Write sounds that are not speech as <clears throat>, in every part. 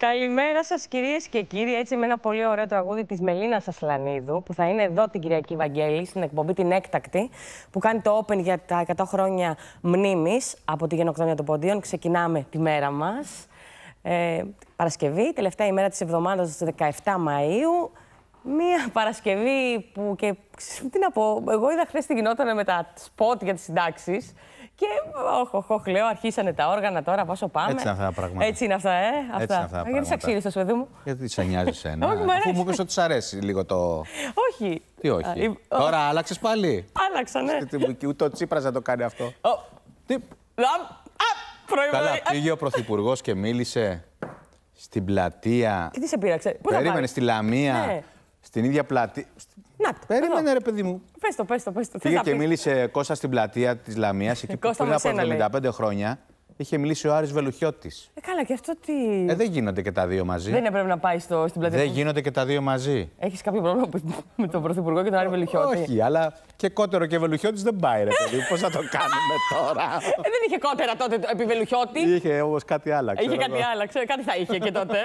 Καλημέρα σας, κυρίες και κύριοι. Έτσι, με ένα πολύ ωραίο τραγούδι της Μελίνας Ασλανίδου, που θα είναι εδώ την Κυριακή Βαγγέλη, στην εκπομπή την έκτακτη, που κάνει το Open για τα 100 χρόνια μνήμης από τη γενοκτονία των Ποντίων. Ξεκινάμε τη μέρα μας. Ε, Παρασκευή, τελευταία ημέρα της εβδομάδας, 17 Μαου. Μία Παρασκευή που και. Τι να πω, εγώ είδα χθες τι γινόταν με τα σποτ για τις συντάξεις. Και όχι, όχι, όχι, λέω, αρχίσανε τα όργανα τώρα, πόσο πάμε. Έτσι είναι αυτά τα πράγματα. Έτσι είναι αυτά, ε. Αυτά. είναι αυτά τα Γιατί σε πράγματα. ξύλισες, παιδί μου; Γιατί σε νοιάζει σένα. Όχι, μ' αρέσει. Αφού μου είπες ότι σ' αρέσει λίγο το. Όχι. Τι όχι; Α, η- Τώρα άλλαξες πάλι; Άλλαξα, ναι. Τι- Και ούτε ο Τσίπρας δεν το κάνει αυτό. Ο- Τι. Α, α, προηγούμενη- Καλά, Α, πήγε ο Πρωθυπουργός και μίλησε στην πλατεία. Και τι σε πείραξε; Πού θα Περίμενε πάει; στη Λαμία. Ναι. Στην ίδια πλατεία. Να το. Περίμενε, εδώ. ρε παιδί μου. Πες το, πες το, πες το. Θες Πήγε να και πεις; μίλησε Κώστα στην πλατεία της Λαμίας εκεί που Κώστα πριν μου, εσένα, λέει. από 75 χρόνια είχε μιλήσει ο Άρης Βελουχιώτης. Ε, καλά, και αυτό τι. Ε, δεν γίνονται και τα δύο μαζί. Δεν έπρεπε να πάει στο, στην πλατεία. Δεν γίνονται και τα δύο μαζί. Έχεις κάποιο πρόβλημα που- με τον Πρωθυπουργό και τον Άρη Βελουχιώτη; Όχι, αλλά και κότερο και Βελουχιώτης δεν πάει, ρε παιδί. Πώς θα το <laughs> κάνουμε τώρα; Ε, δεν είχε κότερα τότε το- επί Βελουχιώτη. Είχε όμως κάτι άλλο. Είχε ξέρω κάτι εγώ. άλλο, ξέρω, κάτι θα είχε και τότε.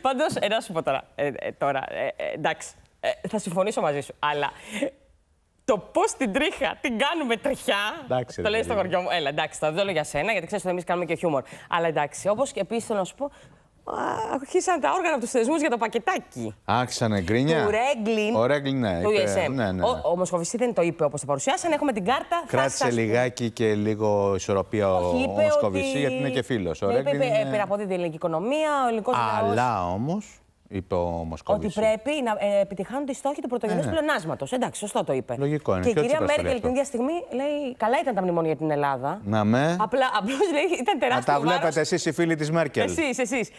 Πάντως, ε, να σου πω τώρα. Ε, ε, τώρα ε, ε, εντάξει, ε, θα συμφωνήσω μαζί σου. Αλλά ε, το πώς την τρίχα την κάνουμε τριχιά. Εντάξει, το ρε λέει στο παιδί μου. χωριό μου. Έλα, εντάξει, θα το λέω για σένα, γιατί ξέρεις ότι εμείς κάνουμε και χιούμορ. Αλλά εντάξει, όπως και επίσης θέλω να σου πω. Α, Αρχίσαν τα όργανα από τους θεσμούς για το πακετάκι. Άρχισαν γκρίνια; Του Ρέγκλιν. Ο Ρέγκλιν, ναι. Του είπε- ESM. ναι, ναι. Ο, ο Μοσχοβιστή δεν το είπε όπως το παρουσιάσαν. Έχουμε την κάρτα. θα Κράτησε σας- λιγάκι και λίγο ισορροπία ο, Όχι, ο είπε Μοσκοβισή, ότι- γιατί είναι και φίλος. Ο Ναι, είπε, Ρέγκλιν είπε, είναι- Περαποδίδει την ελληνική οικονομία, ο ελληνικός Αλλά όμω, είπε ο Ότι Μοσκοβισή. πρέπει να ε, επιτυχάνονται οι στόχοι του πρωτογενούς Ε, ναι. πλεονάσματος. Εντάξει, σωστό το είπε. Λογικό είναι. Και η Και ο κυρία Τσίπρας το λέει Μέρκελ την αυτό. ίδια στιγμή λέει: Καλά ήταν τα μνημόνια για την Ελλάδα. Να με. Απλά απλώς λέει: Ήταν Να τεράστιο. τα βάρος. βλέπετε εσείς οι φίλοι της Μέρκελ. Εσείς, εσείς.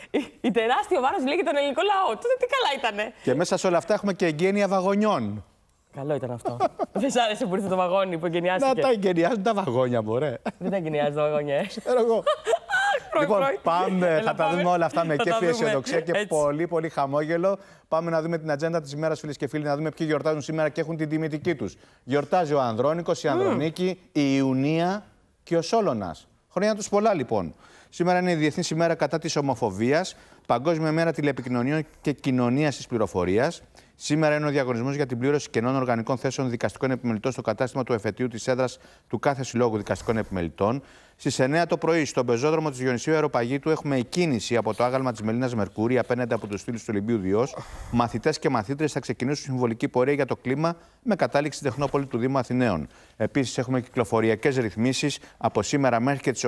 Η τεράστιο βάρος λέει για τον ελληνικό λαό. Τότε τι καλά ήτανε. Και μέσα σε όλα αυτά έχουμε και εγγένεια βαγονιών. Καλό ήταν αυτό. <laughs> Δεν σ' άρεσε που ήρθε το βαγόνι που Να εγκαινιάστηκε. τα εγγενιάζουν τα βαγόνια, μωρέ. Δεν τα εγκαινιάζει το βαγόνι, ε. Ξέρω εγώ. <laughs> Πρωί, <laughs> Λοιπόν, πρωί. πάμε, Έλα, θα τα πάμε. δούμε όλα αυτά με Θα τα κέφι, δούμε. αισιοδοξία και Έτσι. πολύ πολύ χαμόγελο. Πάμε να δούμε την ατζέντα της ημέρας, φίλες και φίλοι, να δούμε ποιοι γιορτάζουν σήμερα και έχουν την τιμητική τους. Γιορτάζει ο Ανδρώνικος, η Ανδρονίκη, η Ιουνία και ο Σόλωνας. Χρόνια τους πολλά λοιπόν. Σήμερα είναι η Διεθνής ημέρα κατά της ομοφοβίας, Παγκόσμια ημέρα τηλεπικοινωνιών και κοινωνίας της πληροφορίας. Σήμερα είναι ο διαγωνισμός για την πλήρωση κενών οργανικών θέσεων δικαστικών επιμελητών στο κατάστημα του εφετείου της έδρας του κάθε συλλόγου δικαστικών επιμελητών. Στις 9 το πρωί, στον πεζόδρομο της Διονυσίου Αεροπαγήτου, έχουμε εκκίνηση από το άγαλμα της Μελίνας Μερκούρη απέναντι από τους φίλους του Ολυμπίου Διός. Μαθητές και μαθήτρε θα ξεκινήσουν συμβολική πορεία για το κλίμα με κατάληξη στην Τεχνόπολη του Δήμου Αθηναίων. Επίσης, έχουμε κυκλοφοριακές ρυθμίσεις από σήμερα μέχρι και τις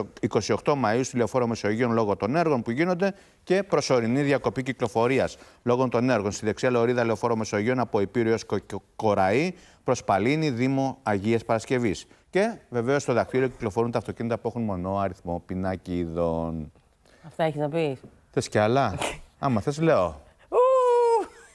28 Μαου στη λεωφόρο Μεσογείων λόγω των έργων που γίνονται και προσωρινή διακοπή κυκλοφορίας λόγω των έργων στη δεξιά λωρίδα λεωφόρο Μεσογείων από Υπήριο έω Κοραή προς Παλίνη, Δήμο Αγίας Παρασκευής. Και βεβαίως στο δακτύλιο κυκλοφορούν τα αυτοκίνητα που έχουν μονό αριθμό πινάκι ειδών. Αυτά έχεις να πεις. Θες κι άλλα; <laughs> Άμα θες, λέω.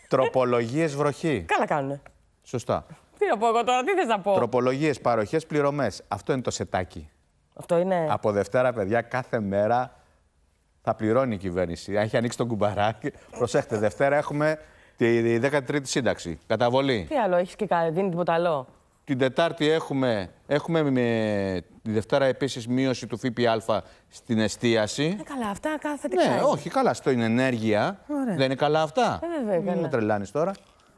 Τροπολογίες βροχή. Καλά κάνουνε. Σωστά. Τι να πω εγώ τώρα, τι θες να πω; Τροπολογίες, παροχές, πληρωμές. Αυτό είναι το σετάκι. Αυτό είναι. Από Δευτέρα, παιδιά, κάθε μέρα θα πληρώνει η κυβέρνηση. Αν έχει ανοίξει τον κουμπαράκι. Προσέχτε, Δευτέρα έχουμε τη 13η σύνταξη. Καταβολή. Τι άλλο, έχεις και κα- δίνει τίποτα άλλο; Την Τετάρτη έχουμε, έχουμε με τη Δευτέρα επίσης μείωση του ΦΠΑ στην εστίαση. Ε, καλά, αυτά κάθε θετικά. Ναι, είναι. όχι, καλά στην ενέργεια. Ωραία. Δεν είναι καλά αυτά; Ε, βέβαια, Μην καλά. με τρελάνεις τώρα.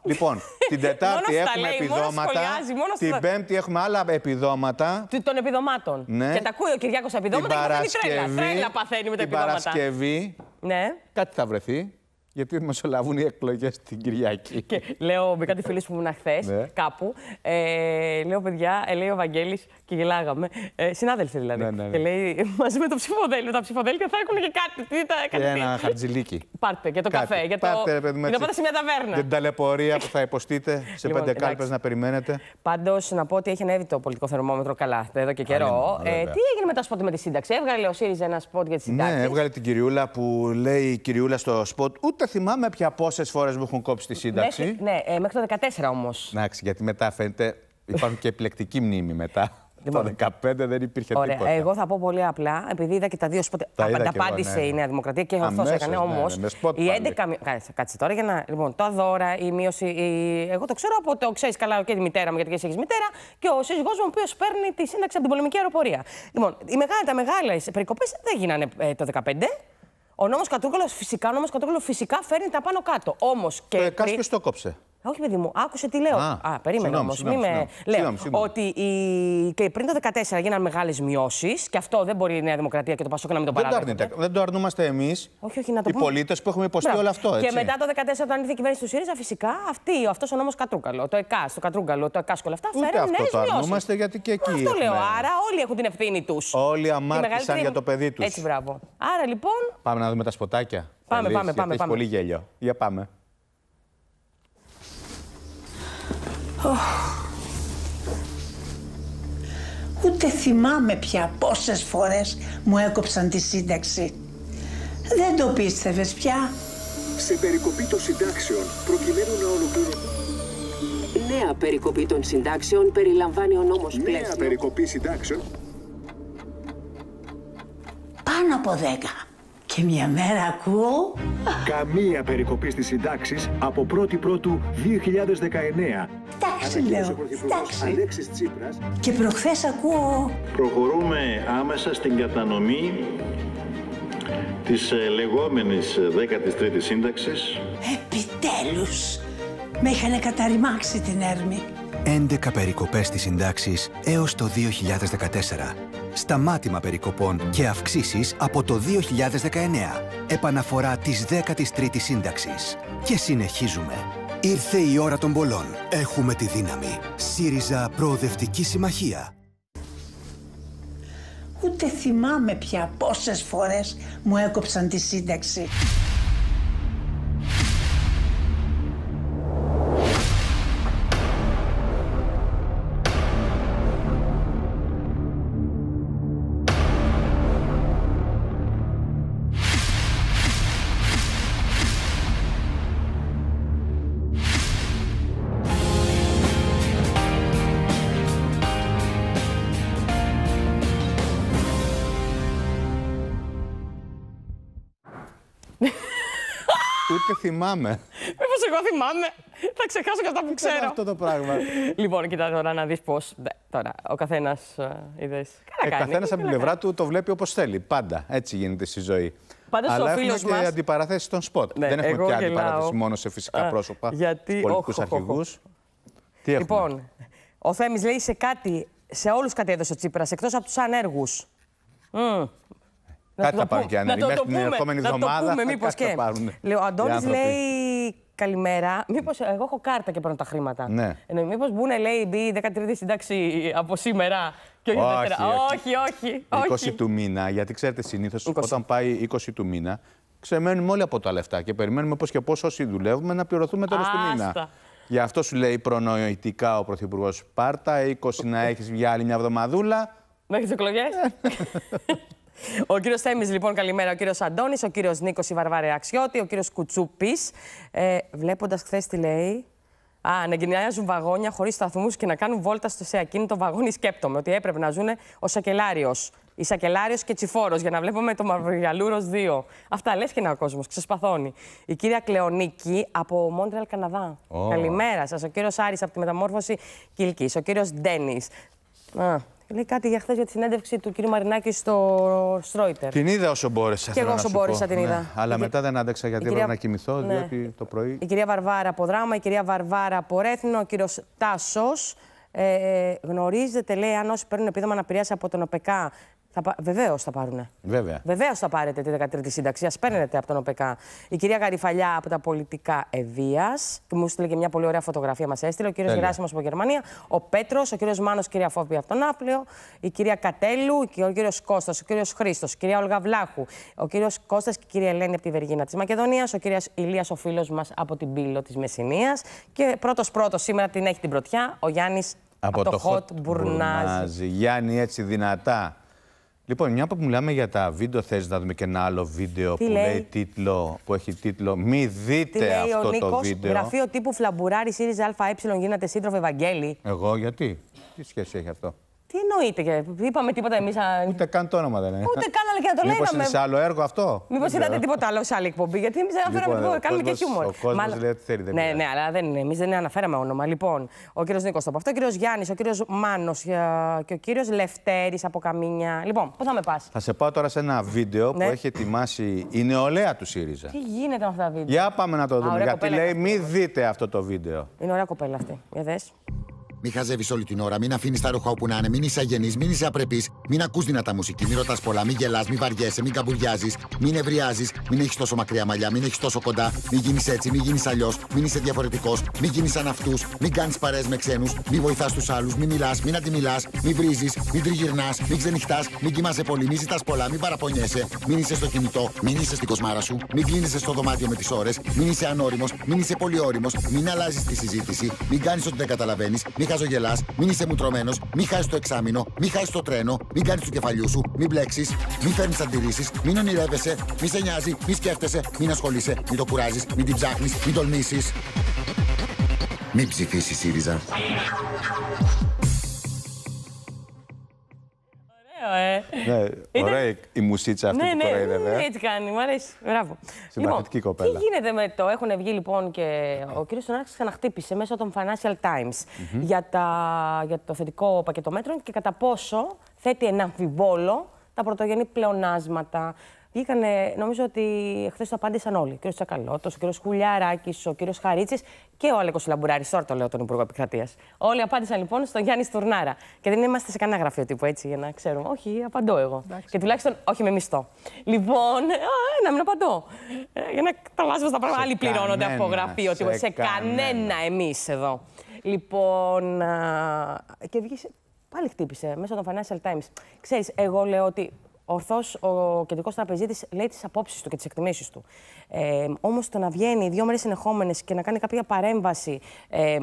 Λοιπόν, την <laughs> Τετάρτη Μόνος στα έχουμε λέει, μόνος επιδόματα. σχολιάζει, μόνος την στα- Πέμπτη έχουμε άλλα επιδόματα. Του- Των επιδομάτων. Ναι. Και τα ακούει ο Κυριάκος επιδόματα και παθαίνει τρέλα. Τρέλα παθαίνει με τα την επιδόματα. Παρασκευή Ναι. κάτι θα βρεθεί. Γιατί μεσολαβούν οι εκλογές την Κυριακή. Και λέω με κάτι φίλου που ήμουν χθες Ναι. κάπου. Ε, λέω, παιδιά, ε, λέει ο Βαγγέλης και γελάγαμε. Ε, συνάδελφοι δηλαδή. Ναι, ναι, ναι. Και λέει, μαζί με το ψηφοδέλτιο. Τα ψηφοδέλτια θα έχουν και κάτι. Τι, τα, Και κάτι ένα χαρτζηλίκι. Πάρτε για το Κάτι. καφέ. Για το... Πάρτε, ρε παιδί μου, για να έτσι. πάτε σε μια ταβέρνα. Την ταλαιπωρία που θα υποστείτε σε Λοιπόν, πέντε εντάξει. κάλπε να περιμένετε. Πάντως, να πω ότι έχει ανέβει το πολιτικό θερμόμετρο καλά εδώ και καιρό. Ανέβη, Ε, βέβαια. τι έγινε με το σποτ με τη σύνταξη; Έβγαλε ο ΣΥΡΙΖΑ ένα σποτ για τη σύνταξη; Ναι, έβγαλε την κυριούλα που λέει η κυριούλα στο σποτ. Ούτε θυμάμαι πια πόσες φορές μου έχουν κόψει τη σύνταξη. Μέχρι, ναι, ε, μέχρι το 14 όμως. Εντάξει, γιατί μετά φαίνεται υπάρχουν και επιλεκτική μνήμη μετά. <laughs> Λοιπόν. Το 15 δεν υπήρχε Ωραία. τίποτα. Εγώ θα πω πολύ απλά, επειδή είδα και τα δύο σποτ. Τα είδα κι εγώ, Απάντησε ναι, ναι. η Νέα Δημοκρατία και ορθώς Αμέσως, έκανε. ναι, Όμως ναι, με σποτ η πάλι. 11. μη- Κάτσε, κάτσε τώρα για να. Λοιπόν, τα δώρα, η μείωση. Η... Εγώ το ξέρω από το ξέρεις καλά και τη μητέρα μου, γιατί και εσύ έχεις μητέρα, και ο σύζυγός μου, ο οποίος παίρνει τη σύνταξη από την πολεμική αεροπορία. Λοιπόν, οι μεγάλα, τα μεγάλες περικοπές δεν γίνανε ε, το 15. Ο νόμος Κατρούγκαλο φυσικά, ο νόμος Κατρούγκαλο φυσικά φέρνει τα πάνω κάτω. Όμως και. Το ΕΚΑΣ πριν- ποιος το κόψε. Όχι, παιδί μου, άκουσε τι λέω. Α, Α, περίμενε συγγνώμη, όμως. συγγνώμη, Μη με. συγγνώμη. Λέω Συγγνώμη, συγγνώμη. ότι η... και πριν το 2014 γίνανε μεγάλες μειώσεις και αυτό δεν μπορεί η Νέα Δημοκρατία και το Πασόκ να μην το Δεν το, παράδεχονται. αρνείτε, δεν το αρνούμαστε εμείς. Όχι, όχι, να το Οι πούμε. πολίτες που έχουμε υποστεί Μπράβο. όλο αυτό. Έτσι. Και μετά το 2014, όταν ήρθε η κυβέρνηση του ΣΥΡΙΖΑ, φυσικά αυτή, αυτός ο νόμος Κατρούγκαλο, το ΕΚΑΣ, το Κατρούγκαλο, το ΕΚΑΣ και όλα αυτά Ούτε φέρνουν αυτό νέες το μειώσεις. αρνούμαστε, γιατί και εκεί Αυτό λέω. έχουμε- Άρα όλοι έχουν την ευθύνη τους. Όλοι αμάρτησαν για το παιδί τους. Έτσι, μπράβο. Άρα λοιπόν. Πάμε να δούμε τα σποτάκια. Πάμε, Καλής, πάμε, γιατί πάμε, έχει πάμε. πολύ γέλιο. Για πάμε. Ούτε θυμάμαι πια πόσες φορές μου έκοψαν τη σύνταξη. Δεν το πίστευες πια. σε περικοπή των συντάξεων προκειμένου να ολοκληρωθεί Νέα περικοπή των συντάξεων περιλαμβάνει ο νόμος νέα πλαίσιο. περικοπή συντάξεων Πάνω από δέκα. Και μια μέρα ακούω... καμία περικοπή στις συντάξεις από 1η Πρώτου 2019 Εντάξει λέω, εντάξει. Αλέξης Τσίπρας Και προχθές ακούω... Προχωρούμε άμεσα στην κατανομή της ε, λεγόμενης ε, 13ης σύνταξης Επιτέλους. Με είχαν καταρριμάξει την έρμη. 11 περικοπές στις συντάξεις έως το 2014. Σταμάτημα περικοπών και αυξήσεις από το 2019. Επαναφορά της 13ης σύνταξης. Και συνεχίζουμε. Ήρθε η ώρα των πολλών. Έχουμε τη δύναμη. ΣΥΡΙΖΑ Προοδευτική Συμμαχία. Ούτε θυμάμαι πια πόσες φορές μου έκοψαν τη σύνταξη. Θυμάμαι. Μήπως εγώ θυμάμαι. Θα ξεχάσω και αυτά που Ξέρω ξέρω. αυτό το πράγμα. Λοιπόν, κοίτα τώρα να δεις πώ. Τώρα, ο καθένας είδες. Ε, Καλά κάνει. καθένας από την καλά πλευρά κάνει. του το βλέπει όπως θέλει. Πάντα. Έτσι γίνεται στη ζωή. Πάντως, ο Αλλά έχουμε φίλος και μας- αντιπαραθέσεις στον σποτ. Ναι, Δεν έχουμε εγώ πια γελάω. αντιπαράθεση μόνο σε φυσικά Α, πρόσωπα. γιατί- Πολιτικούς όχ, όχ, όχ. αρχηγούς. Τι έχουμε; Λοιπόν, ο Θέμης λέει σε κάτι, σε όλους κάτι έδωσε ο Τσίπρας, εκτός από τους ανέργους. Μμμ. Να Κάτι το θα πάρουν πούμε, και να άνεργοι. το Μέχρι το την πούμε, ερχόμενη να το εβδομάδα πούμε, μήπως κάτι θα και. πάρουν Λέει, ο οι Αντώνης άνθρωποι. λέει καλημέρα. Μήπως εγώ έχω κάρτα και παίρνω τα χρήματα. Ναι. Ε, μήπως μπουν, λέει, μπει η 13η σύνταξη από σήμερα και όχι, Όχι, Δευτέρα. όχι. όχι, όχι, 20 όχι. του μήνα, γιατί ξέρετε συνήθως 20. όταν πάει 20 του μήνα, ξεμένουμε όλοι από τα λεφτά και περιμένουμε πώς και πώς όσοι δουλεύουμε να πληρωθούμε τέλος του μήνα. Άστα. Γι' αυτό σου λέει προνοητικά ο Πρωθυπουργός Πάρτα, 20 να έχεις βγει άλλη μια εβδομαδούλα. Μέχρι τις εκλογές. <laughs> Ο κύριος Θέμης, λοιπόν, καλημέρα. Ο κύριος Αντώνης, ο κύριος Νίκος η Βαρβάρη Αξιώτη, ο κύριος Κουτσούπης. Ε, Βλέποντας χθες τι λέει. Α, να εγκαινιάζουν βαγόνια χωρίς σταθμούς και να κάνουν βόλτα στο σε ακίνητο βαγόνι. Σκέπτομαι ότι έπρεπε να ζουν ο Σακελάριος. Η Σακελάριος και Τσιφόρος για να βλέπουμε το Μαυρογιαλούρο 2. Αυτά λες και είναι ο κόσμος, ξεσπαθώνει. Η κυρία Κλεονίκη από Μόντρεαλ, Καναδά. Ω. Καλημέρα σας. Ο κύριος Άρης από τη Μεταμόρφωση Κυλκής. Ο κύριος Ντένις. Α, λέει κάτι για χθες για τη συνέντευξη του κύριου Μαρινάκη στο Στρόιτερ. Την είδα όσο μπόρεσα. Κι εγώ θέλω να όσο σου μπόρεσα πω. την Ναι. είδα. Αλλά Η μετά κυρ- δεν άντεξα γιατί η έπρεπε κυρία- να κοιμηθώ, Ναι. διότι το πρωί. Η κυρία Βαρβάρα από Δράμα, η κυρία Βαρβάρα από Ρέθινο, ο κύριος Τάσος. Ε, γνωρίζετε, λέει, αν όσοι παίρνουν επίδομα αναπηρία από τον ΟΠΕΚΑ. Θα, πα... Βεβαίως θα πάρουν. Βέβαια. Βεβαίως θα πάρετε τη 13η σύνταξη. Α παίρνετε από τον ΟΠΕΚΑ. Η κυρία Γαριφαλιά από τα πολιτικά Ευεία. Και μου στείλε και μια πολύ ωραία φωτογραφία μας έστειλε. Ο κύριος Τέλεια. Γεράσιμος από Γερμανία. Ο Πέτρος, ο κύριος Μάνος, κυρία Φόβη από τον Ναύπλιο. Η κυρία Κατέλου, και ο κύριος Κώστας, ο κύριος Χρήστος, η κυρία Όλγα Βλάχου. Ο κύριος Κώστας και η κυρία Ελένη από τη Βεργίνα της Μακεδονίας. Ο κύριο Ηλίας, ο φίλος μας από την Πύλο της Μεσσηνίας. Και πρώτος πρώτος σήμερα την έχει την πρωτιά, ο Γιάννης Από το Hot Hot Μπουρνάζι. Burnaz. Γιάννη, έτσι δυνατά. Λοιπόν, μια που μιλάμε για τα βίντεο, θες να δούμε και ένα άλλο βίντεο Τι που λέει; λέει; τίτλο, που έχει τίτλο «Μη Τι δείτε λέει ο αυτό το Νίκος, βίντεο». γραφείο τύπου Φλαμπουράρη ΣΥΡΙΖΑ ΑΕ γίνεται σύντροφο Ευαγγέλη. Εγώ γιατί, τι σχέση έχει αυτό; Τι εννοείται, και είπαμε τίποτα εμείς. Ούτε καν το όνομα δεν είναι. Ούτε καν, αλλά και να το Μήπως λέγαμε. είναι σε άλλο έργο αυτό; Μήπως Δεν είδατε ξέρω. τίποτα άλλο σε άλλη εκπομπή, γιατί εμείς δεν αναφέραμε Λοιπόν, τίποτα, ο κάνουμε και κόσμος- χιούμορ. ο κόσμος Μάλλον- λέει ότι θέλει, δεν Ναι, πειράζει. ναι, αλλά δεν είναι. Εμείς δεν αναφέραμε όνομα. Λοιπόν, ο κύριος Νίκος το από αυτό, ο κύριος Γιάννης, ο κύριος Μάνος και ο κύριος Λευτέρης από Καμίνια. Λοιπόν, πού θα με πας; Θα σε πάω τώρα σε ένα βίντεο Ναι. που έχει ετοιμάσει η νεολαία του ΣΥΡΙΖΑ. Τι γίνεται με αυτά τα βίντεο; Για πάμε να το δούμε. ωραία γιατί κοπέλα λέει, είναι μην δείτε αυτό το βίντεο. Είναι ωραία κοπέλα αυτή. Για δες. Μην χαζεύεις όλη την ώρα, μην αφήνεις τα ρούχα όπου να είναι, μην είσαι αγενής, μην είσαι απρεπής, μην ακούς δυνατά μουσική, μην ρωτάς πολλά, μην γελάς, μην βαριέσαι, μην καμπουριάζεις, μην ευριάζεις, μην έχεις τόσο μακριά μαλλιά, μην έχεις τόσο κοντά, μην γίνεις έτσι, μην γίνεις αλλιώς, μην είσαι διαφορετικός, μην γίνεις σαν αυτούς, μην κάνεις παρέ με ξένους, μην βοηθάς τους άλλους, μην μιλάς, μην αντιμιλάς, μην βρίζεις, μην τριγυρνάς, μην ξενυχτάς, μην κοιμάσαι πολύ, μην ζητάς πολλά, μην παραπονιέσαι, μην είσαι στο κινητό, μην είσαι στην κοσμάρα σου, μην κλείνεσαι στο δωμάτιο με τις ώρες, μην είσαι ανώριμος, μην είσαι πολύ όριμος, μην αλλάζεις τη συζήτηση, μην κάνεις ότι δεν καταλαβαίνεις, μην χαζογελά, μην είσαι μουτρωμένος, μην χάσεις το εξάμεινο, μην χάσεις το τρένο, μην κάνεις του κεφαλιού σου, μην μπλέξεις, μην φέρνεις αντιρρήσεις, μην ονειρεύεσαι, μην σε νοιάζει, μην σκέφτεσαι, μην ασχολείσαι, μην το κουράζεις, μην την ψάχνεις, μην τολμήσεις. Μην ψηφίσεις ΣΥΡΙΖΑ. Ωραίο, ε. Ναι, Είναι- ωραία η μουσίτσα αυτή Ναι, που ναι, κοροϊδεύε. ναι, έτσι κάνει. Μου αρέσει. Μπράβο. Συμπαθητική λοιπόν, κοπέλα. Τι γίνεται με το. Έχουν βγει λοιπόν και ο κ. Σονάκη ξαναχτύπησε μέσω των Financial Times για, τα, για το θετικό πακέτο μέτρων και κατά πόσο θέτει ένα αμφιβόλο τα πρωτογενή πλεονάσματα. Βγήκανε, νομίζω ότι χθες το απάντησαν όλοι. Ο κ. Τσακαλώτος, ο κ. Χουλιαράκης, ο κ. Χαρίτσης και ο Αλέκο Λαμπουράρη. Τώρα το λέω τον Υπουργό Επικρατείας. Όλοι απάντησαν λοιπόν στον Γιάννη Στουρνάρα. Και δεν είμαστε σε κανένα γραφείο τύπου έτσι για να ξέρουμε. Όχι, απαντώ εγώ. Και τουλάχιστον όχι με μισθό. Λοιπόν, α, να μην απαντώ. Ε, για να καταλάβουμε στα πράγματα. Σε Άλλοι πληρώνονται από κανένα, γραφείο. σε τύπου. Σε κανένα. κανένα εμείς εδώ. Λοιπόν. α, και βγήκε. Πάλι χτύπησε μέσω των Financial Times. Ξέρεις, εγώ λέω ότι ορθώς ο κεντρικός τραπεζίτης λέει τις απόψεις του και τις εκτιμήσεις του. Ε, Όμως το να βγαίνει δύο μέρες συνεχόμενες και να κάνει κάποια παρέμβαση. Ε,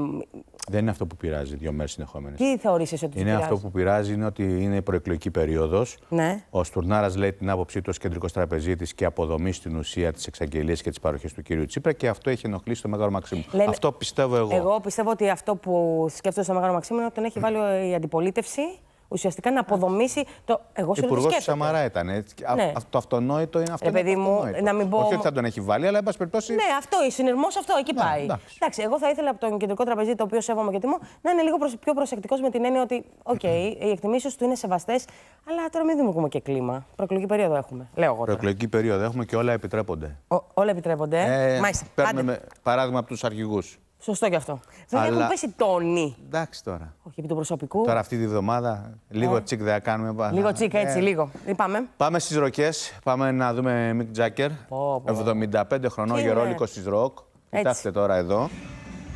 Δεν είναι αυτό που πειράζει δύο μέρες συνεχόμενες. τι θεωρείς εσύ ότι τους Είναι πειράζει; αυτό που πειράζει είναι ότι είναι η προεκλογική περίοδος. Ναι. Ο Στουρνάρας λέει την άποψή του ως κεντρικός τραπεζίτης και αποδομή στην ουσία της εξαγγελίας και της παροχής του κύριου Τσίπρα και αυτό έχει ενοχλήσει το Μέγαρο Μαξίμου. Λένε- Αυτό πιστεύω εγώ. Εγώ πιστεύω ότι αυτό που σκέφτεται στο Μεγάλο Μαξίμου είναι ότι τον έχει βάλει η αντιπολίτευση ουσιαστικά να αποδομήσει το. Εγώ σε Υπουργός του Σαμαρά ήταν. Έτσι. Α- Ναι. α- Το αυτονόητο είναι αυτό. Ρε είναι παιδί το μου, αυτονόητο. να μην πω Όχι όμω- ότι θα τον έχει βάλει, αλλά εν πάση περιπτώσει. Ναι, αυτό, η συνειρμός αυτό, εκεί Ναι, πάει. εντάξει. εγώ θα ήθελα από τον κεντρικό τραπεζίτη, το οποίο σέβομαι και τιμώ, να είναι λίγο προσ- πιο προσεκτικός με την έννοια ότι, οκ, οι εκτιμήσεις του είναι σεβαστές, αλλά τώρα μην δημιουργούμε και κλίμα. Προεκλογική περίοδο έχουμε. Λέω εγώ. Τώρα. Προεκλογική περίοδο έχουμε και όλα επιτρέπονται. Ο- όλα επιτρέπονται. Ε, Μάλιστα. παίρνουμε Άντε. με- παράδειγμα από τους αρχηγούς. Σωστό κι αυτό. Δεν Αλλά- έχουν πέσει τόνοι. Εντάξει τώρα. Όχι, επί του προσωπικού. Τώρα αυτή τη βδομάδα λίγο τσικ δεν θα κάνουμε. πα- Ε. Λίγο τσίκα, έτσι, Ε, λίγο. Πάμε. Πάμε στις ροκές. Πάμε να δούμε Μικ Τζάκερ. Πω, πω. 75 χρονών Τι είναι; γερόλικο της ροκ. Κοιτάξτε τώρα εδώ.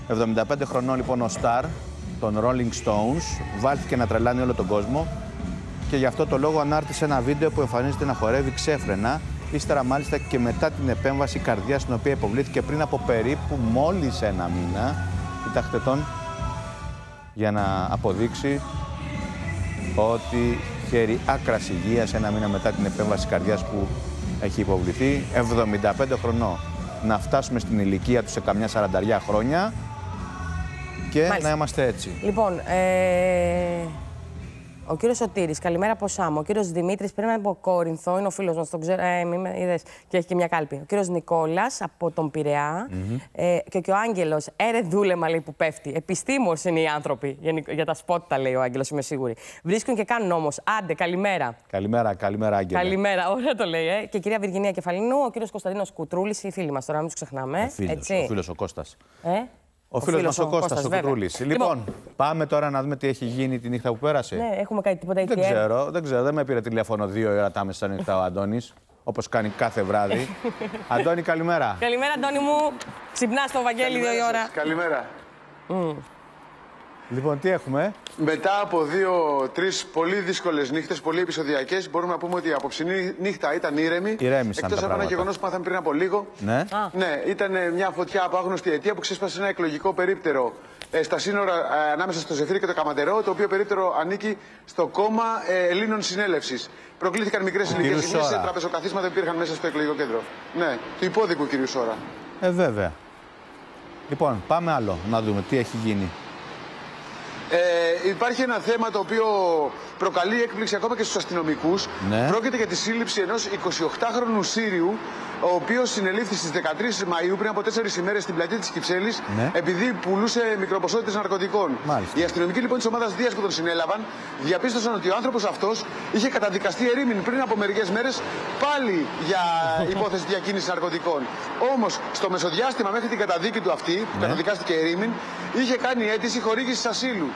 75 χρονών λοιπόν ο Star των Rolling Stones. Βάλθηκε να τρελάνει όλο τον κόσμο. Και γι' αυτό το λόγο ανάρτησε ένα βίντεο που εμφανίζεται να χορεύει ξέφρενα. Ύστερα μάλιστα και μετά την επέμβαση καρδιά στην οποία υποβλήθηκε πριν από περίπου μόλις ένα μήνα. Κοιτάξτε τον για να αποδείξει ότι χαίρει άκρας υγείας ένα μήνα μετά την επέμβαση καρδιάς που έχει υποβληθεί. 75 χρονών. Να φτάσουμε στην ηλικία του σε καμιά σαρανταριά χρόνια και Μάλιστα. να είμαστε έτσι. Λοιπόν, ε, ο κύριος Σωτήρης, καλημέρα από Σάμο. Ο κύριος Δημήτρης, πριν από Κόρινθο, είναι ο φίλος μας, τον ξέρω. Ε, μη με είδες, και έχει και μια κάλπη. Ο κύριος Νικόλας από τον πειραια Ε, και, και ο Άγγελος, έρε δούλεμα λέει που πέφτει. Επιστήμορς είναι οι άνθρωποι. Για, νικ- για τα σπότ τα λέει ο Άγγελος, είμαι σίγουρη. Βρίσκουν και κάνουν όμως. Άντε, καλημέρα. Καλημέρα, καλημέρα, Άγγελε. Καλημέρα, ωραία το λέει. Ε. Και η κυρία Βυργινία Κεφαλίνου, ο κύριος Κωνσταντίνος Κουτρούλης, οι φίλοι μας τώρα, να μην τους ξεχνάμε. Ο φίλος, έτσι. ο φίλος ο Κώστας. Ε; Ο φίλος μας ο Κώστας, ο βέβαια. Κουτρούλης. Λοιπόν, πάμε τώρα να δούμε τι έχει γίνει τη νύχτα που πέρασε. Ναι, έχουμε κάτι τίποτα Δεν εκεί. ε; ξέρω, δεν ξέρω. Δεν με πήρε τηλέφωνο δύο ώρα τα μέσα νύχτα ο Αντώνης, όπως κάνει κάθε βράδυ. <laughs> Αντώνη, καλημέρα. Καλημέρα, Αντώνη μου. Ξυπνάς στο Βαγγέλη δύο η ώρα. Καλημέρα. Λοιπόν, τι έχουμε; Μετά από δύο-τρει πολύ δύσκολες νύχτες, πολύ επεισοδιακές, μπορούμε να πούμε ότι η απόψινή νύχτα ήταν ήρεμη. Ηρέμησαν Εκτός τα από ένα πράγματα. γεγονός που μάθαμε πριν από λίγο. Ναι. Ναι, ήταν ε, μια φωτιά από άγνωστη αιτία που ξέσπασε ένα εκλογικό περίπτερο ε, στα σύνορα ε, ανάμεσα στο Ζεφύρι και το Καματερό, το οποίο περίπτερο ανήκει στο κόμμα ε, Ελλήνων Συνέλευσης. Προκλήθηκαν μικρές ηλικίες κύριου ζημιέ σε Σόρα. τραπεζοκαθίσματα που υπήρχαν μέσα στο εκλογικό κέντρο. Ναι, του υπόδικου κυρίου Σόρα. Ε, βέβαια. Λοιπόν, πάμε άλλο να δούμε τι έχει γίνει. Ε, υπάρχει ένα θέμα το οποίο προκαλεί έκπληξη ακόμα και στους αστυνομικούς. Ναι. Πρόκειται για τη σύλληψη ενός 28χρονου Σύριου, ο οποίος συνελήφθη στις 13 Μαου πριν από 4 ημέρες στην πλατεία της Κυψέλης, Ναι. επειδή πουλούσε μικροποσότητες ναρκωτικών. Μάλιστα. Οι αστυνομικοί λοιπόν της ομάδας Δίας που τον συνέλαβαν διαπίστωσαν ότι ο άνθρωπος αυτός είχε καταδικαστεί ερήμην πριν από μερικές μέρες πάλι για <laughs> υπόθεση διακίνησης ναρκωτικών. Όμως στο μεσοδιάστημα μέχρι την καταδίκη του αυτή, που Ναι. καταδικάστηκε ερήμην, είχε κάνει αίτηση χορήγησης ασύλου.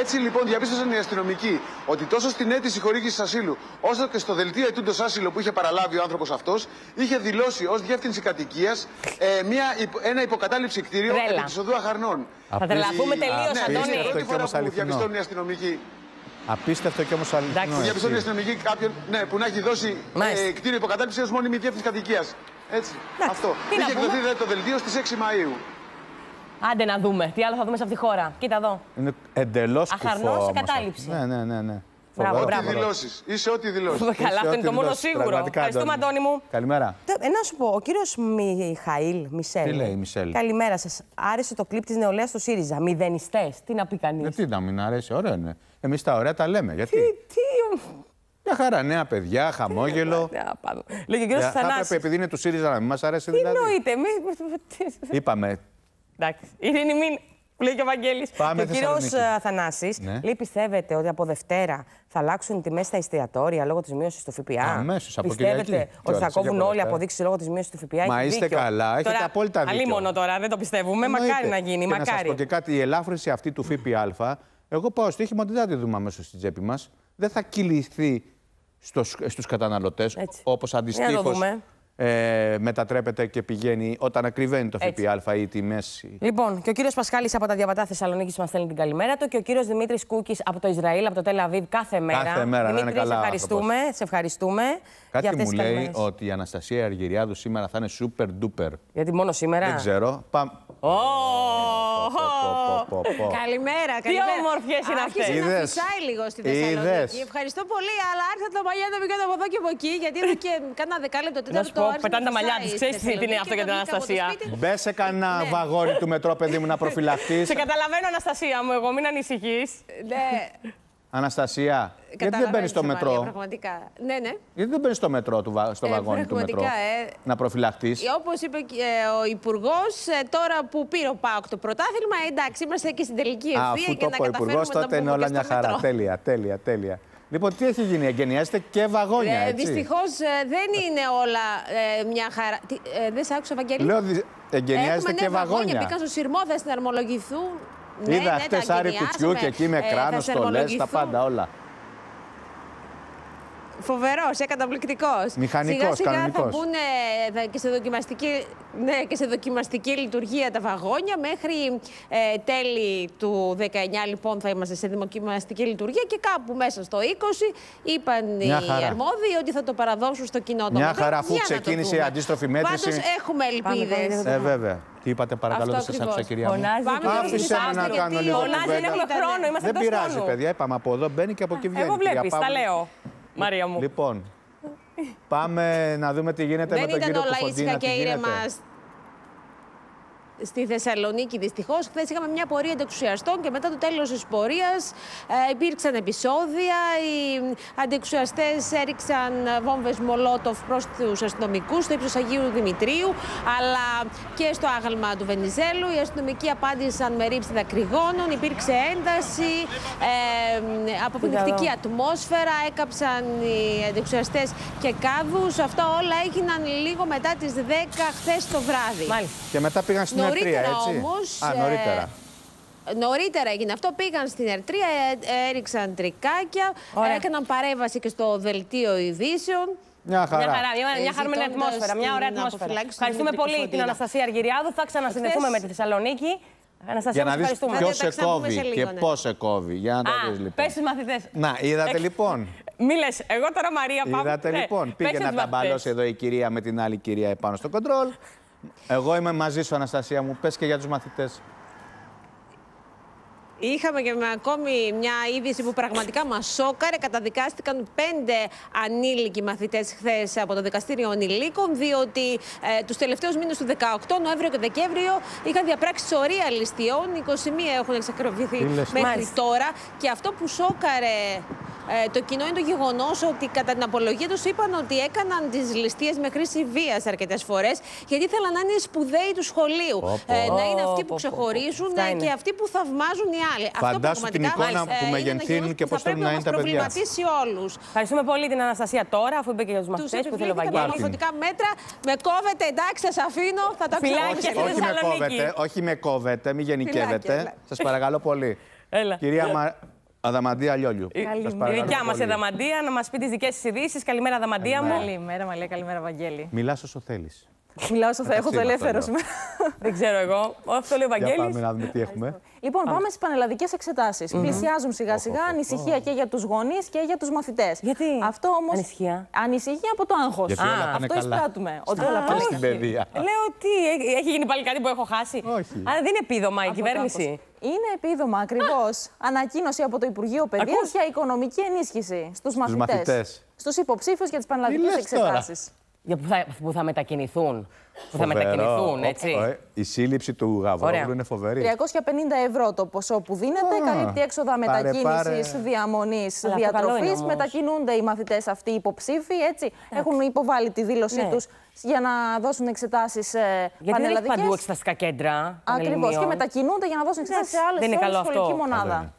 Έτσι λοιπόν διαπίστωσαν οι αστυνομικοί ότι τόσο στην αίτηση χορήγησης ασύλου όσο και στο δελτίο ετούντος άσυλο που είχε παραλάβει ο άνθρωπος αυτός είχε δηλώσει ως διεύθυνση κατοικίας ε, μια, υπο- ένα υποκατάληψη κτίριο Τρέλα. επί της οδού Αχαρνών. Θα τρελαθούμε τελείως, Ναι, Απίστευτο είναι η Αντώνη. και πρώτη φορά όμως που αληθινό. διαπιστώνουν οι αστυνομικοί. Απίστευτο και όμως αληθινό. Εντάξει. Που έτσι. διαπιστώνουν οι αστυνομικοί κάποιον ναι, που να έχει δώσει Μάλιστα. ε, κτίριο υποκατάληψη ως μόνιμη διεύθυνση κατοικίας. Έτσι. Αυτό. τι να Είχε πούμε. εκδοθεί δε, το δελτίο στις 6 Μαου. Άντε να δούμε. Τι άλλο θα δούμε σε αυτή τη χώρα. Κοίτα εδώ. Είναι εντελώς Αχαρνός σε κατάληψη. Ναι, ναι, ναι. ναι. Μπράβο, Φοβερό, μπράβο. Τι φοβερό. δηλώσεις. Είσαι ό,τι δηλώσεις. Καλά, Είσαι αυτό είναι ό,τι το μόνο δηλώσεις. σίγουρο. Πραγματικά, Ευχαριστούμε, Αντώνη μου. Καλημέρα. Τε- Ε, να σου πω, ο κύριος Μιχαήλ Μισελ. Τι λέει η Μισελ; Καλημέρα σας. Άρεσε το κλειπ της νεολαίας του ΣΥΡΙΖΑ. Μηδενιστές. Τι να πει κανείς; Γιατί να μην αρέσει, ωραίο είναι. Εμείς τα ωραία τα λέμε. Γιατί; Τι. Μια χαρά, νέα παιδιά, χαμόγελο. Ναι, πάμε. Λέει και ο κύριος Ε, Θα έπρεπε Θανάση. επειδή είναι του ΣΥΡΙΖΑ να μην μας αρέσει Τι δηλαδή. εννοείται. Μη... Είπαμε. Εντάξει. Ειρήνη μην. Που λέει και ο Βαγγέλης. Πάμε και ο κύριος Θεσσαλονίκη. Θανάση Ναι. λέει: Πιστεύετε ότι από Δευτέρα θα αλλάξουν οι τιμές στα εστιατόρια λόγω της μείωσης του ΦΠΑ; Αμέσως, από Πιστεύετε Κυριακή. ότι θα Κιόλας, κόβουν όχι από όλοι Δευτέρα. αποδείξεις λόγω της μείωσης του ΦΠΑ; Μα Έχει είστε δίκιο. καλά, έχετε Τώρα, απόλυτα δίκιο. Αλίμονο τώρα, δεν το πιστεύουμε. Μακάρι Εννοείται. να γίνει. Και να σας μακάρι. πω και κάτι, η ελάφρυνση αυτή του ΦΠΑ, εγώ πάω στοίχημα ότι δεν θα τη δούμε αμέσως στην τσέπη μας. Δεν θα κυληθεί στους καταναλωτές Έτσι. όπως Για να το αντιστοίχως δούμε. Ε, μετατρέπεται και πηγαίνει όταν ακριβένει το Έτσι. ΦΠΑ ή η μέση. Λοιπόν, και ο κύριος Πασχάλης από τα Διαβατά Θεσσαλονίκης μας στέλνει την καλημέρα του και ο κύριος Δημήτρης Κούκης από το Ισραήλ, από το Τελαβίβ κάθε μέρα. Κάθε μέρα, να είναι Δημήτρη, καλά σε ευχαριστούμε. Σε ευχαριστούμε για Κάτι αυτές μου τις λέει καλημέρες. ότι η Αναστασία Αργυριάδου σήμερα θα είναι super duper. Γιατί μόνο σήμερα; Δεν ξέρω. Πάμε. Ω, πω, πω, πω. Καλημέρα, καλημέρα. όμορφιες είναι Άρχισε αυτές. να Είδες; φυσάει λίγο στη Είδες; Θεσσαλονίκη. Ευχαριστώ πολύ, αλλά άρχισα το μαλλιά να πηγαίνω από εδώ και από εκεί, γιατί εδώ και κάνα δεκάλεπτο Να τέταρτο σου πω, άρχισε πετάνε να τα μαλλιά φυσάει της. στη Ξέρεις τι είναι Θεσσαλονίκη αυτό για την και βγήκα από το Αναστασία. σπίτι. Μπε σε κανένα Ναι. βαγόνι του μετρό, παιδί μου, να προφυλαχτεί. Σε καταλαβαίνω, Αναστασία μου, εγώ μην ανησυχείς. Ναι, Αναστασία, γιατί δεν καταλαβαίνεις μπαίνεις στο τη Μαρία, μετρό. Πραγματικά. Ναι, ναι. Γιατί δεν μπαίνεις στο μετρό, του, βα- στο Ε, βαγόνι του μετρό; πραγματικά, ε. Να προφυλαχτεί. Όπως είπε και ε, ο Υπουργός, τώρα που πήρε ο ΠΑΟΚ το πρωτάθλημα, εντάξει, είμαστε και στην τελική ευθεία Αφού για το να πω ο καταφέρουμε Υπουργό, να τότε είναι μπούμε όλα και μια στο χαρά. μετρό. Τέλεια, τέλεια, τέλεια. Λοιπόν, τι έχει γίνει, εγγενιάζεται και βαγόνια, Ε, έτσι. Δυστυχώς δεν είναι όλα ε, μια χαρά. Τι, ε, δεν σ' άκουσα, Βαγγέλη. Λέω, δι- εγγενιάζεται Έχουμε και ναι, βαγόνια. βαγόνια. Μπήκαν στο σειρμό, θα συναρμολογηθούν. Ναι, Είδα ναι, χτες τα Άρη εγκαινιάσαμε. Κουτσιού και εκεί με Ε, θα κράνος, στολέ, τα συναρμολογηθούν. πάντα όλα. Φοβερός, ε, καταπληκτικός. Μηχανικός, Σιγά σιγά θα κανονικός. μπουν ε, θα- και, σε δοκιμαστική, ναι, και σε δοκιμαστική λειτουργία τα βαγόνια. Μέχρι ε, τέλη του 19 λοιπόν θα είμαστε σε δοκιμαστική λειτουργία και κάπου μέσα στο 20 είπαν Μια οι χαρά. αρμόδιοι ότι θα το παραδώσουν στο κοινό το Μια μετρό. χαρά, αφού Για να το ξεκίνησε η δούμε. αντίστροφη μέτρηση. Πάντως έχουμε Πάμε, ελπίδες. πάμε, Ε, βέβαια. Τι είπατε, παρακαλώ, Αυτό δεν σας άκουσα, ακριβώς. κυρία μου. Φωνάζει Πάμε και τώρα Άφησε στην με Σάστα, να γιατί κάνω λίγο Φωνάζει, δεν κουβέντα. έχουμε Ήταν- χρόνο, είμαστε Δεν εντός πειράζει, χρόνου. παιδιά. Είπαμε από εδώ μπαίνει και από εκεί βγαίνει. Εγώ κυρία βλέπεις, τα Παύλου. λέω. Μαρία μου. Λοιπόν, πάμε να δούμε τι γίνεται Δεν με τον ήταν κύριο όλα Κουφοντίνα. ήσυχα Τι και γίνεται. ήρεμας στη Θεσσαλονίκη δυστυχώς. Χθες είχαμε μια πορεία αντεξουσιαστών και μετά το τέλος της πορείας ε, υπήρξαν επεισόδια. Οι αντεξουσιαστές έριξαν βόμβες Μολότοφ προς τους αστυνομικούς στο ύψος Αγίου Δημητρίου αλλά και στο άγαλμα του Βενιζέλου. Οι αστυνομικοί απάντησαν με ρήψη δακρυγόνων. Υπήρξε ένταση, ε, αποπληκτική ατμόσφαιρα. Έκαψαν οι αντεξουσιαστές και κάδους. Αυτά όλα έγιναν λίγο μετά τις 10 χθες το βράδυ. Μάλιστα. Και μετά πήγαν στην Νωρίτερα Ερτρία, έτσι. όμως, Α, νωρίτερα. ε, Νωρίτερα έγινε αυτό. Πήγαν στην Ερτρία, ε, έριξαν τρικάκια, Ωραία. έκαναν παρέμβαση και στο δελτίο ειδήσεων. Μια χαρά. Μια χαρά, μια, μια χαρούμενη Ζητώντας ατμόσφαιρα, μια ωραία την ατμόσφαιρα. αποφυλάξη του Ευχαριστούμε Δημήτρη πολύ την Κοφοντίνα. Αναστασία Αργυριάδου. Θα ξανασυνδεθούμε Χθες- με τη Θεσσαλονίκη. Αναστασία, Για να μας δεις ευχαριστούμε. ποιος Θα τα σε ξαναπούμε κόβει σε λίγο, και ναι. πώς σε κόβει. Για να το Α, δεις λοιπόν. πες στους μαθητές. Να, είδατε Εξ- λοιπόν. Μη λες, εγώ τώρα Μαρία πάω. Είδατε Ναι, λοιπόν. πες Πήγε στους να τα μαθητές. μπαλώσει εδώ η κυρία με την άλλη κυρία επάνω στο κοντρόλ. Εγώ είμαι μαζί σου, Αναστασία μου. Πες και για τους μαθητές. Είχαμε και με ακόμη μια είδηση που πραγματικά μας σόκαρε. Καταδικάστηκαν πέντε ανήλικοι μαθητές χθες από το Δικαστήριο Ανηλίκων, διότι ε, τους τελευταίους μήνες του 18, Νοέμβριο και Δεκέμβριο, είχαν διαπράξει σωρία ληστείων. 21 έχουν εξακριβωθεί Τι λες. μέχρι Μάλιστα. τώρα. Και αυτό που σόκαρε ε, το κοινό είναι το γεγονός ότι κατά την απολογία τους είπαν ότι έκαναν τις ληστείες με χρήση βίας αρκετές φορές, γιατί ήθελαν να είναι οι σπουδαίοι του σχολείου. Πω, πω. Ε, να είναι αυτοί Πω, που πω, πω. ξεχωρίζουν Αυτά ε, είναι. και αυτοί που θαυμάζουν οι άλλοι. Φαντάσου την εικόνα που είναι ένα μεγενθύνουν γεγονός και που πώς θα πρέπει θέλουν να είναι τα παιδιά. μας προβληματίσει όλους. Ευχαριστούμε πολύ την Αναστασία τώρα, αφού είπε και για τους Του μαθητέ που θέλει ο επιβλήθηκαν τα Βαγγέλης. μορφωτικά μέτρα. Με κόβετε, εντάξει, σας αφήνω. Θα τα Φυλάκια, ξαναπώ. στη όχι με Θεσσαλονίκη. κόβετε, όχι με κόβετε, μην γενικεύετε. Φυλάκια, Σας παρακαλώ πολύ. Έλα. Κυρία Μα... Αδαμαντία Λιόλιου. Η Σας η παρακαλώ δικιά μας πολύ. Αδαμαντία να μας πει τις δικές της ειδήσεις. Καλημέρα, Αδαμαντία μου. Καλημέρα, Μαλία, καλημέρα, Βαγγέλη. Μιλάς όσο θέλεις. Μιλάω όσο θα έχω το Μεταξύ μας ελεύθερο το λέω. σήμερα. <laughs> Δεν ξέρω εγώ. Αυτό λέει ο Για πάμε Βαγγέλης. να δούμε τι έχουμε. Λοιπόν, πάμε στις πανελλαδικές εξετάσεις. Πλησιάζουν σιγά-σιγά, ανησυχία και για τους γονείς και για τους μαθητές. Γιατί; Αυτό όμως. Ανησυχία; Ανησυχία από το άγχος. Γιατί όλα πάνε Αυτό καλά. εισπράττουμε. Ότι όλα Και πάνε στην παιδεία. Λέω τι, έ- έχει γίνει πάλι κάτι που έχω χάσει. Όχι. Άρα δεν είναι επίδομα η από το κυβέρνηση. άγχος. Είναι επίδομα ακριβώς. Ανακοίνωση από το Υπουργείο Παιδείας Ακούς; για οικονομική ενίσχυση στους μαθητές. μαθητές. Στους υποψήφιους για τι πανελλαδικές λες τώρα; εξετάσεις. Για που θα, που θα μετακινηθούν. Που θα Φοβερό. μετακινηθούν, Ο- έτσι. ο- Η σύλληψη του Ωραία. Γαβρόγλου είναι φοβερή. 350 ευρώ το ποσό που δίνεται, Α, καλύπτει έξοδα πάρε, μετακίνησης, πάρε. διαμονής, Αλλά αυτό καλό είναι διατροφή. όμως. Μετακινούνται οι μαθητές αυτοί οι υποψήφοι, έτσι. Έχουν υποβάλει τη δήλωσή Ναι. τους για να δώσουν εξετάσεις Γιατί δεν έχει πανελλαδικές. παντού εξεταστικά κέντρα. Ακριβώς. Και πανελληνίων. μετακινούνται για να δώσουν εξετάσεις σε άλλε δεν είναι καλό αυτό. σχολική Καλό μονάδα.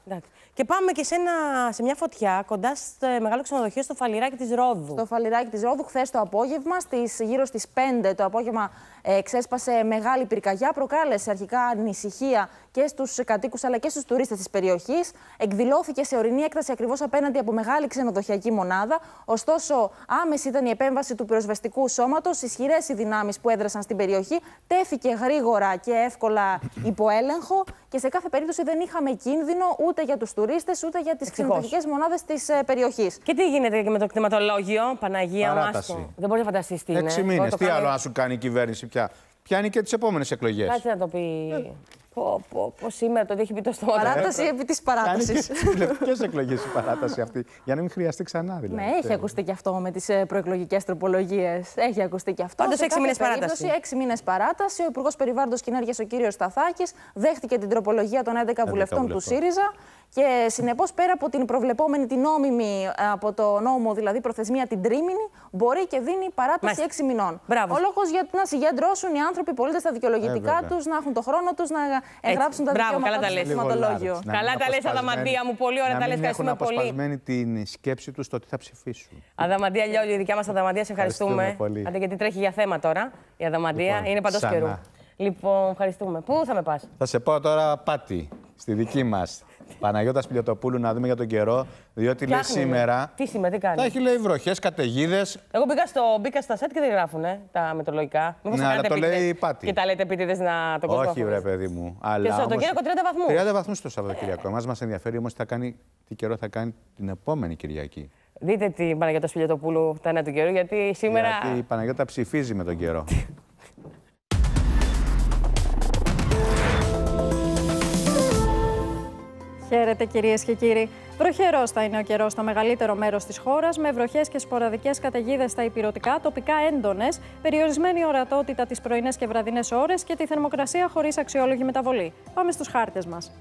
Είναι. Εντάξει. Και πάμε και σε, ένα, σε μια φωτιά κοντά στο μεγάλο ξενοδοχείο στο φαλιράκι της Ρόδου. Στο φαλιράκι της Ρόδου, χθες το απόγευμα, στις, γύρω στις 5 το απόγευμα, ε, ξέσπασε μεγάλη πυρκαγιά. Προκάλεσε αρχικά ανησυχία και στους κατοίκους αλλά και στους τουρίστες της περιοχής. Εκδηλώθηκε σε ορεινή έκταση ακριβώς απέναντι από μεγάλη ξενοδοχειακή μονάδα. Ωστόσο, άμεση ήταν η επέμβαση του πυροσβεστικού σώματος. Ισχυρές οι δυνάμεις που έδρασαν στην περιοχή. Τέθηκε γρήγορα και εύκολα υπό έλεγχο. Και σε κάθε περίπτωση δεν είχαμε κίνδυνο ούτε για τους τουρίστες ούτε για τις ξενοδοχειακές μονάδες της περιοχής. Και τι γίνεται και με το κτηματολόγιο, Παναγία μου, Παράταση. άστο. Δεν μπορείς να φανταστείς τι είναι. Έξι Εγώ μήνες. το Τι κάνω- άλλο να σου κάνει η κυβέρνηση; Πια. Πιάνει και τις επόμενες εκλογές. Κάτσε να το πει. Πω, πω, πω, σήμερα το ότι έχει πει το στόμα. του. Παράταση επί της Κάνει παράτασης. και στι βουλευτικέ εκλογές η παράταση αυτή. Για να μην χρειαστεί ξανά δηλαδή. Ναι, έχει ακουστεί και αυτό με τις προεκλογικές τροπολογίες. Έχει ακουστεί και αυτό. Πάντως, Σε έξι κάθε μήνες περίπτωση, παράταση. Έξι μήνες παράταση. Ο Υπουργός Περιβάλλοντο και Ενέργεια, ο κύριος Σταθάκης, δέχτηκε την τροπολογία των 11 βουλευτών του βουλευτών. ΣΥΡΙΖΑ. Και συνεπώς, πέρα από την προβλεπόμενη, την νόμιμη ε, από το νόμο, δηλαδή προθεσμία την τρίμηνη, μπορεί και δίνει παράταση Μάλιστα. 6 μηνών. Μπράβο. Ο λόγος για να συγκεντρώσουν οι άνθρωποι, οι πολίτε, τα δικαιολογητικά Ε, βέβαια. τους, να έχουν το χρόνο τους, να εγγράψουν τα Μπράβο, καλά δικαιώματά τα τους στο λες. Λίγο θεματολόγιο. λάθος. Να Καλά μην τα λες, αποσπασμένοι- Αδαμαντία μου, πολύ ωραία να τα λες, μην έχουν ευχαριστούμε πολύ. αποσπασμένη την σκέψη τους στο τι θα ψηφίσουν. Αδαμαντία Λιόλιο, η δικιά μας Αδαμαντία, σε ευχαριστούμε. Ευχαριστούμε πολύ. Άντε, γιατί τρέχει για θέμα τώρα η Αδαμαντία. Λοιπόν, είναι παντός ξανά. καιρού. Λοιπόν, ευχαριστούμε. Πού θα με πας; Θα σε πάω τώρα πάτη στη δική μας. Παναγιώτας Πιλιοτοπούλου να δούμε για τον καιρό. Διότι λέει σήμερα. Τι σήμερα, τι κάνει; Θα έχει λέει βροχές, καταιγίδες. Εγώ μπήκα, στο, μπήκα στα site και δεν γράφουν τα μετρολογικά. Μήπως Ναι, τα αλλά κάνετε το λέει επίτηδες; Η Πάτη. Και τα λέτε επίτηδες να το κόσμο. Όχι, βρε παιδί μου. Αλλά Και στο Σαββατοκύριακο 30 βαθμούς. 30 βαθμούς το Σαββατοκύριακο. Εμάς μας ενδιαφέρει όμως τι, θα κάνει- τι καιρό θα κάνει την επόμενη Κυριακή. Δείτε την Παναγιώτα Σπιλιοτοπούλου τα νέα του καιρού, γιατί σήμερα. Γιατί η Παναγιώτα ψηφίζει με τον καιρό. <laughs> Χαίρετε κυρίες και κύριοι. Βροχερός θα είναι ο καιρός στο μεγαλύτερο μέρος της χώρας, με βροχές και σποραδικές καταιγίδες στα υπηρετικά, τοπικά έντονες, περιορισμένη ορατότητα τις πρωινές και βραδινές ώρες και τη θερμοκρασία χωρίς αξιόλογη μεταβολή. Πάμε στους χάρτες μας.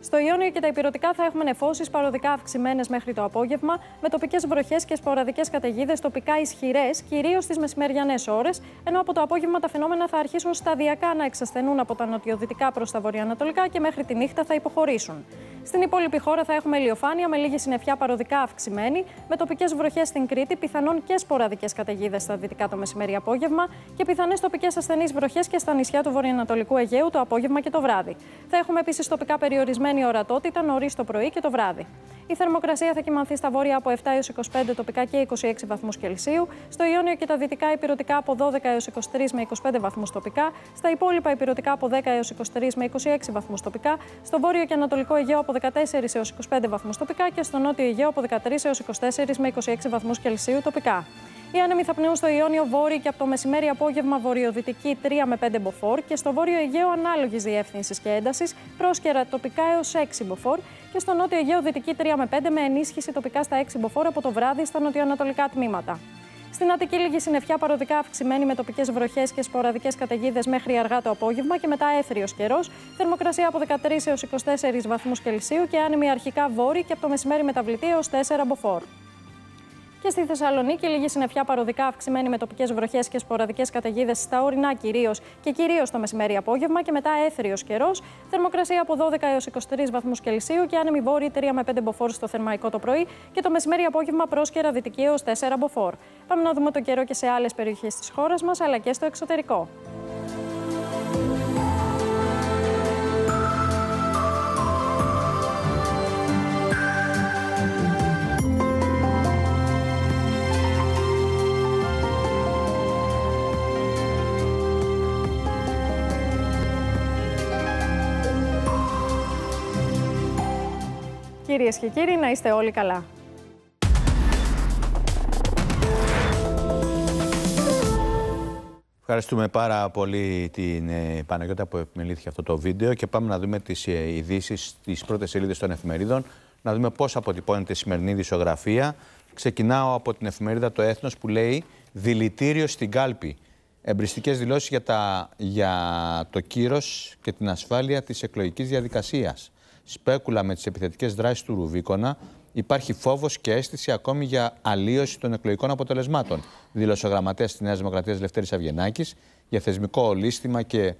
Στο Ιόνιο και τα υπηρετικά θα έχουμε νεφώσεις παροδικά αυξημένες μέχρι το απόγευμα, με τοπικές βροχές και σποραδικές καταιγίδες τοπικά ισχυρές, κυρίως στις μεσημεριανές ώρες, ενώ από το απόγευμα τα φαινόμενα θα αρχίσουν σταδιακά να εξασθενούν από τα νοτιοδυτικά προς τα βορειοανατολικά και μέχρι τη νύχτα θα υποχωρήσουν. Στην υπόλοιπη χώρα θα έχουμε ηλιοφάνεια με λίγη συννεφιά παροδικά αυξημένη, με τοπικές βροχές στην Κρήτη, πιθανόν και σποραδικές καταιγίδες στα δυτικά το μεσημέρι απόγευμα και πιθανές τοπικές ασθενείς βροχές και στα νησιά του βορειοανατολικού Αιγαίου το απόγευμα και το βράδυ. Θα έχουμε επίσης τοπικά περιορισμένη ορατότητα νωρίς το πρωί και το βράδυ. Η θερμοκρασία θα κοιμανθεί στα βόρεια από 7 έως 25 τοπικά και 26 βαθμούς Κελσίου, στο Ιόνιο και τα δυτικά υπηρετικά από 12 έως 23 με 25 βαθμούς τοπικά, στα υπόλοιπα υπηρετικά από 10 έως 23 με 26 βαθμούς τοπικά, στο βόρειο και ανατολικό Αιγαίο από 14 έως 25 βαθμούς τοπικά και στο νότιο Αιγαίο από 13 έως 24 με 26 βαθμούς Κελσίου τοπικά. Οι άνεμοι θα πνέουν στο Ιόνιο Βόρειο και από το μεσημέρι απόγευμα βορειοδυτική 3 με 5 μποφόρ και στο Βόρειο Αιγαίο ανάλογη διεύθυνση και ένταση, πρόσκαιρα τοπικά έως 6 μποφόρ και στο Νότιο Αιγαίο δυτική 3 με 5 με ενίσχυση τοπικά στα 6 μποφόρ από το βράδυ στα νοτιοανατολικά τμήματα. Στην Αττική λίγη συννεφιά παροδικά αυξημένη με τοπικές βροχές και σποραδικές καταιγίδες μέχρι αργά το απόγευμα και μετά έθριος καιρός. Θερμοκρασία από 13 έως 24 βαθμούς Κελσίου και άνεμη αρχικά βόρειοι και από το μεσημέρι μεταβλητή έως 4 μποφόρ. Και στη Θεσσαλονίκη, λίγη συννεφιά παροδικά αυξημένη με τοπικές βροχές και σποραδικές καταιγίδες στα ορεινά κυρίως και κυρίως το μεσημέρι απόγευμα και μετά έθριος καιρός. Θερμοκρασία από 12 έως 23 βαθμούς Κελσίου και άνεμη βόρειοι 3 με 5 μποφόρ στο θερμαϊκό το πρωί και το μεσημέρι απόγευμα πρόσκαιρα δυτική έως 4 μποφόρ. Πάμε να δούμε το καιρό και σε άλλες περιοχές της χώρας μας αλλά και στο εξωτερικό. Κυρίες και κύριοι, να είστε όλοι καλά. Ευχαριστούμε πάρα πολύ την ε, Παναγιώτα που επιμελήθηκε αυτό το βίντεο και πάμε να δούμε τις ε, ειδήσεις στις πρώτες σελίδες των εφημερίδων, να δούμε πώς αποτυπώνεται η σημερινή δισογραφία. Ξεκινάω από την εφημερίδα Το Έθνος που λέει «Δηλητήριο στην κάλπη». Εμπριστικές δηλώσεις για, τα, για το κύρος και την ασφάλεια της εκλογικής διαδικασίας. Σπέκουλα με τις επιθετικές δράσεις του Ρουβίκονα, υπάρχει φόβος και αίσθηση ακόμη για αλλίωση των εκλογικών αποτελεσμάτων. Δήλωσε ο γραμματέας της Νέας Δημοκρατίας Λευτέρης Αυγενάκης για θεσμικό ολίσθημα και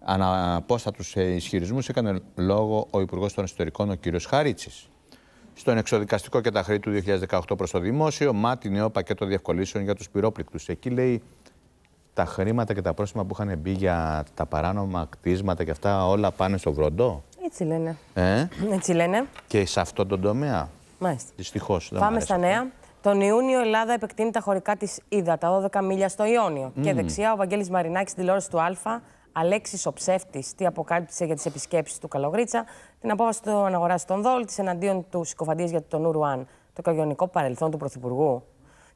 αναπόστατους ισχυρισμούς έκανε λόγο ο Υπουργός των Ιστορικών, ο κ. Χαρίτσης. Στον εξοδικαστικό και τα χρήση του 2018 προς το δημόσιο, μάτι νέο πακέτο διευκολύσεων για τους πυρόπληκτους. Εκεί λέει τα χρήματα και τα πρόστιμα που είχαν μπει για τα παράνομα κτίσματα και αυτά όλα πάνε στο βροντό. Έτσι λένε. Ε; Έτσι λένε. Και σε αυτόν τον τομέα; Μάλιστα. Δυστυχώς. Πάμε στα νέα. Τον Ιούνιο η Ελλάδα επεκτείνει τα χωρικά της Ήδα, τα 12 μίλια στο Ιόνιο. Και δεξιά ο Βαγγέλης Μαρινάκης στην τηλεόραση του Α. Αλέξης ο ψεύτης, τι αποκάλυψε για τις επισκέψεις του Καλογρίτσα, την απόφαση του να αγοράσει τον Δόλ, της εναντίον του συκοφαντίας για τον Ουρουάν, το καγιονικό παρελθόν του Πρωθυπουργού,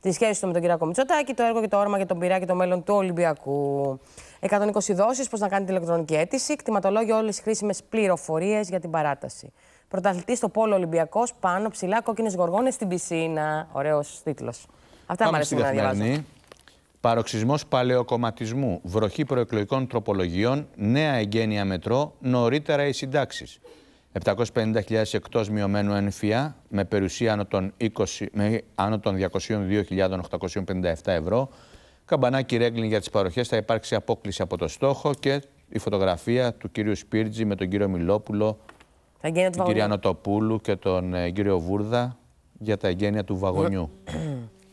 τη σχέση του με τον κύριο Μητσοτάκη, το έργο και το όρμα για τον Πειρά και το μέλλον του Ολυμπιακού. 120 δόσεις, πώς να κάνει ηλεκτρονική αίτηση, κτηματολόγιο όλες τι χρήσιμες πληροφορίες για την παράταση. Πρωταθλητής στο Πόλο Ολυμπιακός, πάνω ψηλά κόκκινες γοργόνες στην πισίνα. Ωραίος τίτλος. Αυτά μου αρέσει να διαβάζω. Παροξισμός παλαιοκομματισμού, βροχή προεκλογικών τροπολογιών, νέα εγγένεια μετρό, νωρίτερα οι συντάξεις. 750.000 εκτός μειωμένου ΕΝΦΙΑ με περιουσία άνω των, 20, με άνω των 202.857 ευρώ. Καμπανάκι ρέγκλινγκ για τις παροχές θα υπάρξει απόκληση από το στόχο και η φωτογραφία του κύριου Σπίρτζη με τον κύριο Μιλόπουλο, την κυρία Νοτοπούλου και τον ε, κύριο Βούρδα για τα εγγένεια του βαγονιού.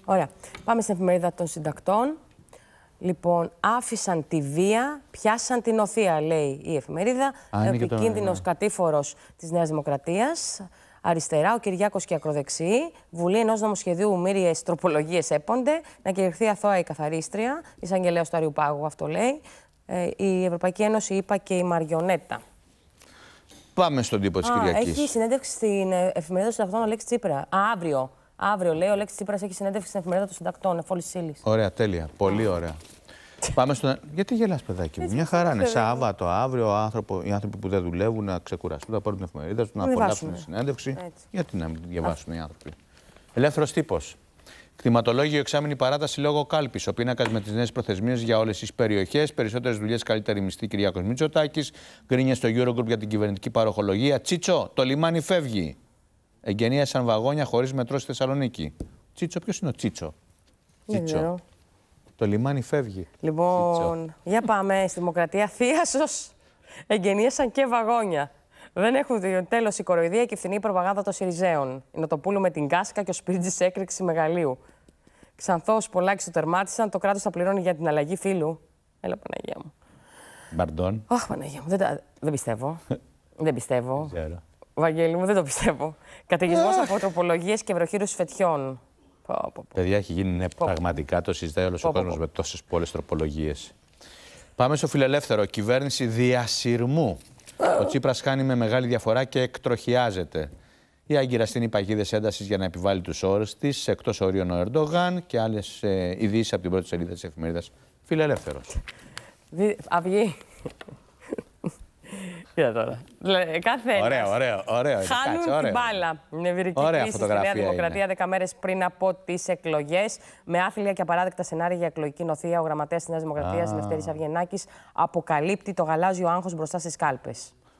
Ωραία. Πάμε στην εφημερίδα των συντακτών. Λοιπόν, άφησαν τη βία, πιάσαν την οθεία, λέει η εφημερίδα. Επικίνδυνος το... κατήφορος της Νέας Δημοκρατίας. Αριστερά, ο Κυριάκος και ακροδεξιή. Βουλή ενός νομοσχεδίου μύριες τροπολογίες έπονται. Να κηρυχθεί αθώα η καθαρίστρια. Εισαγγελέας του Αριουπάγου, αυτό λέει. Ε, η Ευρωπαϊκή Ένωση είπα και η Μαριονέτα. Πάμε στον τύπο της Κυριακής. Έχει συνέντευξη στην ε, εφημερίδα των συντακτών ο Λέξη Τσίπρα. Α, αύριο. Αύριο, λέει, ο Λέξη Τσίπρας έχει συνέντευξη στην εφημερίδα των συντακτών. Εφόλης ύλη. Ωραία, τέλεια. Πολύ ωραία. <laughs> Πάμε στον. Γιατί γελάς, παιδάκι μου; Μια χαρά είναι. Σάββατο, αύριο, άνθρωπο, οι άνθρωποι που δεν δουλεύουν να ξεκουραστούν, να πάρουν την εφημερίδα του, να φωνάξουν τη συνέντευξη. Γιατί να μην διαβάσουν οι άνθρωποι; Ελεύθερος τύπος. Κτηματολόγιο εξάμεινη παράταση λόγω κάλπης. Ο πίνακας με τις νέες προθεσμίες για όλες τις περιοχές. Περισσότερες δουλειές, καλύτερη μισθή Κυριάκος Μητσοτάκης. Γκρίνια στο Eurogroup για την κυβερνητική παροχολογία. Τσίτσο, το λιμάνι φεύγει. Εγγενεία σαν βαγόνια χωρίς μετρό στη Θεσσαλονίκη. Τσίτσο, ποιος είναι ο Τσίτσο; Τσίτσο. Το λιμάνι φεύγει. Λοιπόν, Τσίτσο. για πάμε στη Δημοκρατία. Θίασο εγγενεία σαν και βαγόνια. Δεν έχουν τέλος η κοροϊδία και η φθηνή προπαγάνδα των Σιριζέων. Η Νοτοπούλου με την Κάσκα και ο Σπίρτζης έκρηξη μεγαλείου. Ξανθός πολλάκι το τερμάτισαν. Το κράτος θα πληρώνει για την αλλαγή φίλου. Έλα, Παναγία μου. Μπαρντών. Αχ, Παναγία μου. Δεν, <laughs> δεν πιστεύω. δεν πιστεύω. Ξέρω. Βαγγέλη μου, δεν το πιστεύω. Καταιγισμός από τροπολογίες και βροχήρους φετιών. Πω, πω, πω. Παιδιά, έχει γίνει ναι, πραγματικά το συζητάει όλος ο κόσμος με τόσες πολλές τροπολογίες. Πάμε στο φιλελεύθερο. Κυβέρνηση διασυρμού. Ο Τσίπρας χάνει με μεγάλη διαφορά και εκτροχιάζεται. Η Η Άγκυρα στείνει παγίδες έντασης για να επιβάλλει τους όρους της εκτός ορίων ο Ερντογάν και άλλες ειδήσεις από την πρώτη σελίδα της εφημερίδας Φιλελεύθερος. Αυγή. Κοίτα τώρα. Λε- Κάθε Ωραίο, ένας. ωραίο, ωραίο. είναι, Χάνουν κάτσε, την ωραίο. μπάλα. Νευρική Ωραία κρίση στη φωτογραφία Νέα Δημοκρατία είναι. 10 μέρε πριν από τι εκλογέ. Με άθλια και απαράδεκτα σενάρια για εκλογική νοθεία, ο γραμματέα τη Νέα Δημοκρατία, Α. Λευτέρη Αυγενάκη, αποκαλύπτει το γαλάζιο άγχο μπροστά στι κάλπε.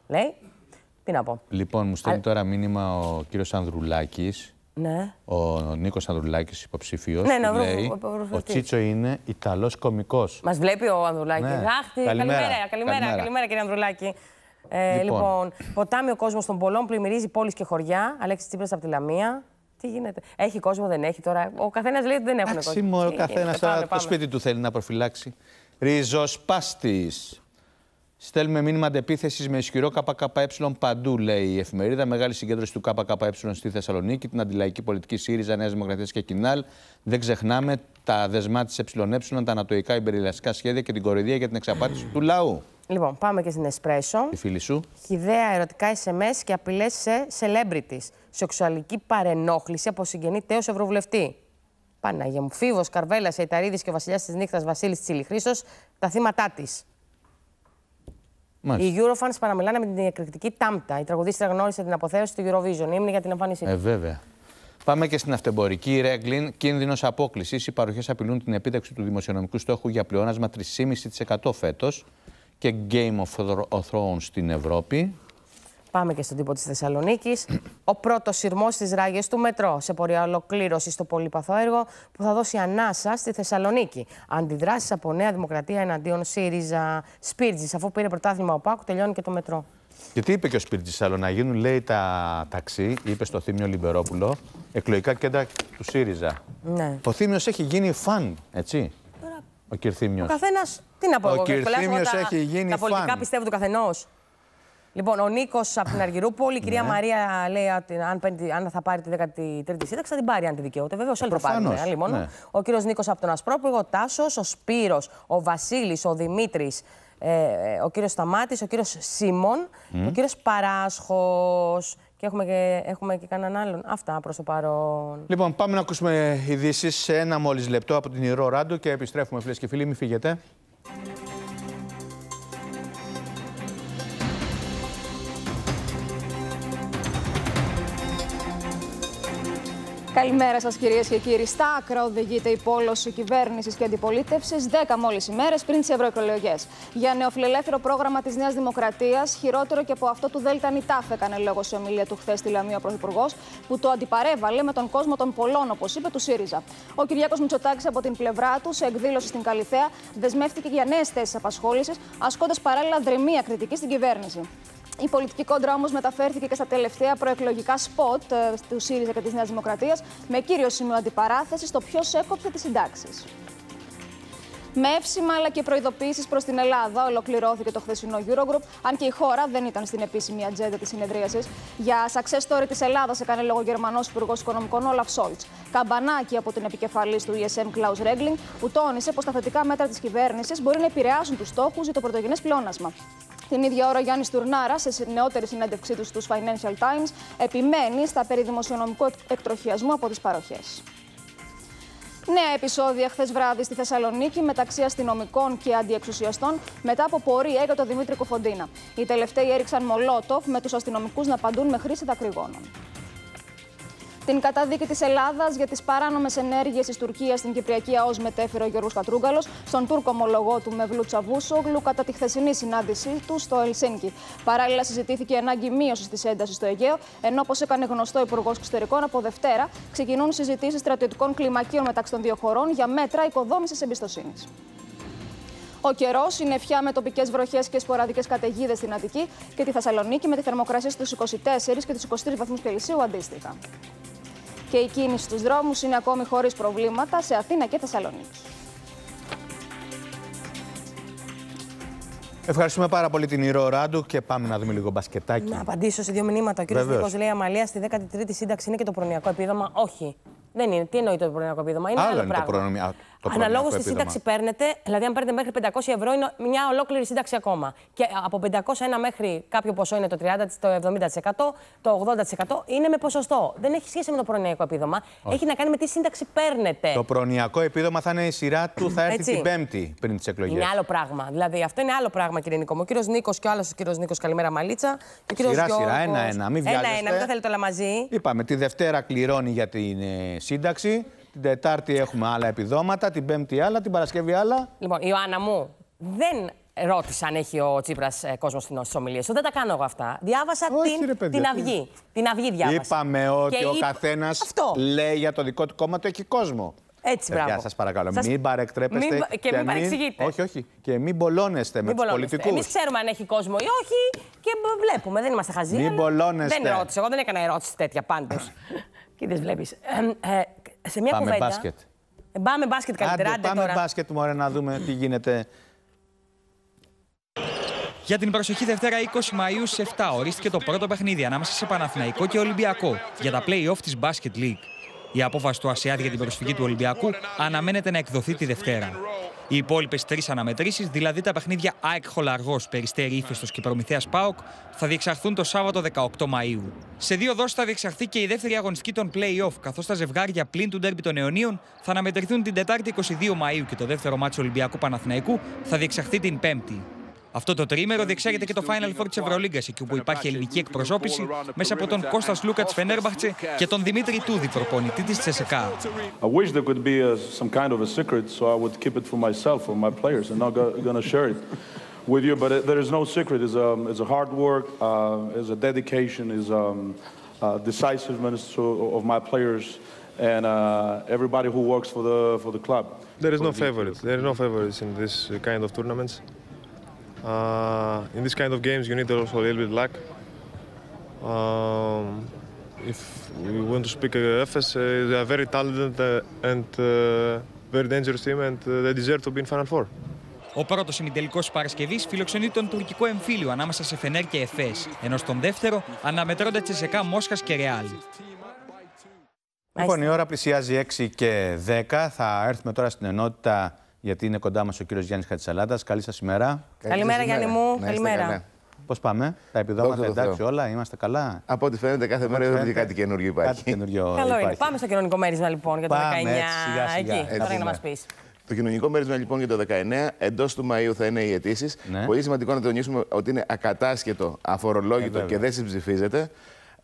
Λέει. Τι να πω. Λοιπόν, μου στέλνει τώρα μήνυμα ο κύριο Ανδρουλάκη, Ναι. ο Νίκο Ανδρουλάκη, υποψήφιο. Ναι, να βρω- λέει, ο- ο- ο- ο Τσίτσο είναι Ιταλό κωμικό. Μα βλέπει ο Ανδρουλάκη. Ναι. Αχ, τι- Καλημέρα. καλημέρα, καλημέρα, Καλημέρα. καλημέρα, κύριε Ανδρουλάκη. Ε, Λοιπόν. λοιπόν, ποτάμι ο κόσμος των πολλών πλημμυρίζει πόλεις και χωριά. Αλέξης Τσίπρας από τη Λαμία. Τι γίνεται; Έχει κόσμο, δεν έχει τώρα. Ο καθένας λέει ότι δεν έχουν Εντάξει, κόσμο. μωρό, ο Τι καθένας γίνεται, τώρα πάμε, το πάμε. σπίτι του θέλει να προφυλάξει. Ριζοσπάστη. Στέλνουμε μήνυμα αντεπίθεσης με ισχυρό ΚΚΕ παντού, λέει η εφημερίδα. Μεγάλη συγκέντρωση του ΚΚΕ στη Θεσσαλονίκη, την αντιλαϊκή πολιτική ΣΥΡΙΖΑ, Νέας Δημοκρατίας και Κοινάλ. Δεν ξεχνάμε τα δεσμά της ΕΕ, τα ανατοϊκά υπερηλαστικά σχέδια και την κοροϊδία για την εξαπάτηση του λαού. Λοιπόν, πάμε και στην Εσπρέσο. Τη φίλη σου. Χιδαία ερωτικά SMS και απειλές σε celebrities. Σεξουαλική παρενόχληση από συγγενή τέος Ευρωβουλευτή. Παναγία μου. Φίβος, Καρβέλας, Εϊταρίδη και ο βασιλιάς της νύχτας Βασίλης Τσιλιχρίστος, τα θύματά της. Οι Eurofans παραμιλάνε με την εκρηκτική Τάμπτα. Η τραγουδίστρια γνώρισε την αποθέωση του Eurovision. Ήμουν για την εμφάνισή Ε, τη. βέβαια. Πάμε και στην αυτεμπορική Ρέγκλιν. Κίνδυνος απόκλησης. Οι παροχές απειλούν την επίτευξη του δημοσιονομικού στόχου για πλεόνασμα 3,5% φέτος και Game of Thrones στην Ευρώπη. Πάμε και στον τύπο της Θεσσαλονίκης. Ο πρώτος σειρμός στις ράγες του μετρό σε πορεία ολοκλήρωση στο πολυπαθό έργο που θα δώσει ανάσα στη Θεσσαλονίκη. Αντιδράσεις από Νέα Δημοκρατία εναντίον ΣΥΡΙΖΑ. Σπίρτζης, αφού πήρε πρωτάθλημα ο Πάκου, τελειώνει και το μετρό. Γιατί είπε και ο Σπίρτζης άλλο να γίνουν, λέει, τα ταξί, είπε στο Θήμιο Λιμπερόπουλο, εκλογικά κέντρα του ΣΥΡΙΖΑ. Ναι. Ο Θήμιος έχει γίνει φαν, έτσι. Ο Κυρθήμιο. Ο καθένας, τι να πω, Ο εγώ, και σχολιάζω Κυρθήμιος τα, έχει γίνει τα πολιτικά φαν. πιστεύουν του καθενός. Λοιπόν, ο Νίκος από την Αργυρούπολη, η κυρία Ναι. Μαρία λέει ότι αν, παίρνει- αν θα πάρει τη 13η σύνταξη θα την πάρει αν τη δικαιούται. Βεβαίως όλοι θα πάρουν. προφανώς, ε, άλλη μόνο. ναι. Ο κύριος Νίκος από τον Ασπρόπηγο, ο Τάσος, ο Σπύρος, ο Βασίλης, ο Δημήτρης, ε, ο κύριος Σταμάτης, ο κύριος Σίμων, Μμ. ο κύριος Παράσχος. Και έχουμε και, έχουμε και κανέναν άλλον. Αυτά προς το παρόν. Λοιπόν, πάμε να ακούσουμε ειδήσεις σε ένα μόλις λεπτό από την Ηρώ Ράντο και επιστρέφουμε, φίλες και φίλοι. Μην φύγετε. Καλημέρα σας, κυρίες και κύριοι. Στα άκρα οδηγείται η πόλωση κυβέρνησης και αντιπολίτευσης 10 μόλις ημέρες πριν τις ευρωεκλογές. Για νεοφιλελεύθερο πρόγραμμα της Νέας Δημοκρατίας, χειρότερο και από αυτό του Δέλτα Νιτάφ, έκανε λόγος σε ομιλία του χθες στη Λαμία ο Πρωθυπουργός, που το αντιπαρέβαλε με τον κόσμο των πολλών, όπως είπε, του ΣΥΡΙΖΑ. Ο Κυριάκος Μητσοτάκης από την πλευρά του, σε εκδήλωση στην Καλιθέα, δεσμεύτηκε για νέες θέσεις απασχόλησης, ασκώντας παράλληλα δρεμία κριτική στην κυβέρνηση. Η πολιτική κόντρα όμως μεταφέρθηκε και στα τελευταία προεκλογικά σποτ ε, του ΣΥΡΙΖΑ και της Νέας Δημοκρατίας, με κύριο σημείο αντιπαράθεσης στο ποιος έκοψε τις συντάξεις. Με εύσημα αλλά και προειδοποιήσει προς την Ελλάδα ολοκληρώθηκε το χθεσινό Eurogroup, αν και η χώρα δεν ήταν στην επίσημη ατζέντα της συνεδρίασης. Για success story της Ελλάδας έκανε λόγο ο Γερμανός Υπουργός Οικονομικών Όλαφ Σόλτς. Καμπανάκι από την επικεφαλής του ESM Klaus Regling, που τόνισε πως τα θετικά μέτρα της κυβέρνησης μπορεί να επηρεάσουν τους στόχους για το πρωτογενές πλεόνασμα. Την ίδια ώρα, ο Γιάννης Τουρνάρα, σε νεότερη συνέντευξή του στους Financial Times, επιμένει στα περί δημοσιονομικού εκτροχιασμού από τις παροχές. Νέα επεισόδια χθες βράδυ στη Θεσσαλονίκη μεταξύ αστυνομικών και αντιεξουσιαστών μετά από πορεία για τον Δημήτρη Κουφοντίνα. Οι τελευταίοι έριξαν μολότοφ με τους αστυνομικούς να απαντούν με χρήση δακρυγόνων. Την καταδίκη της Ελλάδας για τις παράνομες ενέργειες της Τουρκίας στην Κυπριακή ΑΟΣ μετέφερε ο Γιώργος Κατρούγκαλος στον Τούρκο ομολογό του Μευλού Τσαβούσογλου κατά τη χθεσινή συνάντησή του στο Ελσίνκι. Παράλληλα, συζητήθηκε η ανάγκη μείωσης της έντασης στο Αιγαίο, ενώ όπως έκανε γνωστό ο Υπουργός Εξωτερικών από Δευτέρα, ξεκινούν συζητήσεις στρατιωτικών κλιμακίων μεταξύ των δύο χωρών για μέτρα οικοδόμησης εμπιστοσύνης. Ο καιρός είναι πια με τοπικές βροχές και σποραδικές καταιγίδες στην Αττική και τη Θεσσαλονίκη με τη θερμοκρασία στους 24 και τους 23 βαθμούς Κελσίου αντίστοιχα. Και η κίνηση στους δρόμους είναι ακόμη χωρίς προβλήματα σε Αθήνα και Θεσσαλονίκη. Ευχαριστούμε πάρα πολύ την Ηρώ Ράντου και πάμε να δούμε λίγο μπασκετάκι. Να απαντήσω σε δύο μηνύματα. Ο κύριο Βεβαίως. Νίκο λέει: Αμαλία στη 13η σύνταξη είναι και το προνοιακό επίδομα. Όχι. Δεν είναι. Τι εννοεί το προνοιακό επίδομα; Είναι Άλλο άλλο, είναι το πράγμα. προνομιακό. Το Αναλόγως προνοιακό τη επίδομα. σύνταξη παίρνετε, δηλαδή αν παίρνετε μέχρι 500 ευρώ, είναι μια ολόκληρη σύνταξη ακόμα. Και από 501 μέχρι κάποιο ποσό είναι το 30%, το 70%, το 80% είναι με ποσοστό. Δεν έχει σχέση με το προνοιακό επίδομα. Όχι. Έχει να κάνει με τι σύνταξη παίρνετε. Το προνοιακό επίδομα θα είναι η σειρά του, θα έρθει Έτσι. την Πέμπτη πριν τις εκλογές. Είναι άλλο πράγμα. Δηλαδή αυτό είναι άλλο πράγμα, κύριε Νίκο. μου. Ο κύριος Νίκος και ο άλλος ο κύριος Νίκος, καλημέρα Μαλίτσα. Και ο κύριος Σειρά, Γιώργος. σειρά, ένα-ένα, μην βιάζεστε. Ένα-ένα, μην τα θέλετε όλα μαζί. Είπαμε, τη Δευτέρα κληρώνει για την ε, σύνταξη. Την Τετάρτη έχουμε άλλα επιδόματα. Την Πέμπτη άλλα. Την Παρασκευή άλλα. Λοιπόν, Ιωάννα μου, δεν ρώτησα αν έχει ο Τσίπρας ε, κόσμος στις ομιλίες του. Δεν τα κάνω εγώ αυτά. Διάβασα Όχι, την, ρε παιδιά, την τι- Αυγή. Την Αυγή διάβασα. Είπαμε ότι Και ο είπα- καθένας Αυτό. λέει για το δικό του κόμμα ότι έχει κόσμο. Έτσι, Παιδιά, μπράβο. σας παρακαλώ, Σας- μην παρεκτρέπεστε. Μην πα- και μην παρεξηγείτε. Όχι, όχι. Και μην μπολώνεστε με Μην τους μπολώνεστε. πολιτικούς. Εμείς ξέρουμε αν έχει κόσμο ή όχι και μπ- βλέπουμε. Δεν είμαστε χαζοί. Μην αλλά μπολώνεστε. Δεν ρώτησα. Εγώ δεν έκανα ερώτηση τέτοια πάντως. <coughs> Κοίτα, βλέπεις. Σε μια Πάμε κουβέντα. μπάσκετ. Ε, πάμε μπάσκετ καλύτερα. Άντε, Άντε πάμε τώρα. μπάσκετ, μωρέ, να δούμε τι γίνεται. Για την προσοχή Δευτέρα 20 Μαΐου στις 7 ορίστηκε το πρώτο παιχνίδι ανάμεσα σε Παναθηναϊκό και Ολυμπιακό για τα play-off της Basket League. Η απόφαση του ΑΣΕΑΔ για την προσφυγή του Ολυμπιακού αναμένεται να εκδοθεί τη Δευτέρα. Οι υπόλοιπες τρεις αναμετρήσεις, δηλαδή τα παιχνίδια ΑΕΚ Χολαργός, Περιστέρη Ήφαιστος και Προμηθέας ΠΑΟΚ, θα διεξαχθούν το Σάββατο 18 Μαου. Σε δύο δόσεις θα διεξαχθεί και η δεύτερη αγωνιστική των play-off, καθώς τα ζευγάρια πλην του ντέρμπι των αιωνίων θα αναμετρηθούν την Τετάρτη 22 Μαου και το δεύτερο μάτσο Ολυμπιακού Παναθηναϊκού θα διεξαχθεί την Πέμπτη. Αυτό το τρίμερο διεξάγεται και το Final Four τη Ευρωλίγκα, εκεί όπου υπάρχει ελληνική εκπροσώπηση μέσα από τον Κώστα Λούκα τη Φενέρμπαχτσε και τον Δημήτρη Τούδη, προπονητή τη Τσεσεκά. I wish there could be a, some kind of a secret, so I would keep it for myself, for my players, and not go, gonna share it with you. But it, there is no secret. It's a, it's a hard work, uh, it's a dedication, is um, uh, decisiveness to, of my players, and uh, everybody who works for the for the club. There is no favorites. There is no favorites in this uh, kind of tournaments. Uh, in this kind of games, you need also a little bit luck. Um, if we want to speak uh, Efes, uh, they are very talented uh, and uh, very dangerous team, and uh, they deserve to be in Final Four. Ο πρώτος ημιτελικός τη Παρασκευής φιλοξενεί τον τουρκικό εμφύλιο ανάμεσα σε Φενέρ και Εφές, ενώ στον δεύτερο αναμετρώνται Τσεσεκά Μόσχας και Ρεάλ. Λοιπόν, η ώρα πλησιάζει 6 και 10. Θα έρθουμε τώρα στην ενότητα, γιατί είναι κοντά μας ο κύριος Γιάννης Χατσαλάτα. Καλή σας ημέρα. Καλημέρα, Γιάννη μου. Καλημέρα. Πώς πάμε, τα επιδόματα Δόξα τω εντάξει, Θεώ. όλα, είμαστε καλά. Από ό,τι φαίνεται, κάθε μέρα είδαμε και κάτι καινούργιο υπάρχει. Κάτι καινούριο Καλό είναι. υπάρχει. Πάμε στο κοινωνικό μέρισμα λοιπόν για το 19. Πάμε, έτσι, σιγά, σιγά. Εκεί, Έτσι τώρα για να είναι. μας πεις. Το κοινωνικό μέρισμα λοιπόν για το 19, εντός του Μαΐου θα είναι οι αιτήσεις. Ναι. Πολύ σημαντικό να τονίσουμε ότι είναι ακατάσχετο, αφορολόγητο Ε, βέβαια. και δεν συμψηφίζεται.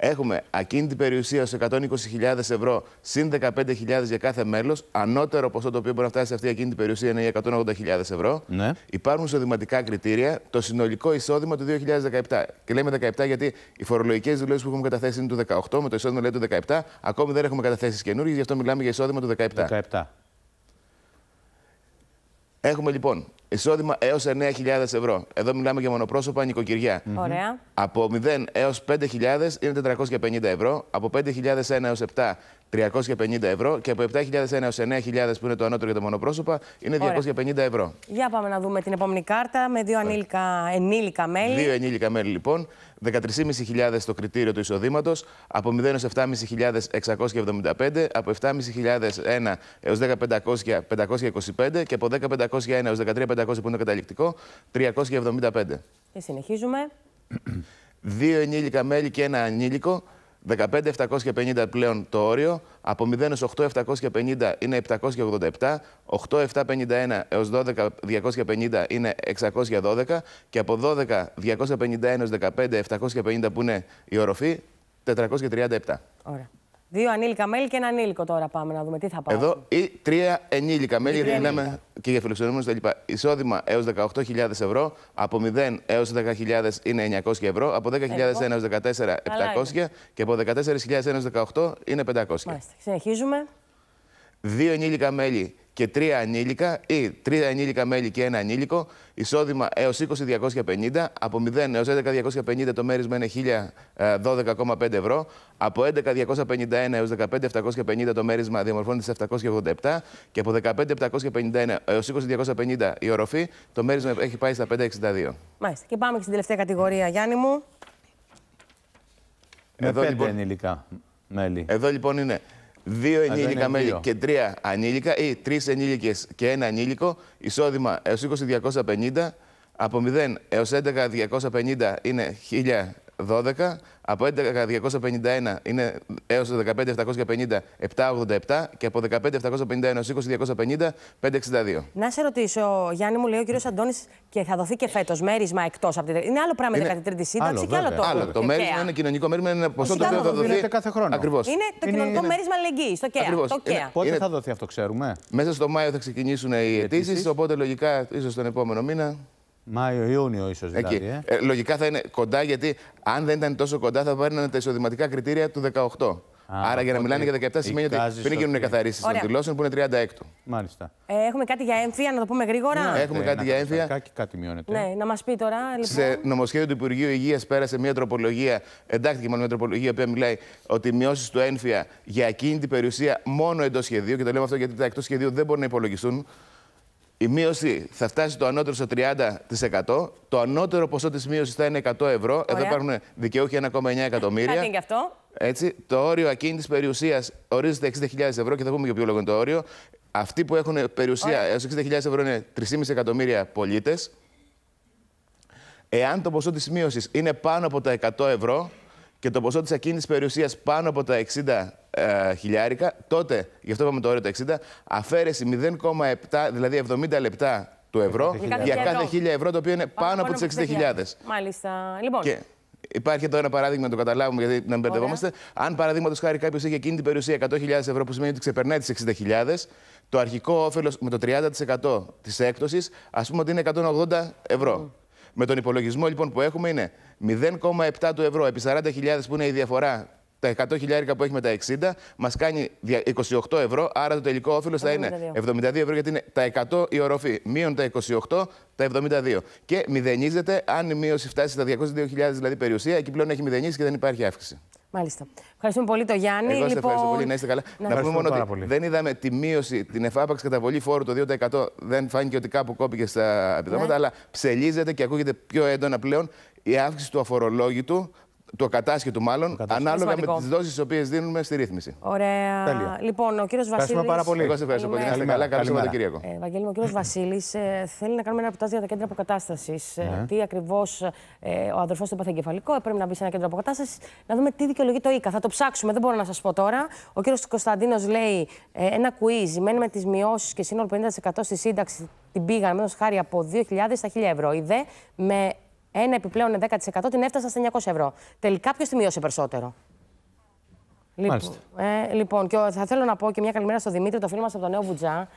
Έχουμε ακίνητη περιουσία σε 120.000 ευρώ συν 15.000 για κάθε μέλος. Ανώτερο ποσό το οποίο μπορεί να φτάσει σε αυτή η ακίνητη περιουσία είναι οι 180.000 ευρώ. Ναι. Υπάρχουν εισοδηματικά κριτήρια. Το συνολικό εισόδημα του 2017. Και λέμε 17 γιατί οι φορολογικές δηλώσεις που έχουμε καταθέσει είναι του 18, με το εισόδημα λέει του 17. Ακόμη δεν έχουμε καταθέσεις καινούργιες, γι' αυτό μιλάμε για εισόδημα του 17. 17. Έχουμε λοιπόν εισόδημα έως 9.000 ευρώ. Εδώ μιλάμε για μονοπρόσωπα νοικοκυριά. Ωραία. Από 0 έως 5.000 είναι 450 ευρώ. Από 5.001 έως 7 350 ευρώ. Και από 7.001 έως 9.000 που είναι το ανώτερο για τα μονοπρόσωπα είναι Ωραία. 250 ευρώ. Για πάμε να δούμε την επόμενη κάρτα με δύο ανήλικα, ενήλικα μέλη. Δύο ενήλικα μέλη λοιπόν. 13.500 το κριτήριο του εισοδήματος. Από 0 έω 7.500 Από 7.501 έως 10.500 525. Και από 10.501 έως 13.500 που είναι το καταληκτικό 375. Και συνεχίζουμε. Δύο ενήλικα μέλη και ένα ανήλικο. 15.750 πλέον το όριο. Από 0 έως 8.750 είναι 787. 8.751 έως 12.250 είναι 612. Και από 12.251 έως 15.750 που είναι η οροφή, 437. Ωραία. Δύο ανήλικα μέλη και ένα ανήλικο τώρα πάμε να δούμε τι θα πάμε. Εδώ ή τρία ενήλικα μέλη, Ή γιατί τρία μιλάμε και για φιλοξενούμενου τα λοιπά. Εισόδημα έως 18.000 ευρώ, από 0 έως 10.000 είναι 900 ευρώ, από 10.001 έως 14 700 και από 14.000 έως 18 είναι 500. Μάλιστα. Συνεχίζουμε. Δύο ενήλικα μέλη και τρία ανήλικα ή τρία ενήλικα μέλη και ένα ανήλικο. Εισόδημα έως 20.250. Από 0 έως 11.250 το μέρισμα είναι 1.012,5 ευρώ. Από 11.251 έως 15.750 το μέρισμα διαμορφώνεται σε 787. Και από 15.751 έως 20.250 η οροφή το μέρισμα έχει πάει στα 5.62. Μάλιστα. Και πάμε και στην τελευταία κατηγορία, Γιάννη μου. Με Εδώ, πέντε λοιπόν- ενήλικα μέλη. Εδώ λοιπόν είναι δύο είναι ενήλικα μέλη δύο. και τρία ανήλικα ή τρεις ενήλικες και ένα ανήλικο, εισόδημα έως 20.250, από 0 έως 11.250 είναι 1.012, από 11.251 είναι έως 15.750 787 και από 15.751 έως 20.250 562. Να σε ρωτήσω, Γιάννη μου λέει ο κύριος Αντώνης και θα δοθεί και φέτος μέρισμα εκτός από την. Είναι άλλο πράγμα η Είναι 13η σύνταξη και άλλο το. Άλλο. Το και μέρισμα ΚΕΑ. είναι κοινωνικό μέρισμα, είναι ένα ποσό το Σιγά οποίο θα μου, δοθεί. δίνεται κάθε χρόνο. Ακριβώς. Είναι το κοινωνικό μέρισμα αλληλεγγύης, το ΚΕΑ. Ακριβώς. Το Είναι- ΚΕΑ. Πότε Είναι- θα δοθεί αυτό, ξέρουμε; Μέσα στο Μάιο θα ξεκινήσουν οι αιτήσεις, οπότε λογικά ίσως τον επόμενο μήνα. Μάιο-Ιούνιο ίσως δηλαδή. Εκεί. Ε. Ε, λογικά θα είναι κοντά, γιατί αν δεν ήταν τόσο κοντά θα παίρνουν τα εισοδηματικά κριτήρια του 18. Άρα για να οπότε μιλάνε για 17 σημαίνει ότι εικάζεις πριν γίνουν ότι- καθαρίσει των Ωραία. δηλώσεων που είναι 36. Μάλιστα. Ε, έχουμε κάτι για έμφυα, να το πούμε γρήγορα; Ναι, Έχουμε κάτι για έμφυα. Κάτι, κάτι μειώνεται. Ναι, να μας πει τώρα. Λοιπόν. Σε νομοσχέδιο του Υπουργείου Υγείας πέρασε μια τροπολογία, εντάχθηκε μάλλον μια τροπολογία που μιλάει ότι οι μειώσεις του ένφια για ακίνητη περιουσία μόνο εντός σχεδίου, και το λέμε αυτό γιατί τα εκτός σχεδίου δεν μπορούν να υπολογιστούν. Η μείωση θα φτάσει το ανώτερο στο 30%. Το ανώτερο ποσό της μείωσης θα είναι 100 ευρώ. Εδώ υπάρχουν δικαιούχοι 1,9 εκατομμύρια. Κάτι είναι και αυτό. Έτσι, το όριο ακίνητης περιουσίας ορίζεται 60.000 ευρώ και θα πούμε για ποιο λόγο είναι το όριο. Αυτοί που έχουν περιουσία έως 60.000 ευρώ είναι 3,5 εκατομμύρια πολίτες. Εάν το ποσό της μείωσης είναι πάνω από τα 100 ευρώ και το ποσό της ακίνητης περιουσίας πάνω από τα 60 ε, χιλιάρικα, τότε, γι' αυτό είπαμε το όριο τα 60, αφαίρεση 0,7, δηλαδή 70 λεπτά του ευρώ Για κάθε για χίλια κάθε ευρώ. 1000 ευρώ, το οποίο είναι πάνω από τις 60.000. Μάλιστα. Λοιπόν. Και υπάρχει εδώ ένα παράδειγμα να το καταλάβουμε, γιατί να μην μπερδευόμαστε. Αν παραδείγματος χάρη κάποιος έχει εκείνη την περιουσία 100.000 ευρώ, που σημαίνει ότι ξεπερνάει τις 60.000, το αρχικό όφελος με το 30% της έκπτωσης, ας πούμε ότι είναι 180 ευρώ. Με τον υπολογισμό λοιπόν που έχουμε είναι 0,7 του ευρώ επί 40.000 που είναι η διαφορά. Τα 100 χιλιάρικα που έχει με τα 60 μας κάνει δια- 28 ευρώ, άρα το τελικό όφελο θα είναι 72 ευρώ γιατί είναι τα 100 η οροφή, μείον τα 28, τα 72. Και μηδενίζεται αν η μείωση φτάσει στα 202.000 δηλαδή περιουσία, εκεί πλέον έχει μηδενίσει και δεν υπάρχει αύξηση. Μάλιστα. Ευχαριστούμε πολύ το Γιάννη. Εγώ σα λοιπόν... ευχαριστώ πολύ, να είστε καλά. Να- Να, πούμε μόνο πάρα ότι πολύ. δεν είδαμε τη μείωση, την εφάπαξ καταβολή φόρου το 2%. Δεν φάνηκε ότι κάπου κόπηκε στα επιδόματα, Ναι. αλλά ψελίζεται και ακούγεται πιο έντονα πλέον η αύξηση του αφορολόγητου, του ακατάσχετου μάλλον, ανάλογα με Σημαντικό. τις δόσεις τις οποίες δίνουμε στη ρύθμιση. Ωραία. Τέλεια. Λοιπόν, ο κύριος Βασίλη. Ευχαριστούμε πάρα πολύ. Εγώ σας ευχαριστώ πολύ. Να είστε καλά. Καλό Σαββατοκύριακο. Ε, Βαγγέλη, μου, ο κύριος Βασίλης ε, θέλει να κάνουμε ένα ρεπορτάζ για τα κέντρα αποκατάστασης. Ναι. τι ακριβώς ε, ο αδερφός του έπαθε εγκεφαλικό, ε, πρέπει να μπει σε ένα κέντρο αποκατάστασης. Να δούμε τι δικαιολογεί το ΙΚΑ. Θα το ψάξουμε, δεν μπορώ να σας πω τώρα. Ο κύριος Κωνσταντίνος λέει ε, ένα quiz. Μένει με τις μειώσεις και σύνολο 50% στη σύνταξη την πήγαν με χάρη από 2.000 στα 1.000 ευρώ. Η ΔΕ με ένα επιπλέον 10% την έφτασα στα 900 ευρώ. Τελικά ποιος τη μείωσε περισσότερο; Μάλιστα. Ε, λοιπόν, και ο- θα θέλω να πω και μια καλημέρα στο Δημήτρη, το φίλο μας από το Νέο Βουτζά.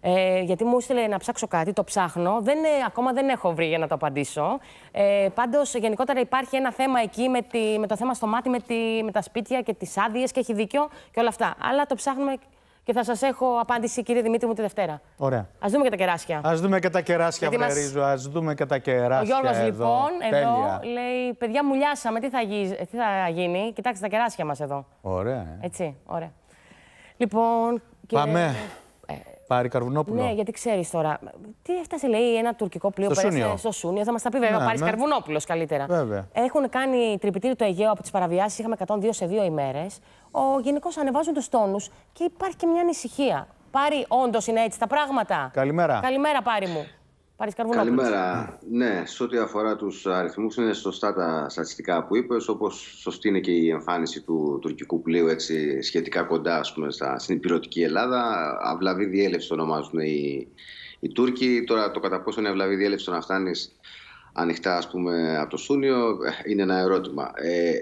Ε, γιατί μου έστειλε να ψάξω κάτι, το ψάχνω. Δεν, ε, ακόμα δεν έχω βρει για να το απαντήσω. Ε, Πάντως, γενικότερα υπάρχει ένα θέμα εκεί με, τη, με το θέμα στο μάτι με, τη, με τα σπίτια και τις άδειες και έχει δίκιο και όλα αυτά. Αλλά το ψάχνουμε και θα σας έχω απάντηση, κύριε Δημήτρη μου, τη Δευτέρα. Ωραία. Α δούμε και τα κεράσια. Α δούμε και τα κεράσια, Γιατί μας- Βρερίζου. Α δούμε και τα κεράσια. Ο Γιώργος, εδώ. λοιπόν, εδώ Τέλεια. λέει: Παιδιά, μουλιάσαμε. Τι θα, γι- τι θα γίνει; Κοιτάξτε τα κεράσια μας εδώ. Ωραία. ε. Έτσι, ωραία. Λοιπόν. και- Πάμε. Πάρει Καρβουνόπουλο. Ναι, γιατί ξέρεις τώρα. Τι έφτασε, λέει, ένα τουρκικό πλοίο Στο πέρασε Σούνιο. στο Σούνιο. Θα μας τα πει βέβαια. Ναι, Πάρεις ναι. Καρβουνόπουλος καλύτερα. Βέβαια. Έχουν κάνει τρυπητήρι το Αιγαίο από τις παραβιάσεις. Είχαμε 102 σε δύο ημέρες. Ο Γενικός ανεβάζουν τους τόνους και υπάρχει και μια ανησυχία. Πάρει, όντως είναι έτσι τα πράγματα. Καλημέρα. Καλημέρα, Πάρη μου. Πάρεις Καρβουνόπουλος. Καλημέρα. Ναι, σε ό,τι αφορά τους αριθμούς, είναι σωστά τα στατιστικά που είπες, όπως σωστή είναι και η εμφάνιση του τουρκικού πλοίου έτσι, σχετικά κοντά ας πούμε, στα, στην υπηρετική Ελλάδα. Αυλαβή διέλευση το ονομάζουν οι, οι Τούρκοι. Τώρα το κατά πόσο είναι αυλαβή διέλευση το να φτάνεις ανοιχτά ας πούμε, από το Σούνιο ε, είναι ένα ερώτημα. Ε,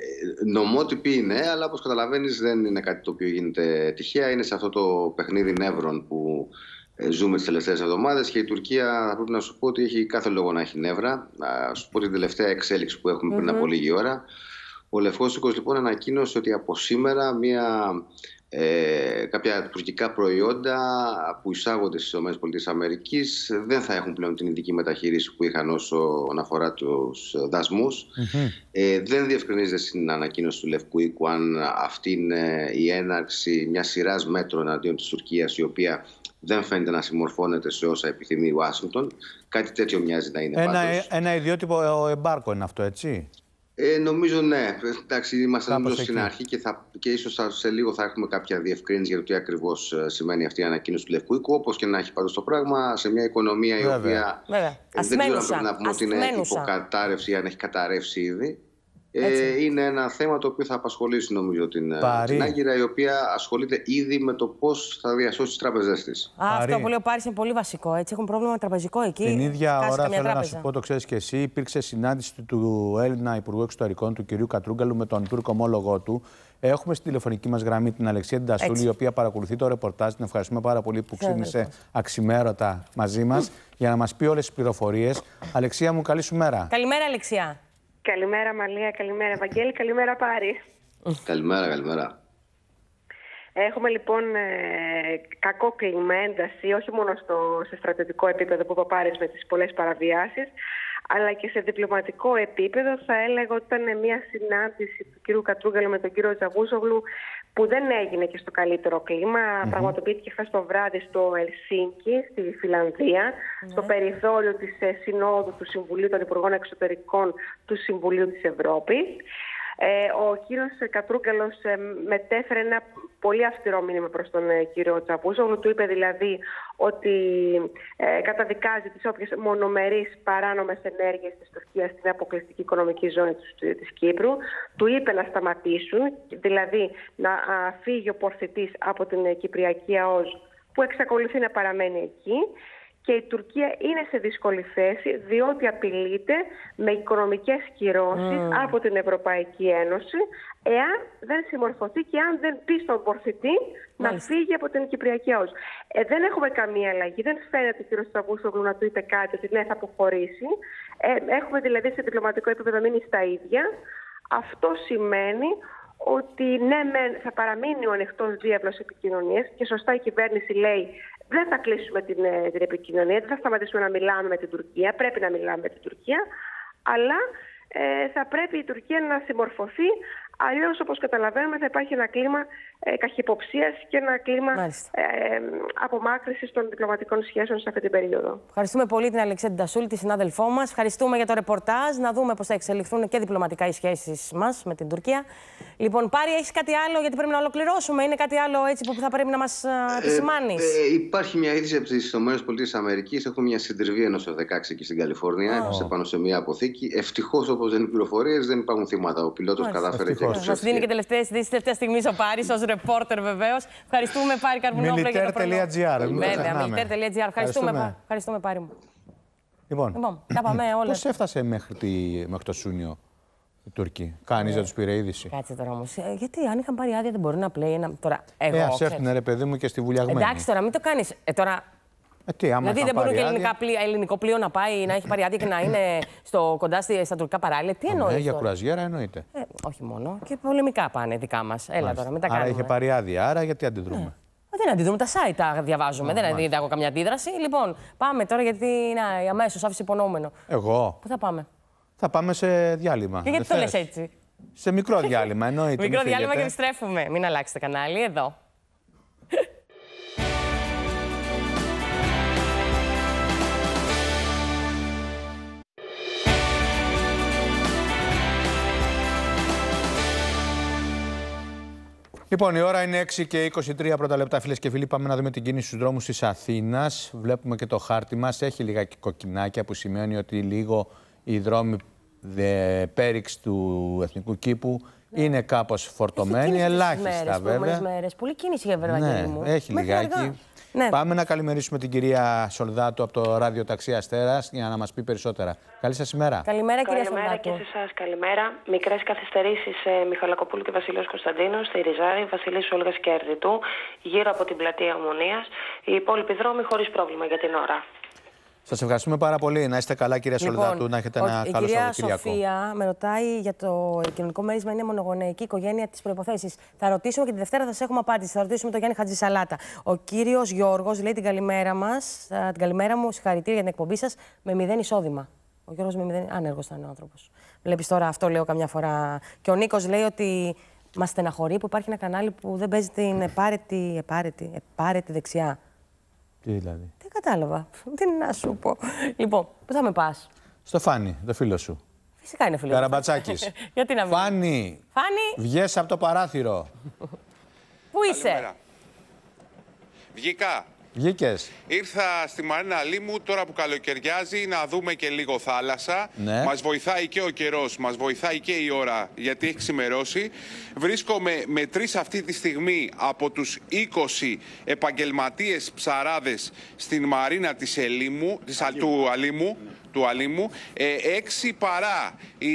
νομότυποι είναι, αλλά όπως καταλαβαίνεις δεν είναι κάτι το οποίο γίνεται τυχαία. Είναι σε αυτό το παιχνίδι νεύρων που ε, ζούμε τις τελευταίες εβδομάδες και η Τουρκία θα πρέπει να σου πω ότι έχει κάθε λόγο να έχει νεύρα. Να σου πω την τελευταία εξέλιξη που εχουμε πριν Μμμ. από λίγη ώρα. Ο Λευκός Οίκος λοιπόν ανακοίνωσε ότι από σήμερα μια, ε, κάποια τουρκικά προϊόντα που εισάγονται στις ΗΠΑ δεν θα έχουν πλέον την ειδική μεταχείριση που είχαν όσον αφορά τους δασμούς. Ε, δεν διευκρινίζεται στην ανακοίνωση του Λευκού Οίκου αν αυτή είναι η έναρξη μιας σειράς μέτρων αντίον της Τουρκίας, η οποία δεν φαίνεται να συμμορφώνεται σε όσα επιθυμεί η Ουάσιγκτον. Κάτι τέτοιο μοιάζει να είναι Ένα, πάντως. ένα ιδιότυπο ε, εμπάρκο είναι αυτό, έτσι; Ε, νομίζω ναι. Εντάξει, είμαστε Κάπως νομίζω στην εκεί. αρχή και, θα, και ίσως θα- σε λίγο θα έχουμε κάποια διευκρίνηση για το τι ακριβώς ε, σημαίνει αυτή η ανακοίνωση του Λευκού Οίκου. Όπως και να έχει πάντως το πράγμα, σε μια οικονομία η Βέβαια. οποία Βέβαια. ε, δεν ξέρω αν Ασθμένουσα. πρέπει να πούμε ότι είναι Ασθμένουσα. υποκατάρρευση ή αν έχει καταρρεύσει ήδη. Έτσι. Ε, είναι ένα θέμα το οποίο θα απασχολήσει νομίζω την, ε, Πάρη. την Άγκυρα, η οποία ασχολείται ήδη με το πώς θα διασώσει τις τράπεζές της. Α, αυτό Πάρη. που λέει ο Πάρης είναι πολύ βασικό. Έτσι έχουν πρόβλημα τραπεζικό εκεί. Την ίδια Χάσεις ώρα καμιά θέλω να τράπεζα. σου πω, το ξέρεις και εσύ, υπήρξε συνάντηση του- του Έλληνα Υπουργού Εξωτερικών, του κυρίου Κατρούγκαλου, με τον Τούρκο ομόλογό του. Έχουμε στη τηλεφωνική μας γραμμή την Αλεξία Ντασούλη, Έτσι. η οποία παρακολουθεί το ρεπορτάζ. Την ευχαριστούμε πάρα πολύ που ξύπνησε Συνάδελφος. αξιμέρωτα μαζί μας για να μας πει όλες τις πληροφορίες. Αλεξία μου, καλή σου μέρα. Καλημέρα, Αλεξία. Καλημέρα Μαλία, καλημέρα Ευαγγέλη, καλημέρα Πάρη. Καλημέρα, καλημέρα. Έχουμε λοιπόν ε, κακό κλίμα, ένταση, όχι μόνο στο, σε στρατιωτικό επίπεδο που είπα Πάρης με τις πολλές παραβιάσεις, αλλά και σε διπλωματικό επίπεδο θα έλεγα ότι ήταν μια συνάντηση του κύριου Κατρούγκαλου με τον κύριο Τζαβούσογλου που δεν έγινε και στο καλύτερο κλίμα. Πραγματοποιήθηκε χθες το βράδυ στο Ελσίνκι, στη Φιλανδία, στο περιθώριο της ε, Συνόδου του Συμβουλίου των Υπουργών Εξωτερικών του Συμβουλίου της Ευρώπης. Ε, ο κύριος Κατρούγκαλος ε, μετέφερε ένα πολύ αυστηρό μήνυμα προς τον ε, κύριο Τσαπούζογλου. Του είπε δηλαδή ότι ε, καταδικάζει τις όποιες μονομερείς παράνομες ενέργειες της Τουρκίας στην αποκλειστική οικονομική ζώνη της, της Κύπρου. Του είπε να σταματήσουν, δηλαδή να α, φύγει ο πορθητής από την ε, Κυπριακή ΑΟΣ που εξακολουθεί να παραμένει εκεί και η Τουρκία είναι σε δύσκολη θέση διότι απειλείται με οικονομικές κυρώσεις Mm. από την Ευρωπαϊκή Ένωση εάν δεν συμμορφωθεί και αν δεν πει στον πορθητή να Μάλιστα. φύγει από την Κυπριακή ΑΟΣ. Ε, δεν έχουμε καμία αλλαγή. Δεν φαίνεται ο κ. Σταβούσογλου να του είπε κάτι ότι ναι θα αποχωρήσει. Ε, έχουμε δηλαδή σε διπλωματικό επίπεδο μείνει στα ίδια. Αυτό σημαίνει ότι ναι, μεν θα παραμείνει ο ανοιχτός διάβλος επικοινωνίας και σωστά η κυβέρνηση λέει δεν θα κλείσουμε την, ε, την επικοινωνία, δεν θα σταματήσουμε να μιλάμε με την Τουρκία, πρέπει να μιλάμε με την Τουρκία, αλλά ε, θα πρέπει η Τουρκία να συμμορφωθεί. Αλλιώς, όπως καταλαβαίνουμε, θα υπάρχει ένα κλίμα ε, καχυποψίας και ένα κλίμα ε, απομάκρυσης των διπλωματικών σχέσεων σε αυτή την περίοδο. Ευχαριστούμε πολύ την Αλεξία Ντασούλη, τη συνάδελφό μας. Ευχαριστούμε για το ρεπορτάζ. Να δούμε πώς θα εξελιχθούν και διπλωματικά οι σχέσεις μας με την Τουρκία. Λοιπόν, Πάρη, έχεις κάτι άλλο, γιατί πρέπει να ολοκληρώσουμε; Είναι κάτι άλλο έτσι που θα πρέπει να μας επισημάνει. Ε, ε, υπάρχει μια είδηση από τις ΗΠΑ. Έχουμε μια συντριβή ενός F-16 εκεί στην Καλιφόρνια. Oh. Έπεσε πάνω σε μια αποθήκη. Ευτυχώς, όπως δεν είναι πληροφορίες, δεν υπάρχουν θύματα. Ο πιλότος κατάφερε και Μα εξωτερικά. δίνει και τελευταίες ειδήσει τελευταία στιγμή ο Πάρης, ως ρεπόρτερ βεβαίως. Ευχαριστούμε, Πάρη Καρβουνόπουλο, για το πρωινό. Militaire.gr, μην το Βέβαια, ξεχνάμε. militaire.gr. Ευχαριστούμε, Ευχαριστούμε. Πα- ευχαριστούμε, Πάρη μου. Λοιπόν, Λοιπόν, τα πάμε <clears throat> όλα. Πώς έφτασε μέχρι, τη, μέχρι το Σούνιο η Τουρκία. Κανεί δεν τους πήρε είδηση; Κάτσε τώρα όμως. Γιατί αν είχαν πάρει άδεια δεν μπορεί να πλέει ένα. Τώρα, εγώ. ε, ας ξέρεις. έρθουν ρε παιδί μου και στη βουλιαγμένη. Εντάξει τώρα, μην το κάνεις. Ε, τώρα, Ε, τι, άμα δηλαδή είχαν δεν μπορούν πάρει και άδεια, ελληνικά πλοία, ελληνικό πλοίο να πάει να έχει πάρει άδεια και να είναι στο, κοντά στη, στα τουρκικά παράλια. Τι ναι, εννοείς. για κουραζιέρα εννοείται. Ε, όχι μόνο. Και πολεμικά πάνε δικά μας. Έλα Μάλιστα. τώρα, μην τα Άρα κάνουμε. είχε πάρει άδεια, άρα γιατί αντιδρούμε; Ε, Δεν αντιδρούμε τα site, τα διαβάζουμε. Α, δεν μάλιστα. αντιδρούμε καμιά αντίδραση. Λοιπόν, πάμε τώρα γιατί είναι αμέσως άφησε υπονοούμενο. Εγώ; Πού θα πάμε; θα πάμε σε διάλειμμα. Και γιατί Δεν το λες θες; έτσι; Σε μικρό διάλειμμα, εννοείται. <laughs> Μικρό μην διάλειμμα και φύγετε. επιστρέφουμε. Μην αλλάξετε κανάλι, εδώ. Λοιπόν, η ώρα είναι 6 και 23 πρώτα λεπτά, φίλες και φίλοι. Πάμε να δούμε την κίνηση στους δρόμους της Αθήνας. Βλέπουμε και το χάρτη μας. Έχει λιγάκι κοκκινάκια που σημαίνει ότι λίγο οι δρόμοι δε, πέριξ του εθνικού κήπου είναι κάπως φορτωμένοι. Ελάχιστα βέβαια. Μέρες. Πολύ κίνηση για βέβαια, Ναι, μου. έχει Μέχρι λιγάκι. αργά. Ναι. Πάμε να καλημερίσουμε την κυρία Σολδάτου από το ράδιο Ταξί Αστέρας για να μας πει περισσότερα. Καλή σας ημέρα. Καλημέρα, κυρία Καλημέρα Σολδάτου. και σε εσάς. Καλημέρα. Μικρές καθυστερήσεις σε Μιχαλακοπούλου και Βασιλείο Κωνσταντίνος, στη Ριζάρη, Βασιλής Όλγας και Ερδιτού, γύρω από την πλατεία Ομονίας. Οι υπόλοιποι δρόμοι χωρίς πρόβλημα για την ώρα. Σας ευχαριστούμε πάρα πολύ. Να είστε καλά, κυρία Σολδάτου, να έχετε Λοιπόν, ο- ένα η καλό κυρία Σαββατοκύριακο. Σοφία με ρωτάει για το κοινωνικό μέρισμα είναι μονογονεϊκή οικογένεια της προποθέσει. Θα ρωτήσουμε και τη Δευτέρα θα σε έχουμε απάντηση. Θα ρωτήσουμε τον Γιάννη Χατζησαλάτα. Ο κύριος Γιώργος λέει την καλημέρα μας, την καλημέρα μου, συγχαρητήρια για την εκπομπή σας με μηδέν εισόδημα. Ο Γιώργος με μηδέν. Άνεργος ήταν ο άνθρωπος. Βλέπεις τώρα, αυτό λέω καμιά φορά. Και ο Νίκος λέει ότι μας στεναχωρεί που υπάρχει ένα κανάλι που δεν παίζει την επάρετη, επάρετη, επάρετη δεξιά. Τι δηλαδή; Δεν κατάλαβα. Τι να σου πω. Λοιπόν, πού θα με πας; Στο Φάνη, το φίλο σου. Φυσικά είναι φίλο. Καραμπατσάκης. <laughs> Γιατί να μην. Φάνη, Φάνη, βγες από το παράθυρο. πού είσαι; Βγήκα. Βγήκες. Ήρθα στη Μαρίνα Λίμου τώρα που καλοκαιριάζει να δούμε και λίγο θάλασσα. Ναι. Μας βοηθάει και ο καιρός, μας βοηθάει και η ώρα γιατί έχει ξημερώσει. Βρίσκομαι με τρεις αυτή τη στιγμή από τους 20 επαγγελματίες ψαράδες στην Μαρίνα της Ελίμου, της, Α- του Αλίμου. Του Αλίμου. Ε, έξι παρά οι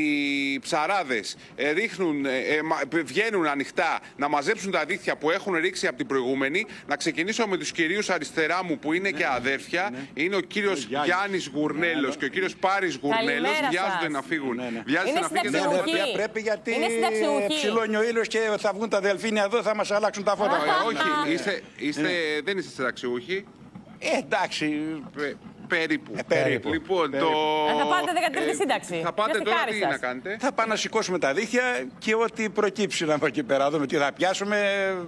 ψαράδες ε, ρίχνουν, ε, ε, μα- βγαίνουν ανοιχτά να μαζέψουν τα δίχτυα που έχουν ρίξει από την προηγούμενη. Να ξεκινήσω με τους κυρίους αριστερά μου που είναι και αδέρφια. Είναι ο κύριος Γιάννης Γουρνέλος και ο κύριος Πάρης Γουρνέλος. Καλημέρα Βιάζονται σας. να φύγουν. Βιάζεται Είναι να φύγετε συνταξιούχοι. από Πρέπει- Πρέπει γιατί Είναι συνταξιούχοι. Ψηλώνει ο ήλιο και θα βγουν τα δελφίνια εδώ, θα μας αλλάξουν τα φώτα. Ε, όχι, είστε, είστε, δεν είστε συνταξιούχοι. Ε, εντάξει. Πε- περίπου. περίπου. Λοιπόν, Περίπου. το... Ε, θα πάτε 13η ε, σύνταξη. Θα πάτε Ποιος τώρα τη τι χάρη να σας. κάνετε; Θα πάμε να σηκώσουμε τα δίχτυα και ό,τι προκύψει να από εκεί πέρα. Δούμε τι θα πιάσουμε.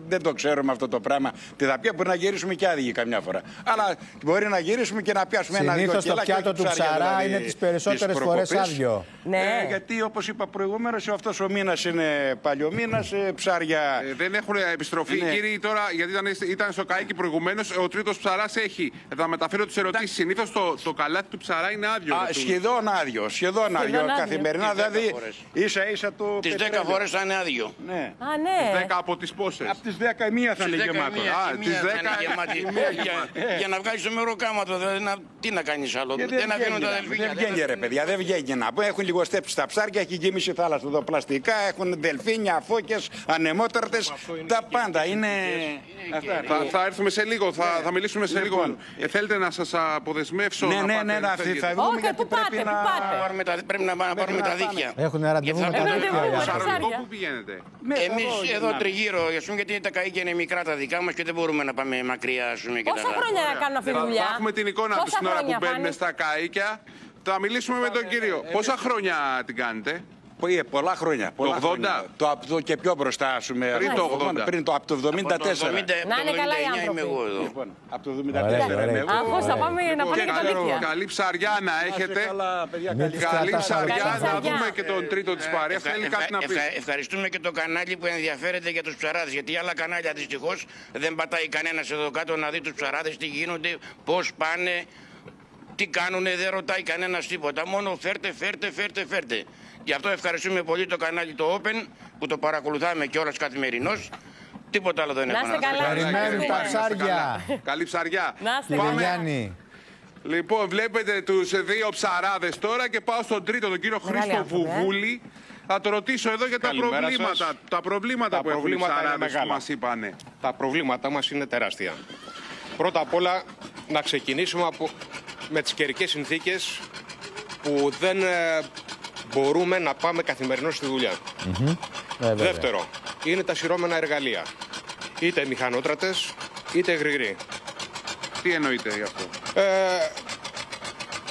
Δεν το ξέρουμε αυτό το πράγμα. Τι θα πιάσουμε, μπορεί να γυρίσουμε και άδειοι καμιά φορά. Αλλά μπορεί να γυρίσουμε και να πιάσουμε ένα δύο Συνήθως το κιλά και πιάτο όχι του ψάρια, ψαρά δηλαδή, είναι τις της περισσότερες φορές προκοπής. άδειο. Ναι. Ε, γιατί όπως είπα προηγουμένω, αυτός ο μήνας είναι παλιομήνα, ψάρια. Ε, δεν έχουν επιστροφή. Ναι. Κύριοι, τώρα, γιατί ήταν, ήταν στο καίκι προηγουμένως, ο τρίτος ψαράς έχει. Θα μεταφέρω τις ερωτήσεις. Συνήθως το, το καλάθι του ψαρά είναι άδειο. Α, ρε, του- σχεδόν άδειο, σχεδόν άδειο άδειο. καθημερινά. Τις δέκα Δηλαδή φορές. ίσα ίσα το. Τις δέκα πετρέλαιο. φορές θα είναι άδειο. Ναι. Α, ναι. 10 από τις πόσες; Από τις 10 η μία θα είναι Στις δέκα γεμάτο. μία, Α, η τις μία θα 10 είναι γεμάτη. η μία Για- γεμάτη. Για να βγάλει το μεροκάματο, δηλαδή να, τι να κάνεις άλλο; Και Δεν αφήνουν τα βγαίνει, δελφίνια. Δεν βγαίνει ρε παιδιά, δεν βγαίνει να πω. Έχουν λιγοστέψει τα ψάρια, έχει γεμίσει η θάλασσα εδώ πλαστικά, έχουν δελφίνια, φώκες, ανεμόταρτες, τα πάντα. Είναι... Αυτά. Θα, θα έρθουμε σε λίγο, θα, θα μιλήσουμε σε Λοιπόν. λίγο. Ε, θέλετε να σας αποδεσμεύσω. Ναι, να ναι, πάτε, ε, ναι, να φεύγετε. θα βγούμε Όχι, γιατί πού πάτε, πρέπει πού να... πάτε. Πάρουμε τα- Πρέπει να πάμε να πάρουμε τα δίχτυα. Έχουν ραντεβού με τα θα- δίχτυα. Ραντεβού οι με άνθρωποι. τα Σαρονικό ψάρια. που πηγαίνετε. Εμείς εδώ, εδώ να- τριγύρω, ας πούμε, γιατί τα καίκια είναι μικρά τα δικά μας και δεν μπορούμε να πάμε μακριά, ας πούμε. και Πόσα τα- χρόνια να κάνουν αυτή τη Θα, δουλειά; θα έχουμε την εικόνα τους Πόσα την ώρα που χρόνια, μπαίνουν Φάνη; στα καίκια. Θα μιλήσουμε με τον κύριο. Πόσα χρόνια την κάνετε; Ε, πολλά χρόνια. Πολλά 80? χρόνια. Το από το και πιο μπροστά, ας πούμε. Πριν το 80. Πριν το από το 74. Από το 70, Να είναι καλά οι 79 άνθρωποι. είμαι εγώ εδώ. Λοιπόν, από το 74 Ωραία, είμαι ωραία. εγώ. Αφού θα πάμε να πάνε Και και τα καλό- δίκτυα. καλή ψαριά να έχετε. καλά, παιδιά, Μην καλή τις Καλή κρατάς ψαριά. άλλο Να ψάρια. δούμε και τον τρίτο της παρέας. Ευχα- Θέλει ευχα- κάτι να πεις. ευχα- Ευχαριστούμε και το κανάλι που ενδιαφέρεται για τους ψαράδες. Γιατί άλλα κανάλια δυστυχώς δεν πατάει κανένας εδώ κάτω να δει τους ψαράδες τι γίνονται, πώς πάνε, τι κάνουν, δεν ρωτάει κανένας τίποτα. Μόνο φέρτε, φέρτε, φέρτε, φέρτε. Γι' αυτό ευχαριστούμε πολύ το κανάλι το Open που το παρακολουθάμε κιόλας καθημερινώς. Τίποτα άλλο δεν Να έχω είστε να καλά. Περιμένουν τα ψάρια. Καλή ψαριά. Να είστε Κύριε καλά. Γιάννη. Λοιπόν, βλέπετε τους δύο ψαράδες τώρα και πάω στον τρίτο, τον κύριο Μεγάλοι Χρήστο άνθρωποι, ε. Βουβούλη. Θα το ρωτήσω εδώ για τα Καλημέρα προβλήματα, σας. τα προβλήματα Τα που έχουν οι προβλήματα είναι ψαράδες που μεγάλα. μας είπανε. Τα προβλήματά μας είναι τεράστια. Πρώτα απ' όλα να ξεκινήσουμε από, με τις καιρικές συνθήκες που δεν ε, μπορούμε να πάμε καθημερινώς στη δουλειά. Ε, βέβαια. Δεύτερο, είναι τα σειρώμενα εργαλεία. Είτε μηχανότρατες, είτε γρηγροί. Τι εννοείτε γι' αυτό; Ε,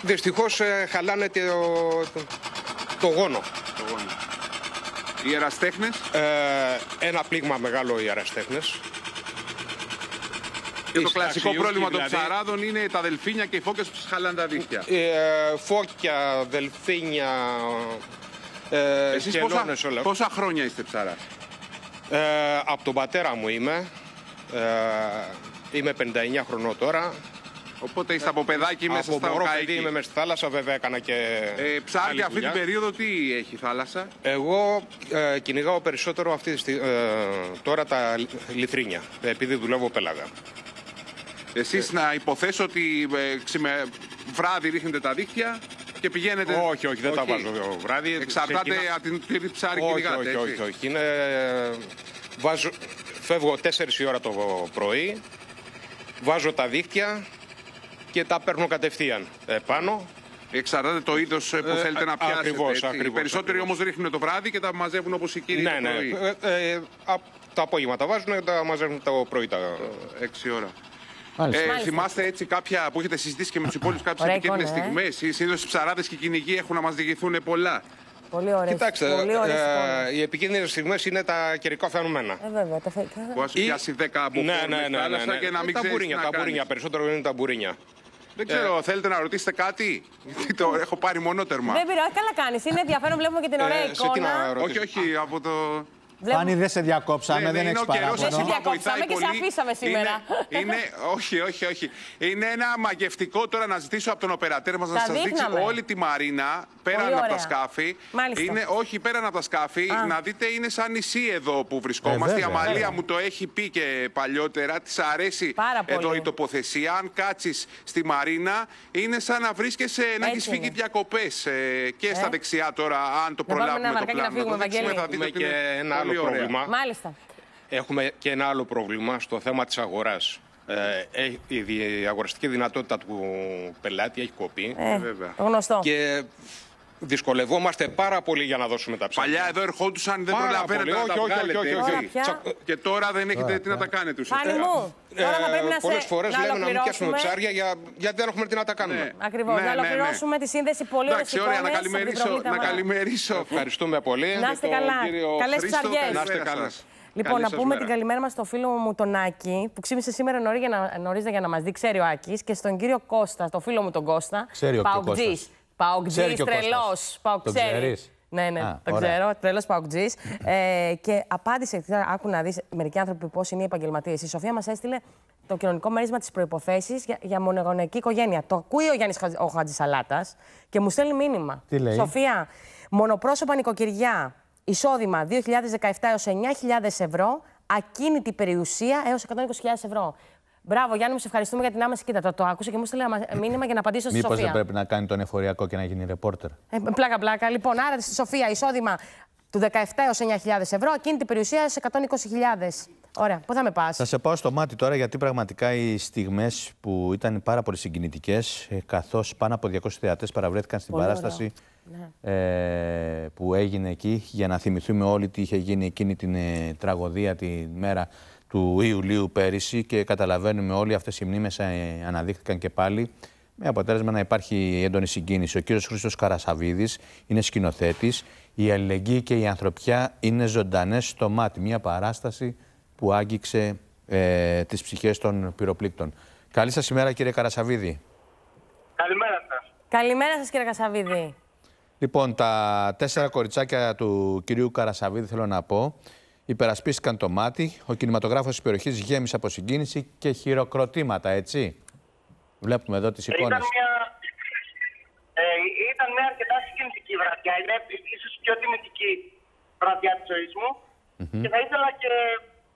δυστυχώς ε, χαλάνε το, το, το γόνο. Οι εραστέχνες. Ε, ένα πλήγμα μεγάλο οι εραστέχνες. Και το Οι κλασικό σταξιούχοι πρόβλημα των δηλαδή. ψαράδων είναι τα δελφίνια και οι φώκες που σας χαλάνε τα δίχτυα. Ε, φώκια, δελφίνια, ε, Εσείς πόσα, σκελώνες, όλα. πόσα χρόνια είστε ψαράς; Ε, από τον πατέρα μου είμαι. Ε, είμαι 59 χρονών τώρα. Οπότε είστε από παιδάκι μέσα από στα μωρό οκαϊκή. παιδί είμαι μέσα στη θάλασσα, βέβαια έκανα και Ε, ψάρια άλλη αυτή την δουλειά. περίοδο τι έχει η θάλασσα; Εγώ ε, κυνηγάω περισσότερο αυτή τη, στι- ε, τώρα τα λι- λιθρίνια, επειδή δουλεύω πέλαγα. Εσείς να υποθέσω ότι ε, ξημε... βράδυ ρίχνετε τα δίχτυα και πηγαίνετε... Όχι, όχι, δεν τα βάζω βράδυ. Εξαρτάται Ξεκινά- από την τι ψάρι όχι, κυνηγάτε, όχι, έτσι. όχι, όχι. Είναι, βάζω, φεύγω 4 η ώρα το πρωί, βάζω τα δίχτυα και τα παίρνω κατευθείαν επάνω. Εξαρτάται το είδος που Ε, θέλετε να α- πιάσετε. ακριβώς, έτσι. Οι ακριβώς, περισσότεροι ακριβώς. όμως ρίχνουν το βράδυ και τα μαζεύουν όπως οι κύριοι Ναι, το ναι. πρωί. Ε, ε, απ' το απόγευμα τα βάζουν και τα μαζεύουν το πρωί. Τα... 6 ώρα. Μάλιστα. Ε, Μάλιστα. θυμάστε έτσι κάποια που έχετε συζητήσει και με τους υπόλοιπους κάποιες Ωραία επικίνδυνες εικόνα, ε. στιγμές. Συνήθω οι ψαράδε και οι κυνηγοί έχουν να μας διηγηθούν πολλά. Πολύ ωραίες. Κοιτάξτε, Πολύ ωραίες ε, εικόνες. οι επικίνδυνες στιγμές είναι τα καιρικά φαινομένα. Ε, βέβαια, τα φε- Που α σου Ή- πιάσει 10 από Ναι, ναι, ναι, ναι, θάλασσα ναι. και να μην τα ξέρεις μπουρίνια, τα μπουρίνια, περισσότερο είναι τα μπουρίνια. Δεν ξέρω, θέλετε να ρωτήσετε κάτι; Γιατί το έχω πάρει μονότερμα. Δεν πειράζει, καλά κάνεις. Είναι ενδιαφέρον, βλέπουμε και την ωραία Ε, σε τι εικόνα. να ρωτήσω; Όχι, όχι, από το. Φάνη, δεν σε διακόψαμε, Ναι, δεν ναι, έχεις είναι ο καιρός, παράπονο. ας πούμε, Διακόψαμε και σε πολύ. αφήσαμε σήμερα. Είναι, είναι, όχι, όχι, όχι. Είναι ένα μαγευτικό τώρα να ζητήσω από τον οπερατέρ μας να Τα σας δείξει δείχναμε. όλη τη μαρίνα πέραν Πολύ από ωραία. τα σκάφη. Μάλιστα. Είναι, όχι, πέραν από τα σκάφη, Α. να δείτε είναι σαν νησί εδώ που βρισκόμαστε. Ε, η βέβαια, Αμαλία βέβαια. μου το έχει πει και παλιότερα. Της αρέσει Πάρα πολύ. εδώ η τοποθεσία. Αν κάτσεις στη μαρίνα, είναι σαν να βρίσκεσαι να έχεις Έτσι φύγει είναι. διακοπές. και στα Ε. δεξιά τώρα, αν το Να βάλουμε προλάβουμε ένα το βαρκάκι να πλάνο. φύγουμε, το δείξουμε, Βαγγέλη. θα δείτε Έχουμε ότι και είναι ένα πολύ άλλο ωραία. πρόβλημα. Μάλιστα. Έχουμε και ένα άλλο πρόβλημα στο θέμα της αγοράς. Ε, ε, η δι- αγοραστική δυνατότητα του πελάτη έχει κοπεί. Ε, το γνωστό. Και δυσκολευόμαστε πάρα πολύ για να δώσουμε τα ψάρια. Παλιά εδώ ερχόντουσαν, δεν Πάρα προλαβαίνετε πολύ. να τα Όχι, όχι, βγάλετε. όχι, όχι, έτσι. όχι. Πια. Τσα- Και τώρα δεν έχετε τι να τα κάνετε ουσιαστικά. Φάνη μου, τώρα θα πρέπει να σε Πολλές φορές να λέμε να μην πιάσουμε ολοκληρώσουμε. ψάρια για, γιατί δεν έχουμε τι να τα κάνουμε. Ακριβώς. Ναι, να ναι, ναι. ολοκληρώσουμε τη σύνδεση πολύ ωραία Εντάξει, ωραία, να καλημερίσω. Να καλημερίσω. Ευχαριστούμε πολύ. Να είστε τον καλά. κύριο Καλές Χρήστο. ψαριές. Να είστε Καλησπέρα καλά. σας. Λοιπόν, Καλή να σας πούμε μέρα. την καλημέρα μας στο φίλο μου τον Άκη, που ξύπνησε σήμερα νωρί για να, νωρίς για να μας δει, ξέρει ο Άκης, και στον κύριο Κώστα, το φίλο μου τον Κώστα. Ξέρει ο Παοκτζής. Κώστας. Παοκτζής, Ξέρει και ο τρελός. Κώστας. Παοκ- Τον ξέρει. ξέρεις; Ναι, ναι, Α, το ωραία. ξέρω. Τρελός Παοκτζής. ε, και απάντησε, τώρα άκου να δεις μερικοί άνθρωποι πώς είναι οι επαγγελματίες. Η Σοφία μας έστειλε το κοινωνικό μέρισμα της προϋποθέσεις για, για μονογονεϊκή οικογένεια. Το ακούει ο Γιάννης Χατζη- ο Χατζησαλάτας και μου στέλνει μήνυμα. Τι λέει; Σοφία, μονοπρόσωπα νοικοκυριά, εισόδημα 2.017 έως 9.000 ευρώ, ακίνητη περιουσία έως 120.000 ευρώ. Μπράβο, Γιάννη, μου σε ευχαριστούμε για την άμεση κοίτα. Το, το άκουσε και μου στείλε αμα- μήνυμα για να απαντήσω στη Μήπως Σοφία. δεν πρέπει να κάνει τον εφοριακό και να γίνει ρεπόρτερ; Ε, πλάκα, πλάκα. Λοιπόν, άρα στη Σοφία εισόδημα του 17 έως 9.000 ευρώ, ακίνητη περιουσία σε 120.000. Ωραία, πού θα με πας; Θα σε πάω στο μάτι τώρα γιατί πραγματικά οι στιγμές που ήταν πάρα πολύ συγκινητικές καθώς πάνω από 200 θεατές παραβρέθηκαν στην Πολύ παράσταση ε, που έγινε εκεί για να θυμηθούμε όλοι τι είχε γίνει εκείνη την ε, τραγωδία τη μέρα του Ιουλίου πέρυσι και καταλαβαίνουμε όλοι αυτές οι μνήμες ε, αναδείχθηκαν και πάλι με αποτέλεσμα να υπάρχει έντονη συγκίνηση. Ο κύριος Χρήστος Καρασαβίδης είναι σκηνοθέτης. Η αλληλεγγύη και η ανθρωπιά είναι ζωντανές στο μάτι. Μια παράσταση που άγγιξε ε, τις ψυχές των πυροπλήκτων. Καλή σας ημέρα κύριε Καρασαβίδη. Καλημέρα σας. Καλημέρα σας κύριε Κασαβίδη. Λοιπόν, τα τέσσερα κοριτσάκια του κυρίου Καρασαβίδη θέλω να πω υπερασπίστηκαν το μάτι. Ο κινηματογράφος της περιοχής γέμισε από συγκίνηση και χειροκροτήματα, έτσι. Βλέπουμε εδώ τις εικόνες. Ήταν μια, ε, ήταν μια αρκετά συγκινητική βραδιά. Είναι ίσως η πιο τιμητική βραδιά της ζωής μου. Και θα ήθελα και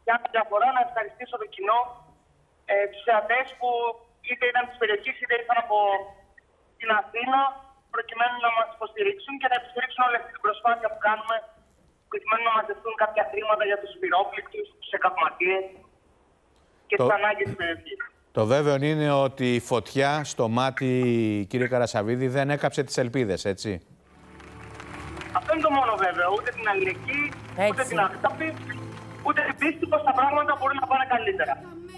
για μια φορά να ευχαριστήσω το κοινό, ε, τους θεατές που είτε ήταν της περιοχής είτε ήταν από την Αθήνα προκειμένου να μας υποστηρίξουν και να υποστηρίξουν όλη αυτή την προσπάθεια που κάνουμε προκειμένου να μαζευτούν κάποια χρήματα για τους πυρόπληκτους, τους εκαυματίες και Το- τις ανάγκες της περιοχής. Το βέβαιο είναι ότι η φωτιά στο μάτι, κύριε Καρασαβίδη, δεν έκαψε τις ελπίδες, έτσι. Αυτό είναι το μόνο βέβαιο. Ούτε την αλληλεγγύη, ούτε την αγάπη, ούτε την πίστη πως τα πράγματα μπορούν να πάνε καλύτερα.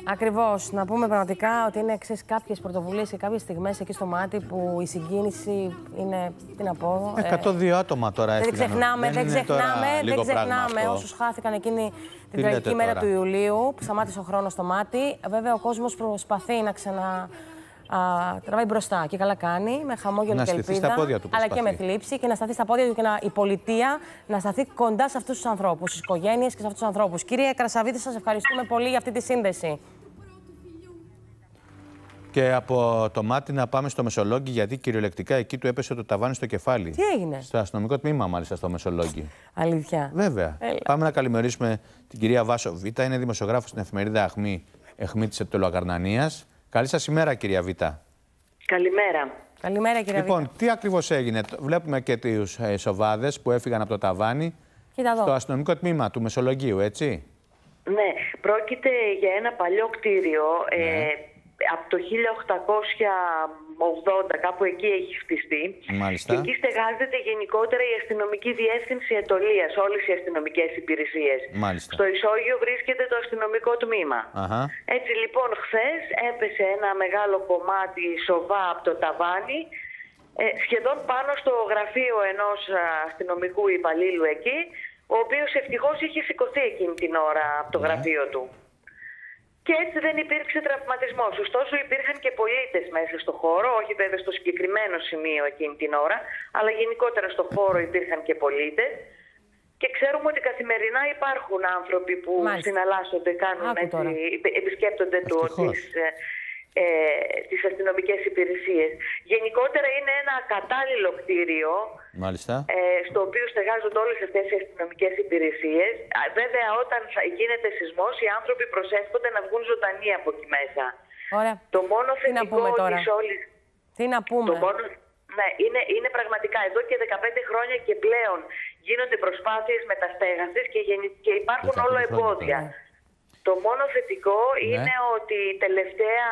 Ακριβώς. Να πούμε πραγματικά ότι είναι κάποιες πρωτοβουλίες και κάποιες στιγμές εκεί στο μάτι που η συγκίνηση είναι. Τι να πω. ε, 102 άτομα τώρα δεν έφυγαν. ξεχνάμε, δεν είναι τώρα ξεχνάμε, δεν λίγο πράγμα ξεχνάμε αυτό. όσους χάθηκαν εκείνη Τι την τραγική λέτε μέρα τώρα; του Ιουλίου που σταμάτησε ο χρόνος στο μάτι. Βέβαια, ο κόσμος προσπαθεί να ξανα. Α, τραβάει μπροστά και καλά κάνει, με χαμόγελο Να και στηθεί ελπίδα, στα πόδια του αλλά και με προσπαθεί. θλίψη και να σταθεί στα πόδια του και να, η πολιτεία να σταθεί κοντά σε αυτούς τους ανθρώπους, στις οικογένειες και σε αυτούς τους ανθρώπους. Κύριε Κρασαβίδη, σας ευχαριστούμε πολύ για αυτή τη σύνδεση. Και από το μάτι να πάμε στο Μεσολόγγι, γιατί κυριολεκτικά εκεί του έπεσε το ταβάνι στο κεφάλι. Τι έγινε; Στο αστυνομικό τμήμα, μάλιστα, στο Μεσολόγγι. Αλήθεια. Βέβαια. Έλα. Πάμε να καλημερίσουμε την κυρία Βάσο Β. Είναι δημοσιογράφος στην εφημερίδα Αχμή, Εχμή της Επιτολοακαρνανία. Καλή σας ημέρα, κυρία Β. Καλημέρα. Καλημέρα, κύριε Λοιπόν, τι ακριβώς έγινε; Το- Βλέπουμε και του ε, σοβάδες που έφυγαν από το ταβάνι Κοίτα εδώ. στο αστυνομικό τμήμα του Μεσολογγίου, έτσι; Ναι, πρόκειται για ένα παλιό κτίριο. Ναι. Ε, από το 1880 κάπου εκεί έχει χτιστεί. Μάλιστα. Και εκεί στεγάζεται γενικότερα η αστυνομική διεύθυνση ετολίας, όλες οι αστυνομικές υπηρεσίες. Μάλιστα. Στο ισόγειο βρίσκεται το αστυνομικό τμήμα. Αχα. Έτσι λοιπόν χθες έπεσε ένα μεγάλο κομμάτι σοβά από το ταβάνι ε, σχεδόν πάνω στο γραφείο ενός α, αστυνομικού υπαλλήλου εκεί ο οποίος ευτυχώς είχε σηκωθεί εκείνη την ώρα από το γραφείο του. Και έτσι δεν υπήρξε τραυματισμός. Ωστόσο, υπήρχαν και πολίτες μέσα στο χώρο, όχι βέβαια στο συγκεκριμένο σημείο εκείνη την ώρα, αλλά γενικότερα στο χώρο υπήρχαν και πολίτες. Και ξέρουμε ότι καθημερινά υπάρχουν άνθρωποι που Μάλιστα. συναλλάσσονται, κάνουν Άκου έτσι, τώρα. επι- επισκέπτονται το, Ευτυχώς. τις, ε, ε, τις αστυνομικές υπηρεσίες. Γενικότερα είναι ένα κατάλληλο κτίριο Μάλιστα. ε, στο οποίο στεγάζονται όλες αυτές οι αστυνομικές υπηρεσίες. Α, Βέβαια, όταν θα γίνεται σεισμός, οι άνθρωποι προσεύχονται να βγουν ζωντανοί από εκεί μέσα. Ωραία. Το μόνο Τι να θετικό πούμε τώρα; της όλης... Τι να πούμε; Το μόνο... Ναι, είναι, είναι πραγματικά εδώ και 15 χρόνια και πλέον γίνονται προσπάθειες μεταστέγασης και, γενι- και υπάρχουν 15 όλο χρόνια εμπόδια. τώρα. Το μόνο θετικό Ναι. είναι ότι τελευταία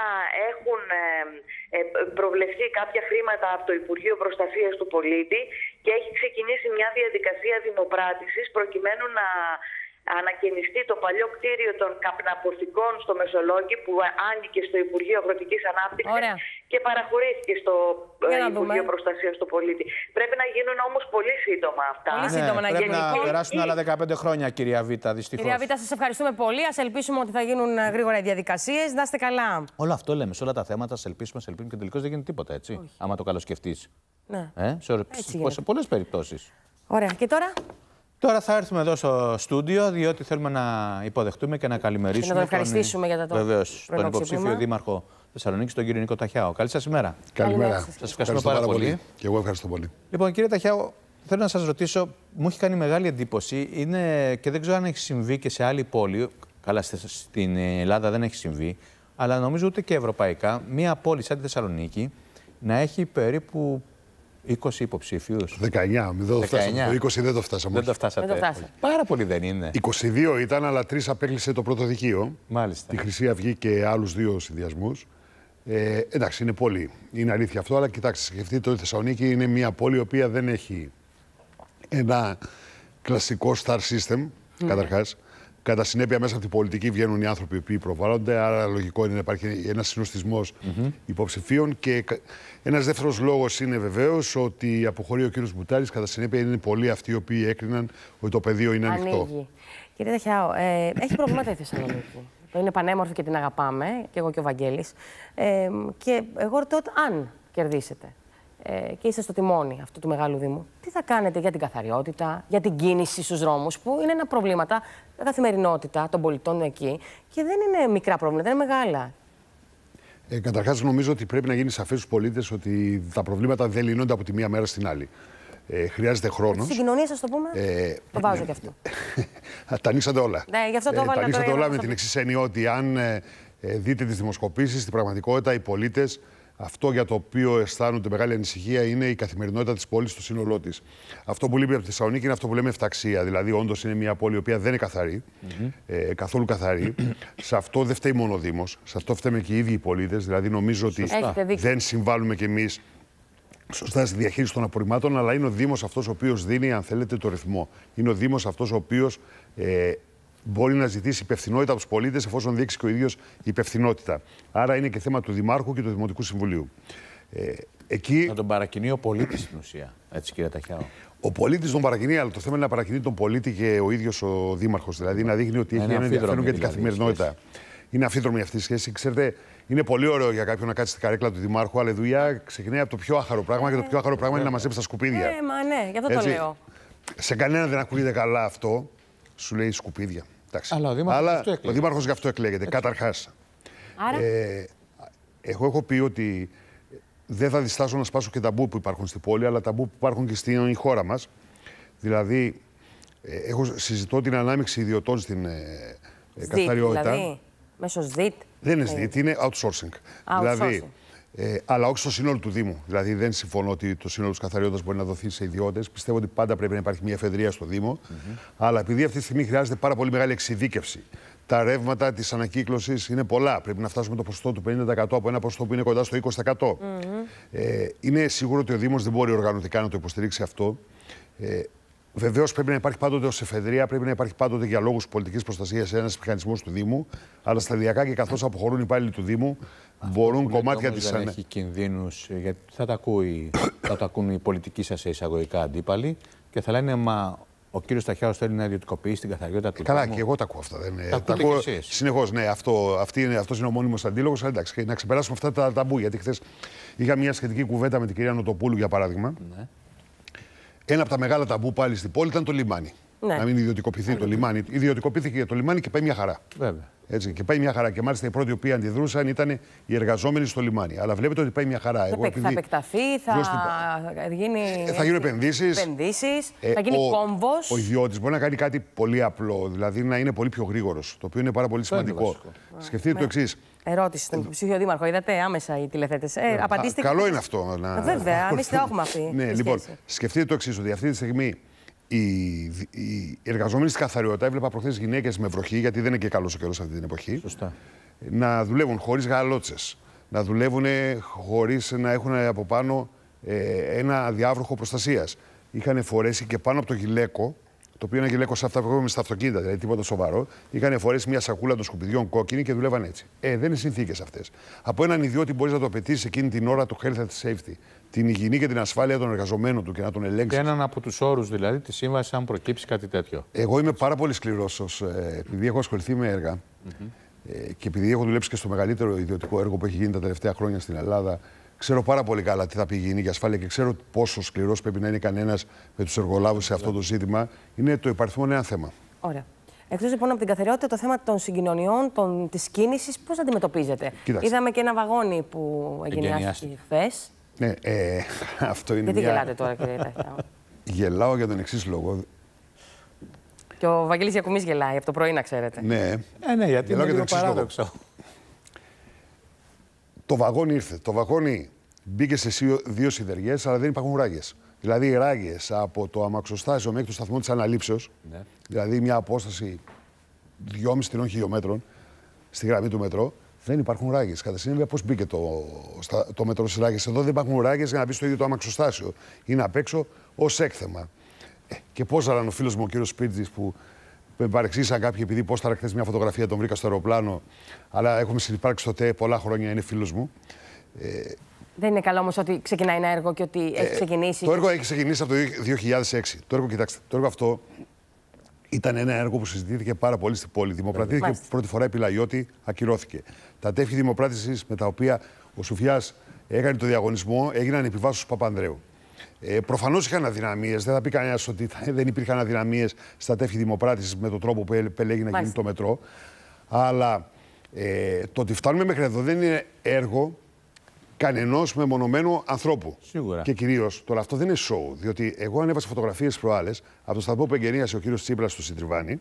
έχουν ε, ε, προβλεφθεί κάποια χρήματα από το Υπουργείο Προστασίας του Πολίτη και έχει ξεκινήσει μια διαδικασία δημοπράτησης προκειμένου να ανακαινιστεί το παλιό κτίριο των καπναποθηκών στο Μεσολόγγι που άνοιγε στο Υπουργείο Αγροτικής Ανάπτυξης Ωραία. και παραχωρήθηκε στο ε, Για να Υπουργείο δούμε. Προστασίας του Πολίτη. Πρέπει να γίνουν όμως πολύ σύντομα αυτά. Πολύ Ναι, σύντομα να πρέπει γίνει. να περάσουν άλλα 15 χρόνια, κυρία Β, δυστυχώς. Κυρία Βίτα, σας ευχαριστούμε πολύ. Α ελπίσουμε ότι θα γίνουν ε, γρήγορα οι διαδικασίες. Να είστε καλά. Όλο αυτό λέμε σε όλα τα θέματα, σε ελπίσουμε, σε ελπίσουμε και τελικώς δεν γίνεται τίποτα, έτσι. Άμα το καλοσκεφτείς. Ναι. Ε, σε, ορ- Έτσι σε γίνεται. πολλές περιπτώσεις. Ωραία. Και τώρα; Τώρα θα έρθουμε εδώ στο στούντιο, διότι θέλουμε να υποδεχτούμε και να καλημερίσουμε. Και να τον ευχαριστήσουμε για το Βεβαίως, πρωινό τον υποψήφιο ξύπνημα. δήμαρχο Θεσσαλονίκη, τον κύριο Νίκο Ταχιάο. Καλή σα ημέρα. Καλημέρα. Σας ευχαριστούμε πάρα πολύ. Και εγώ ευχαριστώ πολύ. Λοιπόν, κύριε Ταχιάο, θέλω να σας ρωτήσω, μου έχει κάνει μεγάλη εντύπωση είναι, και δεν ξέρω αν έχει συμβεί και σε άλλη πόλη. Καλά, στη- στην Ελλάδα δεν έχει συμβεί, αλλά νομίζω ούτε και ευρωπαϊκά. Μία πόλη σαν τη Θεσσαλονίκη να έχει περίπου 20 υποψήφιου. 19, μην δεν το φτάσαμε. Το 20 δεν το φτάσαμε. Δεν το φτάσατε. Δεν το φτάσατε. Πάρα πολύ δεν είναι. 22 ήταν, αλλά τρεις απέκλεισε το πρώτο δικείο. Μάλιστα. Τη Χρυσή Αυγή και άλλους δύο συνδυασμούς. Ε, εντάξει, είναι πολύ. Είναι αλήθεια αυτό, αλλά κοιτάξτε, σκεφτείτε ότι η Θεσσαλονίκη είναι μια πόλη η οποία δεν έχει ένα κλασικό star system, Ναι. καταρχάς. Κατά συνέπεια, μέσα από την πολιτική βγαίνουν οι άνθρωποι που προβάλλονται, άρα λογικό είναι να υπάρχει ένας συνοστισμός υποψηφίων. Και ένας δεύτερος λόγος είναι βεβαίως ότι αποχωρεί ο κ. Μπουτάρη. Κατά συνέπεια, είναι πολλοί αυτοί οι οποίοι έκριναν ότι το πεδίο είναι ανοιχτό. ανοίγει. Κύριε Ταχιάο, ε, έχει προβλήματα η Θεσσαλονίκη. Το είναι πανέμορφη και την αγαπάμε, και εγώ και ο Βαγγέλης. Ε, και εγώ ρωτώ αν κερδίσετε ε, και είστε στο τιμόνι αυτού του μεγάλου Δήμου, τι θα κάνετε για την καθαριότητα, για την κίνηση στους δρόμους, που είναι ένα προβλήματα, καθημερινότητα των πολιτών εκεί και δεν είναι μικρά προβλήματα, είναι μεγάλα. Ε, Καταρχάς, νομίζω ότι πρέπει να γίνει σαφές στους πολίτες ότι τα προβλήματα δεν λύνονται από τη μία μέρα στην άλλη. Ε, χρειάζεται χρόνος. Στην κοινωνία σας το πούμε, Ε, το βάζω κι αυτό. <laughs> Τα ανοίξατε όλα. Ναι, γι' αυτό το Ε, έβαλα τα ανοίξατε τώρα, όλα για με να την το εξή έννοια ότι αν ε, ε, δείτε τις δημοσκοπήσεις, στην πραγματικότητα οι πολίτες αυτό για το οποίο αισθάνονται μεγάλη ανησυχία είναι η καθημερινότητα της πόλης στο σύνολό της. Αυτό που λείπει από τη Θεσσαλονίκη είναι αυτό που λέμε εφταξία. Δηλαδή, όντως είναι μια πόλη η οποία δεν είναι καθαρή, ε, καθόλου καθαρή. σε αυτό δεν φταίει μόνο ο Δήμος, σε αυτό φταίμε και οι ίδιοι οι πολίτες. Δηλαδή, νομίζω ότι Έχετε δίκιο. δεν συμβάλλουμε κι εμείς σωστά στη διαχείριση των απορριμμάτων, αλλά είναι ο Δήμος αυτός ο οποίος δίνει, αν θέλετε, το ρυθμό. Είναι ο Δήμος αυτός ο οποίος ε, μπορεί να ζητήσει υπευθυνότητα από τους πολίτες εφόσον δείξει και ο ίδιος υπευθυνότητα. Άρα είναι και θέμα του Δημάρχου και του Δημοτικού Συμβουλίου. Ε, εκεί Να τον παρακινεί ο πολίτης στην ουσία. Έτσι, κύριε Ταχιάο. ο πολίτης τον παρακινεί, αλλά το θέμα είναι να παρακινεί τον πολίτη και ο ίδιος ο Δήμαρχος. Δηλαδή να δείχνει ότι Να έχει είναι ένα ενδιαφέρον αμφίδρομη για την δηλαδή η καθημερινότητα. Είναι αμφίδρομη αυτή η σχέση. Ξέρετε, είναι πολύ ωραίο για κάποιον να κάτσει στην καρέκλα του Δημάρχου, αλλά η δουλειά ξεκινάει από το πιο άχαρο πράγμα και το πιο άχαρο πράγμα είναι να μαζέψει τα σκουπίδια. Ε, μα ναι, γι' αυτό το Έτσι. λέω. Σε κανέναν δεν ακούγεται καλά αυτό. Σου λέει σκουπίδια. Εντάξει. Αλλά ο Δήμαρχος γι' αυτό εκλέγεται. ο Δήμαρχος γι' αυτό εκλέγεται. Καταρχάς. Άρα, Ε, εγώ έχω πει ότι δεν θα διστάσω να σπάσω και ταμπού που υπάρχουν στην πόλη, αλλά ταμπού που υπάρχουν και στην χώρα μας. Δηλαδή, ε, έχω, συζητώ την ανάμειξη ιδιωτών στην ε, ε, ΣΔΙΤ, καθαριότητα. δηλαδή, μέσω ΣΔΙΤ. Δεν είναι Ε, ΣΔΙΤ, είναι outsourcing. Outsourcing. Δηλαδή, ε, αλλά όχι στο σύνολο του Δήμου. Δηλαδή, δεν συμφωνώ ότι το σύνολο της καθαριότητας μπορεί να δοθεί σε ιδιώτες. Πιστεύω ότι πάντα πρέπει να υπάρχει μια εφεδρεία στο Δήμο. Αλλά επειδή αυτή τη στιγμή χρειάζεται πάρα πολύ μεγάλη εξειδίκευση. Τα ρεύματα της ανακύκλωσης είναι πολλά. Πρέπει να φτάσουμε το ποσοστό του 50% από ένα ποσοστό που είναι κοντά στο 20%. Ε, είναι σίγουρο ότι ο Δήμος δεν μπορεί οργανωτικά να το υποστηρίξει αυτό. Ε, Βεβαίως πρέπει να υπάρχει πάντοτε ως εφεδρεία, πρέπει να υπάρχει πάντοτε για λόγους πολιτικής προστασίας ένας μηχανισμός του Δήμου. Αλλά σταδιακά και καθώς αποχωρούν οι υπάλληλοι του Δήμου, μπορούν Που λέτε κομμάτια όμως της. Δεν έχει κινδύνους, γιατί θα τα, ακούει, θα τα ακούν οι πολιτικοί σας εισαγωγικά αντίπαλοι και θα λένε Μα Ο κύριος Ταχιάος θέλει να ιδιωτικοποιήσει την καθαριότητα του Καλά, δρόμου. και εγώ τα ακούω αυτά. Δεν, Τα ακούτε κι εσείς. Συνεχώς, ναι. Αυτό αυτή είναι, αυτός είναι ο μόνιμος αντίλογος. Εντάξει, και να ξεπεράσουμε αυτά τα ταμπού. Γιατί χθες είχα μια σχετική κουβέντα με την κυρία Νοτοπούλου, για παράδειγμα. Ναι. Ένα από τα μεγάλα ταμπού πάλι στην πόλη ήταν το λιμάνι. Ναι. Να μην ιδιωτικοποιηθεί το λιμάνι. Ιδιωτικοποιήθηκε το λιμάνι και πάει μια χαρά. Βέβαια. Έτσι, και πάει μια χαρά. Και μάλιστα οι πρώτοι οι οποίοι αντιδρούσαν ήταν οι εργαζόμενοι στο λιμάνι. Αλλά βλέπετε ότι πάει μια χαρά. Θα, Εγώ, επεκ- θα επειδή- επεκταθεί, θα γίνει. Ε, θα γίνουν επενδύσεις. επενδύσεις, Ε, θα γίνει ο, κόμβος. Ο ιδιώτης μπορεί να κάνει κάτι πολύ απλό, δηλαδή να είναι πολύ πιο γρήγορος. Το οποίο είναι πάρα πολύ Αυτό είναι σημαντικό. Σκεφτείτε το εξής. Ερώτηση στον υποψήφιο δήμαρχο. Είδατε άμεσα οι τηλεθέτες. Ε, απαντήστε. και- Καλό είναι αυτό. Να... Ε, Βέβαια, εμείς το έχουμε αυτή. Ναι, τη λοιπόν, σχέση. σκεφτείτε το εξής, ότι αυτή τη στιγμή οι, οι εργαζόμενοι στη καθαριότητα, έβλεπα προχθές γυναίκες με βροχή, γιατί δεν είναι και καλός ο καιρός αυτή την εποχή. Σωστά. Να δουλεύουν χωρίς γαλότσες. Να δουλεύουν χωρίς να έχουν από πάνω ε, ένα διάβροχο προστασίας. Είχαν φορέσει και πάνω από το γυλαίκο, το οποίο είναι γυλαίκο σε αυτά που έχουμε στα αυτοκίνητα, δηλαδή τίποτα σοβαρό, είχαν φορέσει μια σακούλα των σκουπιδιών κόκκινη και δουλεύαν έτσι. Ε, δεν είναι συνθήκες αυτές. Από έναν ιδιώτη μπορείς να το απαιτήσει εκείνη την ώρα το health and safety, την υγιεινή και την ασφάλεια των εργαζομένων του και να τον ελέγξει. Και έναν από τους όρους δηλαδή τη σύμβαση, αν προκύψει κάτι τέτοιο. Εγώ είμαι πάρα πολύ σκληρός, ε, επειδή έχω ασχοληθεί με έργα ε, και επειδή έχω δουλέψει και στο μεγαλύτερο ιδιωτικό έργο που έχει γίνει τα τελευταία χρόνια στην Ελλάδα, ξέρω πάρα πολύ καλά τι θα πει η υγιεινή και ασφάλεια και ξέρω πόσο σκληρός πρέπει να είναι κανένας με τους εργολάβους σε αυτό το ζήτημα. Είναι το υπαριθμό ένα θέμα. Ωραία. Εκτός λοιπόν από την καθαριότητα, το θέμα των συγκοινωνιών, της κίνησης, πώς αντιμετωπίζετε. Κοίταξε. Είδαμε και ένα βαγόνι που εγκαινιάστηκε χθες. Ναι, ε, <laughs> αυτό είναι Γιατί μια... γελάτε τώρα, κύριε Ταχιάου. Γελάω για τον εξής λόγο. Και ο Βαγγέλης Γιακουμής γελάει από το πρωί, να ξέρετε. Ναι, Ε, ναι, γιατί Γελάω είναι για τον λίγο εξής λόγο. παράδοξο. Το βαγόνι ήρθε. Το βαγόνι μπήκε σε σι- δύο σιδεριέ, αλλά δεν υπάρχουν ράγες. Δηλαδή, οι ράγες από το αμαξοστάσιο μέχρι το σταθμό της αναλήψεως, Ναι. δηλαδή μια απόσταση 2,5-3 χιλιόμετρων στη γραμμή του μετρό, δεν υπάρχουν ράγες. Κατά συνέπεια, πώς μπήκε το, στα, το μετρό στις ράγες; Εδώ δεν υπάρχουν ράγες για να μπεις στο ίδιο το αμαξοστάσιο. Είναι απ' έξω ως έκθεμα. Ε, και πώς ο φίλος μου ο κύριος Σπίτζη που με παρεξήγησαν κάποιοι επειδή πόσταρα χθες μια φωτογραφία, τον βρήκα στο αεροπλάνο, αλλά έχουμε συνεπάρξει τότε πολλά χρόνια, είναι φίλος μου. Δεν είναι καλό όμως ότι ξεκινάει ένα έργο και ότι έχει ξεκινήσει. Ε, Το έργο έχει ξεκινήσει από το 2006. Το έργο, κοιτάξτε, το έργο αυτό ήταν ένα έργο που συζητήθηκε πάρα πολύ στην πόλη. Δημοπρατήθηκε Μάλιστα. πρώτη φορά επί Λαϊώτη, ακυρώθηκε. Τα τεύχη δημοπράτησης με τα οποία ο Σουφιάς έκανε το διαγωνισμό έγιναν επί βάσους Παπανδρέου. Ε, Προφανώς είχαν αδυναμίες. Δεν θα πει κανένας ότι ήταν- δεν υπήρχαν αδυναμίες στα τεύχη δημοπράτησης με τον τρόπο που επέλεγε να γίνει Μάλιστα. το μετρό. Αλλά ε, το ότι φτάνουμε μέχρι εδώ δεν είναι έργο κανενός μεμονωμένου ανθρώπου. Σίγουρα. Και κυρίως, τώρα αυτό δεν είναι show, διότι εγώ ανέβασα φωτογραφίες προάλλες από το σταθμό που εγκαινίασε ο κύριος Τσίπρας στο Συντριβάνι.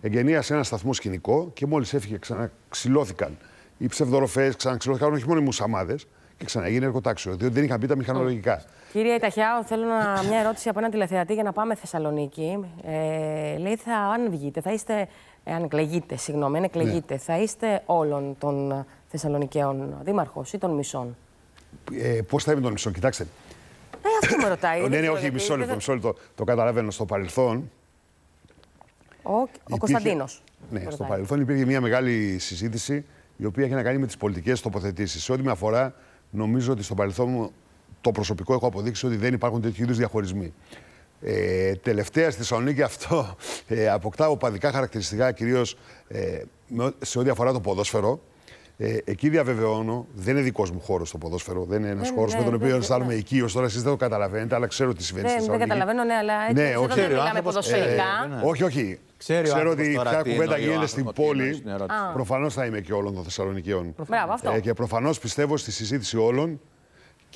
Εγκαινίασε ένα σταθμό σκηνικό και μόλις έφυγε ξαναξυλώθηκαν οι ψευδοροφές, ξαναξυλώθηκαν όχι μόνο οι μουσαμάδες και ξαναγίνει εργοτάξιο, διότι δεν είχαν μπει τα μηχανολογικά. Κύριε Ταχιάου, θέλω να, μια ερώτηση από έναν τηλεθεατή για να πάμε Θεσσαλονίκη. Ε, λέει, θα, αν βγείτε, θα είστε, ε, αν εκλεγείτε, συγγνώμη, αν εκλεγείτε, θα είστε όλων των Θεσσαλονικαίων δήμαρχος ή των μισών; Ε, Πώς θα είμαι τον μισό, κοιτάξτε. Ε, αυτό με ρωτάει. ναι, δεν ναι, ξέρω όχι, γιατί. μισό λεπτό, Δεν- μισό λεπτό. Το καταλαβαίνω. Στο παρελθόν. Ο, ο Κωνσταντίνος. Ναι, στο ρωτάει. παρελθόν υπήρχε μια μεγάλη συζήτηση η οποία είχε να κάνει με τις πολιτικές τοποθετήσεις. Σε ό,τι με αφορά, νομίζω ότι στο παρελθόν μου το προσωπικό έχω αποδείξει ότι δεν υπάρχουν τέτοιου είδους διαχωρισμοί. Ε, τελευταία στη Θεσσαλονίκη αυτό ε, αποκτά οπαδικά χαρακτηριστικά κυρίως ε, με- σε ό,τι αφορά το ποδόσφαιρο. Ε, εκεί διαβεβαιώνω, δεν είναι δικός μου χώρος το ποδόσφαιρο. Δεν είναι ένας Δεν- χώρος ναι, με τον δεν- οποίο δεν- αισθάνομαι ναι. οικείος. Τώρα εσείς δεν το καταλαβαίνετε, αλλά ξέρω τι συμβαίνει στη Δεν, δεν Θεσσαλονίκη. καταλαβαίνω, ναι, αλλά έτσι Ναι, εδώ όχι. δεν μιλάμε ποδοσφαιρικά. όχι, όχι. Ξέρει ο Ξέρω άνθρωπος ότι τώρα ποια τι κουβέντα εννοεί ο γίνεται στην άνθρωπος, τι εννοεί πόλη. στην ερώτηση. Α. Προφανώς θα είμαι και όλων των Θεσσαλονικαίων. Μπράβο, αυτό. Ε, και προφανώς πιστεύω στη συζήτηση όλων.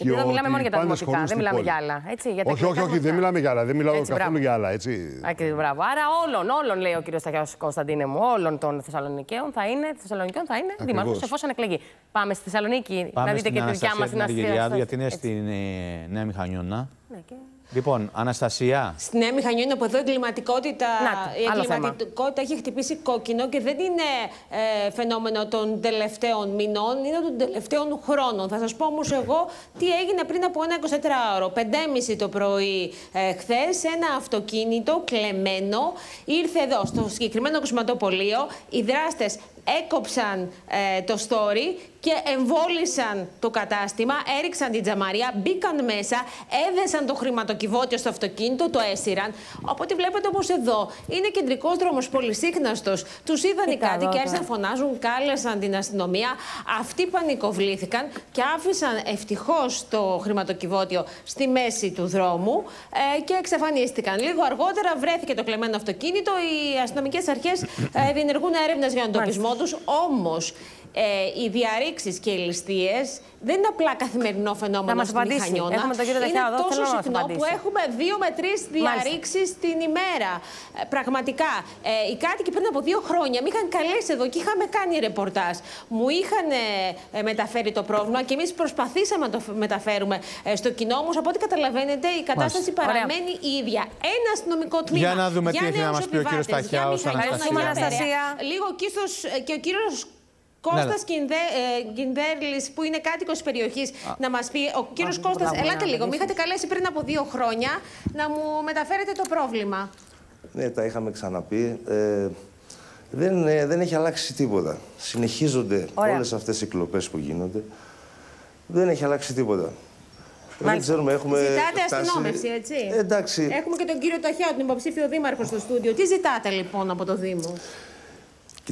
Γιατί εδώ μιλάμε ότι μόνο για οι τα πάντες δημοτικά, χωρούν δεν στην μιλάμε πόλη. για άλλα. Έτσι, για τα Όχι, όχι, κοινωνικά όχι, δεν δημοτικά. μιλάμε για άλλα. Δεν μιλάω Έτσι, καθόλου μπράβο. για άλλα. Έτσι. Ακριβώς, μπράβο. Άρα όλων, όλων, λέει ο κύριος Ταχιάου Κωνσταντίνε μου, όλων των Θεσσαλονικαίων θα είναι, Θεσσαλονικαίων θα είναι Ακριβώς. δήμαρχος εφόσον εκλεγεί. Πάμε στη Θεσσαλονίκη Πάμε να δείτε στην και τη δικιά Αναστασία μα την την Αργυριάδου, γιατί είναι Έτσι. στην ε, Νέα Μηχανιώνα. Ναι, και- Λοιπόν, Αναστασία, Στη Νέα Μηχανιώνα που εδώ η εγκληματικότητα, Να το, η άλλο εγκληματικότητα έχει χτυπήσει κόκκινο και δεν είναι ε, φαινόμενο των τελευταίων μηνών, είναι των τελευταίων χρόνων. Θα σας πω όμως εγώ τι έγινε πριν από ένα 24ωρο. 5.30 το πρωί ε, χθες, ένα αυτοκίνητο κλεμμένο ήρθε εδώ στο συγκεκριμένο κοσματοπολείο. Οι δράστες έκοψαν ε, το story και εμβόλησαν το κατάστημα, έριξαν την τζαμαρία, μπήκαν μέσα, έδεσαν το χρηματοκιβώτιο στο αυτοκίνητο, το έσυραν. Οπότε βλέπετε όμως εδώ είναι κεντρικός δρόμος, πολυσύχναστος. Τους είδαν οι κάτοικοι και άρχισαν να φωνάζουν, κάλεσαν την αστυνομία. Αυτοί πανικοβλήθηκαν και άφησαν ευτυχώς το χρηματοκιβώτιο στη μέση του δρόμου ε, και εξαφανίστηκαν. Λίγο αργότερα βρέθηκε το κλεμμένο αυτοκίνητο. Οι αστυνομικές αρχές ε, διενεργούν έρευνες για τον εντοπισμό τους. Όμως ε, οι διαρρήξεις και οι ληστείες δεν είναι απλά καθημερινό φαινόμενο στην Μηχανιώνα. Έχουμε τον κύριο είναι Ταχιά εδώ, τόσο θέλω να μας συχνό που απαντήσει. έχουμε δύο με τρεις διαρρήξεις την ημέρα. Ε, πραγματικά. Ε, οι κάτοικοι πριν από δύο χρόνια με είχαν καλέσει εδώ και είχαμε κάνει ρεπορτάζ. Μου είχαν ε, ε, μεταφέρει το πρόβλημα και εμείς προσπαθήσαμε να το φ- μεταφέρουμε ε, στο κοινό. Όμως, από ό,τι καταλαβαίνετε, η κατάσταση Μάλιστα. παραμένει η ίδια. Ένα αστυνομικό τμήμα. Για να δούμε τι για έχει να νέους μας πει ο κύριος επιβάτες, Ταχιά για ως Μηχανιώνα, Αναστασία. για Αναστασία. Πειραιά. Λίγο ο κύστος, ε, και ο κύριος Ναι, Κώστας Κινδέ, ε, Κινδέρλης, που είναι κάτοικος της περιοχής, να μας πει. Ο κύριος Κώστας, μπράβο, ελάτε να λίγο. Με απαντήσεις. είχατε καλέσει πριν από δύο χρόνια να μου μεταφέρετε το πρόβλημα. Ναι, τα είχαμε ξαναπεί. Ε, δεν, ε, δεν έχει αλλάξει τίποτα. Συνεχίζονται Ωραία. όλες αυτές οι κλοπές που γίνονται. Δεν έχει αλλάξει τίποτα. Δεν Μάλιστα. ξέρουμε, έχουμε Ζητάτε φτάσει- αστυνόμευση, έτσι; Ε, εντάξει. Έχουμε και τον κύριο Ταχιά, τον υποψήφιο δήμαρχο στο στούντιο. Τι ζητάτε λοιπόν από το Δήμο;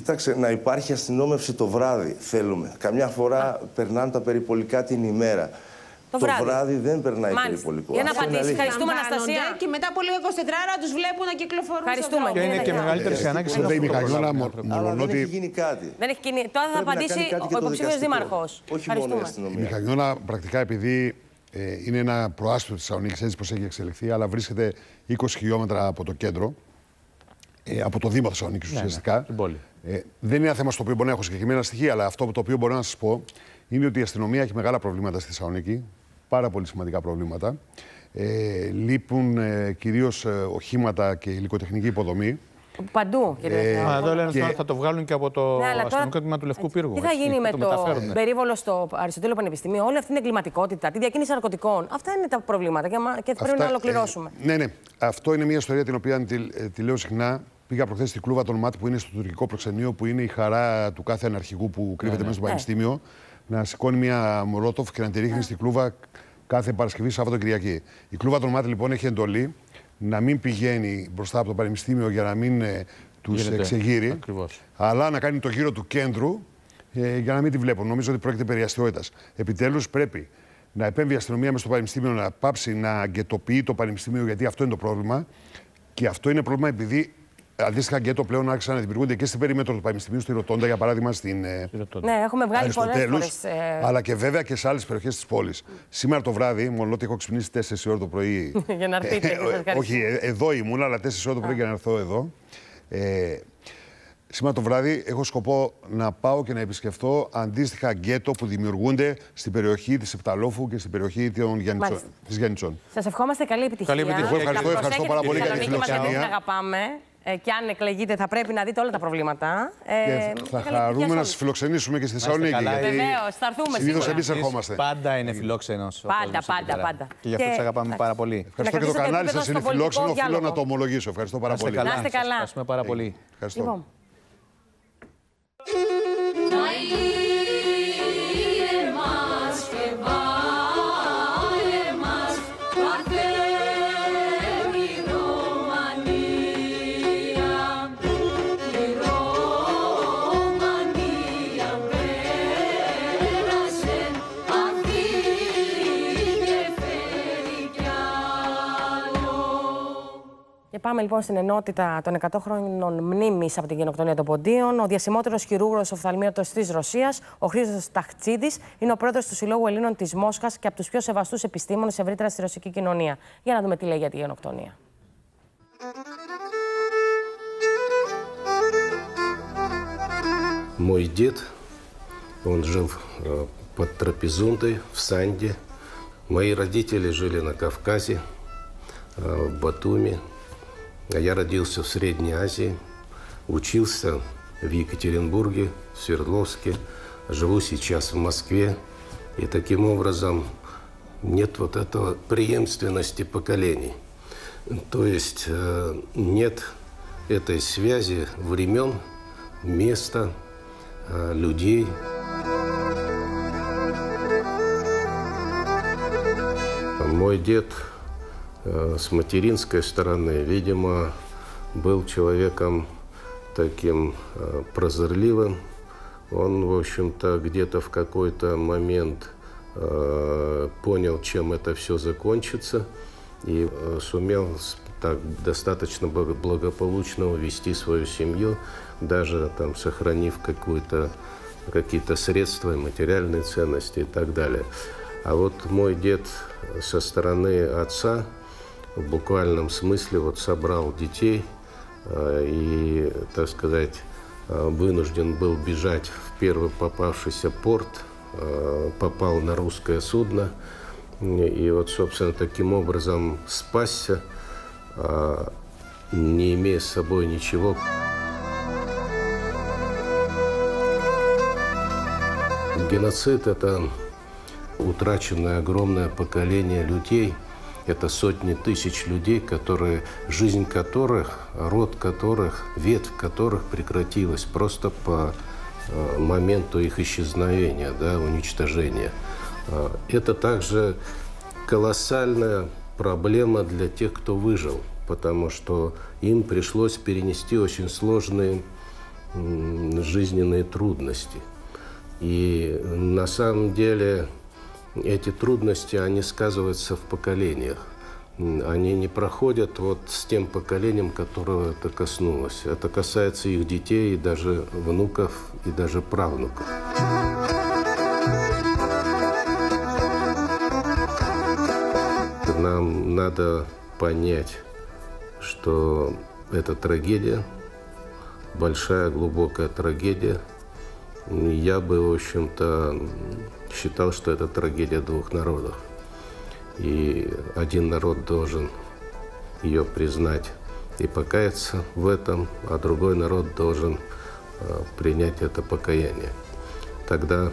Κοιτάξτε, να υπάρχει αστυνόμευση το βράδυ θέλουμε. Καμιά φορά περνάνε τα περιπολικά την ημέρα. Το βράδυ. δεν περνάει Μάλιστα. περιπολικό. Για να Αυτό είναι απαντήσεις. αλήθεια. Ευχαριστούμε, Αναστασία. Και μετά από λίγο 24 ώρα τους βλέπουν να κυκλοφορούν. Ευχαριστούμε. στον Και δρόμο. είναι και Κύριε μεγαλύτερη Ταχιά. η ανάγκη Ξέρετε, η Μηχανιώνα, μο- μολονότι δεν έχει γίνει κάτι. Δεν έχει κινεί. Τώρα θα Πρέπει να απαντήσει κάνει κάτι και ο το υποψήφιος δικαστικό. δήμαρχος. Όχι μόνο η αστυνομία. Η Μηχανιώνα πρακτικά επειδή ε, είναι ένα προάστιο τη Θεσσαλονίκη, έτσι πώς έχει εξελιχθεί, αλλά βρίσκεται 20 χιλιόμετρα από το κέντρο, ε, από το Δήμο Θεσσαλονίκης Ναι, ουσιαστικά. Ναι, την πόλη. Ε, δεν είναι ένα θέμα στο οποίο μπορεί να έχω συγκεκριμένα στοιχεία, αλλά αυτό το οποίο μπορώ να σας πω είναι ότι η αστυνομία έχει μεγάλα προβλήματα στη Θεσσαλονίκη. Πάρα πολύ σημαντικά προβλήματα. Ε, λείπουν ε, κυρίως οχήματα και υλικοτεχνική υποδομή. Παντού, κύριε Ε, Ταχιά. Μα εδώ λένε Και- ότι θα το βγάλουν και από το Ναι, αλλά τώρα- αστυνομικό τμήμα του Λευκού Πύργου. Τι θα έτσι, γίνει θα με το μεταφέρουνε. περίβολο στο Αριστοτέλειο Πανεπιστήμιο, όλη αυτή την εγκληματικότητα, τη διακίνηση ναρκωτικών. Αυτά είναι τα προβλήματα και, μα- και πρέπει Αυτά, να ολοκληρώσουμε. ε, ναι, ναι. Αυτό είναι μια ιστορία την οποία τη, ε, τη λέω συχνά. Πήγα προχθές στη κλούβα των ΜΑΤ που είναι στο τουρκικό προξενείο, που είναι η χαρά του κάθε αναρχικού που κρύβεται ναι. μέσα στο Ε. πανεπιστήμιο, να σηκώνει μια μολότοφ και να τη ρίχνει στη κλούβα κάθε Παρασκευή Σάββατο Κυριακή. Η κλούβα των ΜΑΤ λοιπόν έχει εντολή να μην πηγαίνει μπροστά από το πανεπιστήμιο για να μην ε, τους Γίνεται. εξεγείρει, Ακριβώς. αλλά να κάνει το γύρο του κέντρου ε, για να μην τη βλέπουν. Νομίζω ότι πρόκειται περί αστείωτας. Επιτέλους πρέπει να επέμβει η αστυνομία μες στο πανεπιστήμιο, να πάψει να αγκαιτοποιεί το πανεπιστήμιο, γιατί αυτό είναι το πρόβλημα. Και αυτό είναι πρόβλημα επειδή αντίστοιχα γκέτο πλέον άρχισαν να δημιουργούνται και στην περίμετρο του Πανεπιστημίου, στη Ροτόντα για παράδειγμα, στην. ε, Ναι, έχουμε βγάλει πολλές Αριστοτέλους, φορές. αλλά και βέβαια και σε άλλες περιοχές της πόλης. Σήμερα το βράδυ, μόνο ότι έχω ξυπνήσει 4 ώρα το πρωί. <laughs> Για να έρθετε. και σας ευχαριστώ. Όχι, ε, εδώ ήμουν, αλλά 4 ώρα το πρωί για να έρθω εδώ. Ε, σήμερα το βράδυ έχω σκοπό να πάω και να επισκεφθώ αντίστοιχα γκέτο που δημιουργούνται στην περιοχή της Επταλόφου και στην περιοχή των Γιάννητσον- Μάλιστα. της Γιάννητσον. Σας ευχόμαστε καλή επιτυχία. Καλή επιτυχία. Εγώ ευχαριστώ, Να ευχαριστώ προσέχετε πάρα πολύ τη για τη Θεσσαλονίκη μας, γιατί φιλοξενία. Την αγαπάμε. Ε, και αν εκλεγείτε, θα πρέπει να δείτε όλα τα προβλήματα. Ε, Και θα καλή επιτυχία χαρούμε σε να όλους. σα φιλοξενήσουμε και στη Να είστε Θεσσαλονίκη. καλά. γιατί Βεβαίως, θα έρθουμε συνήθως σίγουρα. εμείς ερχόμαστε. Πάντα είναι φιλόξενο. Πάντα, πάντα, πάντα. Και γι' αυτό Και- του αγαπάμε πάρα πολύ. Ευχαριστώ και το κρατήσετε κανάλι επίπεδο σα είναι στο πολιτικό φιλόξενο. Οφείλω διάλογο. να το ομολογήσω. Ευχαριστώ πάρα Να είστε πολύ. καλά. Να είστε Σας καλά. Ευχαριστούμε πάρα πολύ. Ευχαριστώ. Λοιπόν, Και πάμε λοιπόν στην ενότητα των 100 χρόνων μνήμη από την γενοκτονία των Ποντίων. Ο διασημότερο χειρούργο οφθαλμίατο τη Ρωσία, ο Χρήστο Ταχτσίδη, είναι ο πρόεδρο του Συλλόγου Ελλήνων τη Μόσχα και από του πιο σεβαστού επιστήμονε ευρύτερα στη ρωσική κοινωνία. Για να δούμε τι λέει για τη γενοκτονία. Мой дед, он жил э, под Трапезундой, в Санде. Мои родители жили на Кавказе, э, в Батуми. А я родился в Средней Азии, учился в Екатеринбурге, в Свердловске, живу сейчас в Москве. И таким образом нет вот этого преемственности поколений. То есть э, нет этой связи времен, места, э, людей. Мой дед с материнской стороны, видимо, был человеком таким э, прозорливым. Он, в общем-то, где-то в какой-то момент э, понял, чем это все закончится, и э, сумел так достаточно благо- благополучно увести свою семью, даже там сохранив какую-то какие-то средства, материальные ценности и так далее. А вот мой дед со стороны отца в буквальном смысле вот собрал детей э, и, так сказать, э, вынужден был бежать в первый попавшийся порт, э, попал на русское судно и вот, собственно, таким образом спасся, не имея с собой ничего. Геноцид – это утраченное огромное поколение людей, это сотни тысяч людей, которые, жизнь которых, род которых, ветвь которых прекратилась просто по э, моменту их исчезновения, да, уничтожения. Э, Это также колоссальная проблема для тех, кто выжил, потому что им пришлось перенести очень сложные жизненные трудности. И на самом деле эти трудности, они сказываются в поколениях. Они не проходят вот с тем поколением, которого это коснулось. Это касается их детей, и даже внуков, и даже правнуков. Нам надо понять, что это трагедия, большая, глубокая трагедия. Я бы, в общем-то, считал, что это трагедия двух народов. И один народ должен ее признать и покаяться в этом, а другой народ должен э, принять это покаяние. Тогда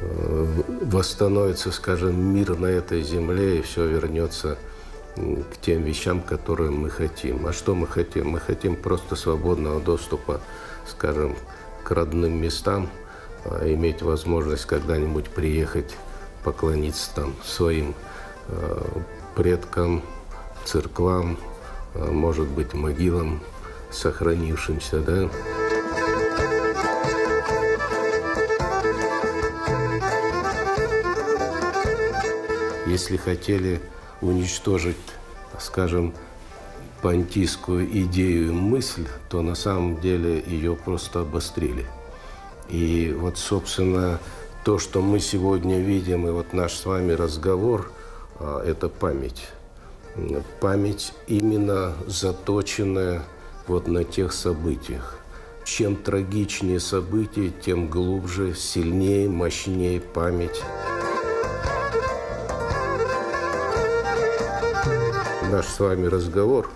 э, восстановится, скажем, мир на этой земле, и все вернется к тем вещам, которые мы хотим. А что мы хотим? Мы хотим просто свободного доступа, скажем, к родным местам, иметь возможность когда-нибудь приехать, поклониться там своим э, предкам, церквам, э, может быть, могилам сохранившимся, да. Если хотели уничтожить, скажем, пантийскую идею и мысль, то на самом деле ее просто обострили. И вот, собственно, то, что мы сегодня видим, и вот наш с вами разговор, а, это память. Память именно заточенная вот на тех событиях. Чем трагичнее события, тем глубже, сильнее, мощнее память. Наш с вами разговор,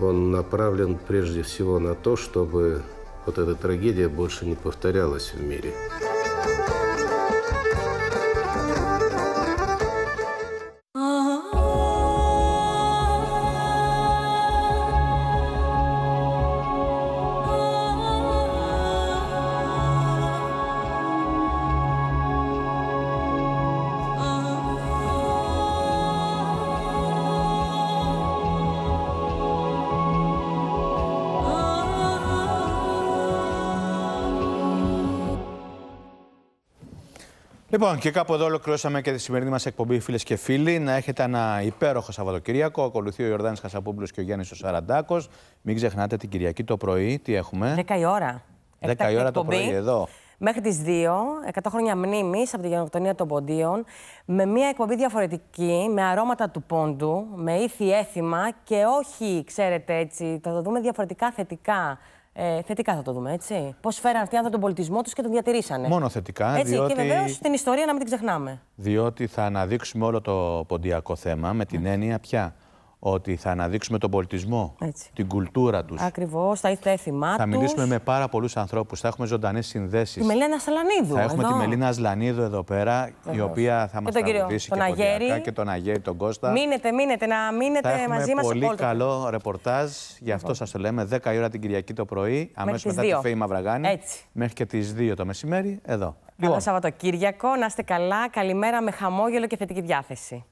он направлен прежде всего на то, чтобы вот эта трагедия больше не повторялась в мире. Λοιπόν, και κάπου εδώ ολοκληρώσαμε και τη σημερινή μας εκπομπή, φίλες και φίλοι. Να έχετε ένα υπέροχο Σαββατοκύριακο. Ακολουθεί ο Ιορδάνης Χασαπόπουλος και ο Γιάννης ο Σαραντάκος. Μην ξεχνάτε την Κυριακή το πρωί. Τι έχουμε; 10 η ώρα. 10 Έκτακτη η ώρα το εκπομπή. πρωί εδώ. Μέχρι τις 2, 100 χρόνια μνήμης από τη γενοκτονία των ποντίων, με μια εκπομπή διαφορετική, με αρώματα του πόντου, με ήθη έθιμα και όχι, ξέρετε έτσι, θα το δούμε διαφορετικά θετικά. Ε, θετικά θα το δούμε, έτσι. Πώς φέραν αυτοί οι άνθρωποι τον πολιτισμό τους και τον διατηρήσανε. Μόνο θετικά, Έτσι, διότι- και βεβαίως την ιστορία να μην την ξεχνάμε. Διότι θα αναδείξουμε όλο το ποντιακό θέμα με την έννοια πια ότι θα αναδείξουμε τον πολιτισμό, Έτσι. την κουλτούρα τους. Ακριβώς, τα ήθη έθιμά Θα τους. μιλήσουμε με πάρα πολλούς ανθρώπους, θα έχουμε ζωντανές συνδέσεις. Τη Μελένα Σαλανίδου. Θα έχουμε εδώ. τη Μελίνα Ασλανίδου εδώ πέρα, η Βεβαίως. οποία θα Και μας τον κύριο τραγουδήσει τον και Αγέρη. ποντιακά και τον Αγέρη, τον Κώστα. Μείνετε, μείνετε, να μείνετε Θα έχουμε μαζί μας πολύ όλο το καλό ρεπορτάζ, γι' αυτό σας το λέμε, 10 η ώρα την Κυριακή το πρωί, αμέσως τις μετά τη δύο. Φέη Μαυραγάνη, Έτσι. μέχρι και τις 2 το μεσημέρι, εδώ. Καλό Σαββατοκύριακο, να είστε καλά, καλημέρα με χαμόγελο και θετική διάθεση.